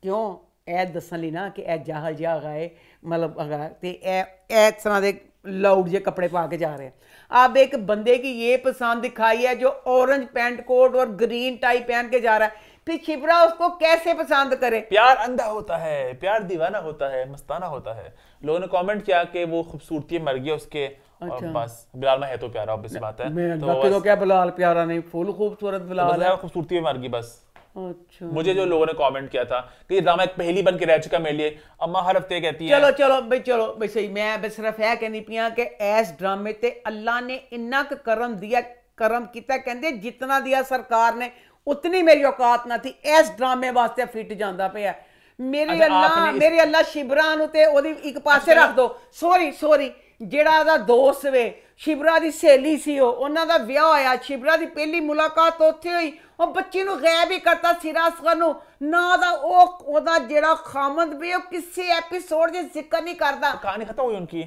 ਕਿਉਂ ਇਹ ਦੱਸਣ ਲਈ ਨਾ ਕਿ ਇਹ ਜਾਹਲ ਜਿਹਾ ਹੈਗਾ ਏ ਮਤਲਬ ਹੈਗਾ ਤੇ ਇਹ ਇਸ ਤਰ੍ਹਾਂ ਦੇ ਲਾਊਡ ਜੇ कपड़े पा के जा रहे हैं अब एक बंदे की ये पसंद दिखाई है जो ऑरेंज पैंट कोट और ग्रीन टाई पहन के जा रहा है फिर छिपरा उसको कैसे पसंद करे प्यार अंधा होता है प्यार दीवाना होता है मस्ताना होता है लोगों ने कमेंट किया कि वो खूबसूरती मर गई उसके और अच्छा। बस बिलाल में है तो प्यारा ऑब्वियस बात है मैं तो तो बस- क्या बिलाल प्यारा नहीं फुल खूबसूरत तो बिलाल बस है यार खूबसूरती में मर गई बस अच्छा मुझे जो लोगों ने कमेंट किया था कि ये ड्रामा एक पहली बन के रह चुका मेरे लिए अम्मा हर हफ्ते कहती है ਚਲੋ ਚਲੋ ਬਈ ਚਲੋ ਬਈ ਸਹੀ ਮੈਂ ਬਸ ਸਿਰਫ ਇਹ ਕਹਿੰਦੀ ਪਿਆ ਕਿ ਇਸ ਡਰਾਮੇ ਤੇ ਅੱਲਾ ਨੇ ਇੰਨਾ ਕੁ ਕਰਮ ਦਿਆ ਕਰਮ ਕੀਤਾ ਕਹਿੰਦੇ ਜਿਤਨਾ ਦਿਆ ਸਰਕਾਰ ਨੇ ਉਤਨੀ ਮੇਰੀ ਔਕਾਤ ਨਾ ਥੀ ਇਸ ਡਰਾਮੇ ਵਾਸਤੇ ਫਿੱਟ ਜਾਂਦਾ ਪਿਆ ਮੇਰੇ ਅੱਛਾ, ਅੱਲਾ ਆਪਨੇ ਇਸ- ਮੇਰੇ ਅੱਲਾ ਸ਼ਿਬਰਾ ਨੂੰ ਤੇ ਉਹਦੀ ਇੱਕ ਪਾਸੇ ਰੱਖ ਦੋ ਸੌਰੀ ਸੌਰੀ ਜਿਹੜਾ ਉਹਦਾ ਦੋਸਤ ਵੇ ਸ਼ਿਬਰਾ ਦੀ ਸਹੇਲੀ ਸੀ ਉਹ ਉਹਨਾਂ ਦਾ ਵਿਆਹ ਹੋਇਆ ਸ਼ਿਬਰਾ ਦੀ ਪਹਿਲੀ ਮੁਲਾਕਾਤ ਉੱਥੇ ਹੋਈ ਉਹ ਬੱਚੀ ਨੂੰ ਗਾਇਬ ਹੀ ਕਰਤਾ ਸਿਰਾਸਗਰ ਨੂੰ ਨਾ ਦਾ ਉਹ ਉਹਦਾ ਜਿਹੜਾ ਖਾਮਦ ਵੀ ਉਹ ਕਿਸੇ ਐਪੀਸੋਡ 'ਚ ਜ਼ਿਕਰ ਨਹੀਂ ਕਰਦਾ कहानी खत्म हुई उनकी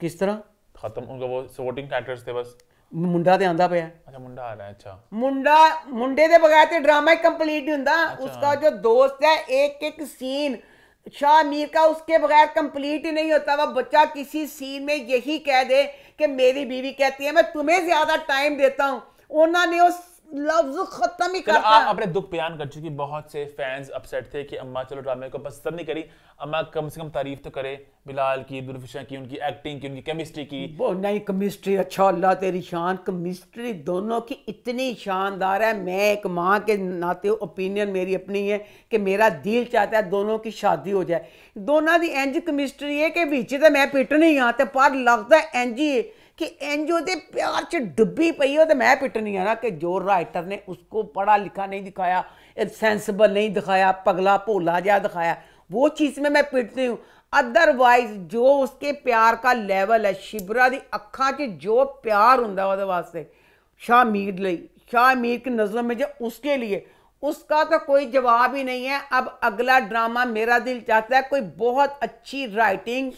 किस तरह खत्म उनका वो सपोर्टिंग कैरेक्टर्स थे बस ਮੁੰਡਾ ਤੇ ਆਂਦਾ ਪਿਆ अच्छा मुंडा आ रहा है अच्छा ਮੁੰਡਾ ਮੁੰਡੇ ਦੇ ਬਗੈਰ ਤੇ ड्रामा ही कंप्लीट नहीं ਹੁੰਦਾ उसका जो दोस्त है एक एक सीन शाह मीर का उसके बगैर कंप्लीट ही नहीं होता वह बच्चा किसी सीन में यही कह दे कि मेरी बीवी कहती है मैं तुम्हें ज्यादा टाइम देता हूँ उन्होंने उस लफ्ज खत्म ही करता आप अपने दुख बयान कर चुकी बहुत से फैंस अपसेट थे कि अम्मा चलो ड्रामे को पसंद नहीं करी। अम्मा कम से कम तारीफ़ तो करे बिलाल की दुर्फिशा की उनकी एक्टिंग की उनकी केमिस्ट्री की। वो नहीं केमिस्ट्री अच्छा अल्लाह तेरी शान। केमिस्ट्री दोनों की इतनी शानदार है। मैं एक माँ के नाते ओपिनियन मेरी अपनी है कि मेरा दिल चाहता है दोनों की शादी हो जाए। दोनों की इंज केमिस्ट्री है कि बिच तो मैं पिटनी हाँ तो पर लगता है इंज ही कि एनजीओ के प्यार 'ਚ ਡੁੱਬੀ पई ਉਹ तो मैं पिटनी ਆ ਨਾ ਕਿ ਜੋ ਰਾਈਟਰ ਨੇ ਉਸਕੋ ਪੜਾ ਲਿਖਾ ਨਹੀਂ ਦਿਖਾਇਆ नहीं दिखाया, पगला भोला जहा दिखाया, वो चीज़ में मैं पिटती हूँ। अदरवाइज़ जो उसके प्यार का लेवल है, शिबरा की अखा च जो प्यार हों वास्ते शाह मीर ਲਈ शाह मीर की नज़र में जो उसके लिए, उसका तो कोई जवाब ही नहीं है। अब अगला ड्रामा मेरा दिल चाहता है, कोई बहुत अच्छी राइटिंग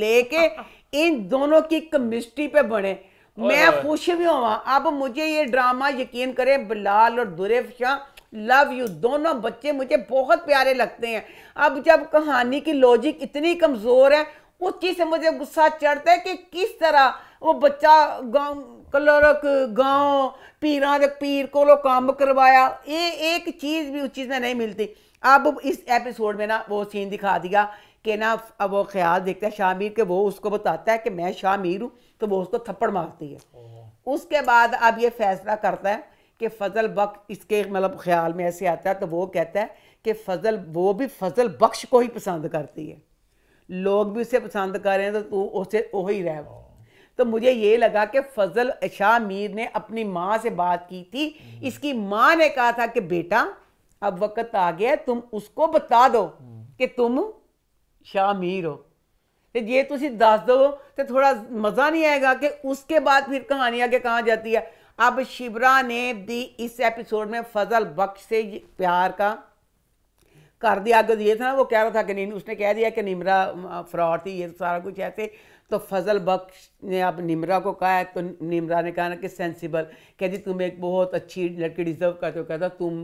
लेके इन दोनों की केमिस्ट्री पे बने। मैं खुश भी हुआ अब मुझे ये ड्रामा यकीन करें बिलाल और दुरेफ शाह लव यू दोनों बच्चे मुझे बहुत प्यारे लगते हैं। अब जब कहानी की लॉजिक इतनी कमज़ोर है उस चीज़ से मुझे गुस्सा चढ़ता है कि किस तरह वो बच्चा गाँव कलरक गाँव पीर पीर को काम करवाया। ये एक चीज़ भी उस चीज़ में नहीं मिलती। अब इस एपिसोड में ना वो सीन दिखा दिया कि ना अब वो ख्याल देखता है शामिर के वो उसको बताता है कि मैं शामिर हूँ तो वो उसको थप्पड़ मारती है। उसके बाद अब ये फैसला करता है कि फजल बख्श इसके मतलब ख्याल में ऐसे आता है तो वो कहता है कि फजल वो भी फजल बख्श को ही पसंद करती है। लोग भी उसे पसंद कर रहे हैं तो तू उसे वही रह। तो मुझे ये लगा कि फजल शाह मीर ने अपनी माँ से बात की थी। इसकी माँ ने कहा था कि बेटा अब वक्त आ गया तुम उसको बता दो कि तुम शाह मीर हो ਤੇ ਜੇ ਤੁਸੀਂ ਦੱਸ ਦੋ ਤੇ ਥੋੜਾ ਮਜ਼ਾ नहीं आएगा कि उसके बाद फिर कहानी आगे कहाँ जाती है अब शिबरा ने भी इस एपिसोड में फजल बख्श से प्यार का कर दिया आगे ये था ना वो कह रहा था कि नहीं उसने कह दिया कि निमरा फ्रॉड थी ये सारा कुछ ऐसे तो फजल बख्श ने अब निमरा को कहा है तो निमरा ने कहा ना कि सेंसिबल कह दी तुम एक बहुत अच्छी लड़की डिजर्व करते हो कहता तुम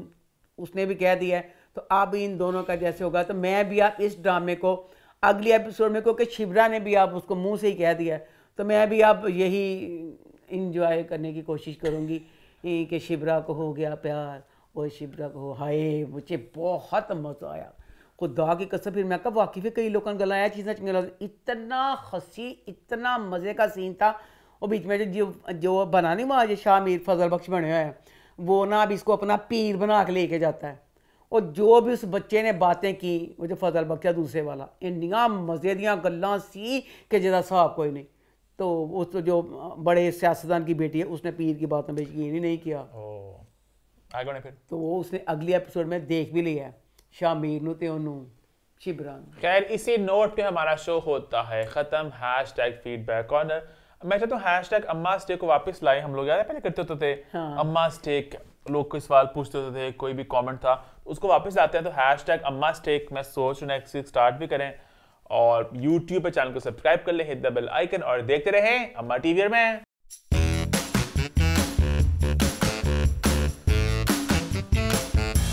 उसने भी कह दिया है तो अब इन दोनों का जैसे होगा। तो मैं भी आप इस ड्रामे को, अगली एपिसोड में क्योंकि शिवरा ने भी आप उसको मुँह से ही कह दिया तो मैं भी अब यही इंजॉय करने की कोशिश करूँगी कि शिवरा को हो गया प्यार और शिवरा को, हाय, मुझे बहुत मज़ा आया। खुदा की कसम, फिर मैं कहा वाकई कई लोगों ने गलाया, चीज़ें चंगे इतना हँसी, इतना मज़े का सीन था। और बीच में जो जो बना नहीं वहाँ जो शाह मीर फजल बख्श बने हुए हैं, वो ना अब इसको अपना पीर बना के लेके जाता है। और जो भी उस बच्चे ने बातें की वो जो फजल बख्शा दूसरे वाला इंडिया मज़े दियाँ गल्लां सी कि जरा साहब कोई नहीं। तो उस तो जो बड़े सियासतदान की बेटी है उसने पीर की बातों पर यकीन ही नहीं किया। आगे फिर। तो वो उसने अगली एपिसोड में देख भी लिया शामिर नु ते ओनू शिबरान खैर इसी नोट पे हमारा शो होता है खत्म हैश टैग फीडबैक कॉर्नर मैं चाहता हूँ हैश टैग अम्मा स्टेक को वापस लाए हम लोग है पहले करते होते थे। हाँ। अम्मा स्टेक लोग कोई सवाल पूछते होते थे, कोई भी कमेंट था उसको वापस लाते हैं तो हैश टैग अम्मा स्टेक मैं सोच रहा नेक्स्ट वीक स्टार्ट भी करें और यूट्यूब पर चैनल को सब्सक्राइब कर लें हिट द बेल आइकन और देखते रहें अम्मा टीवी में।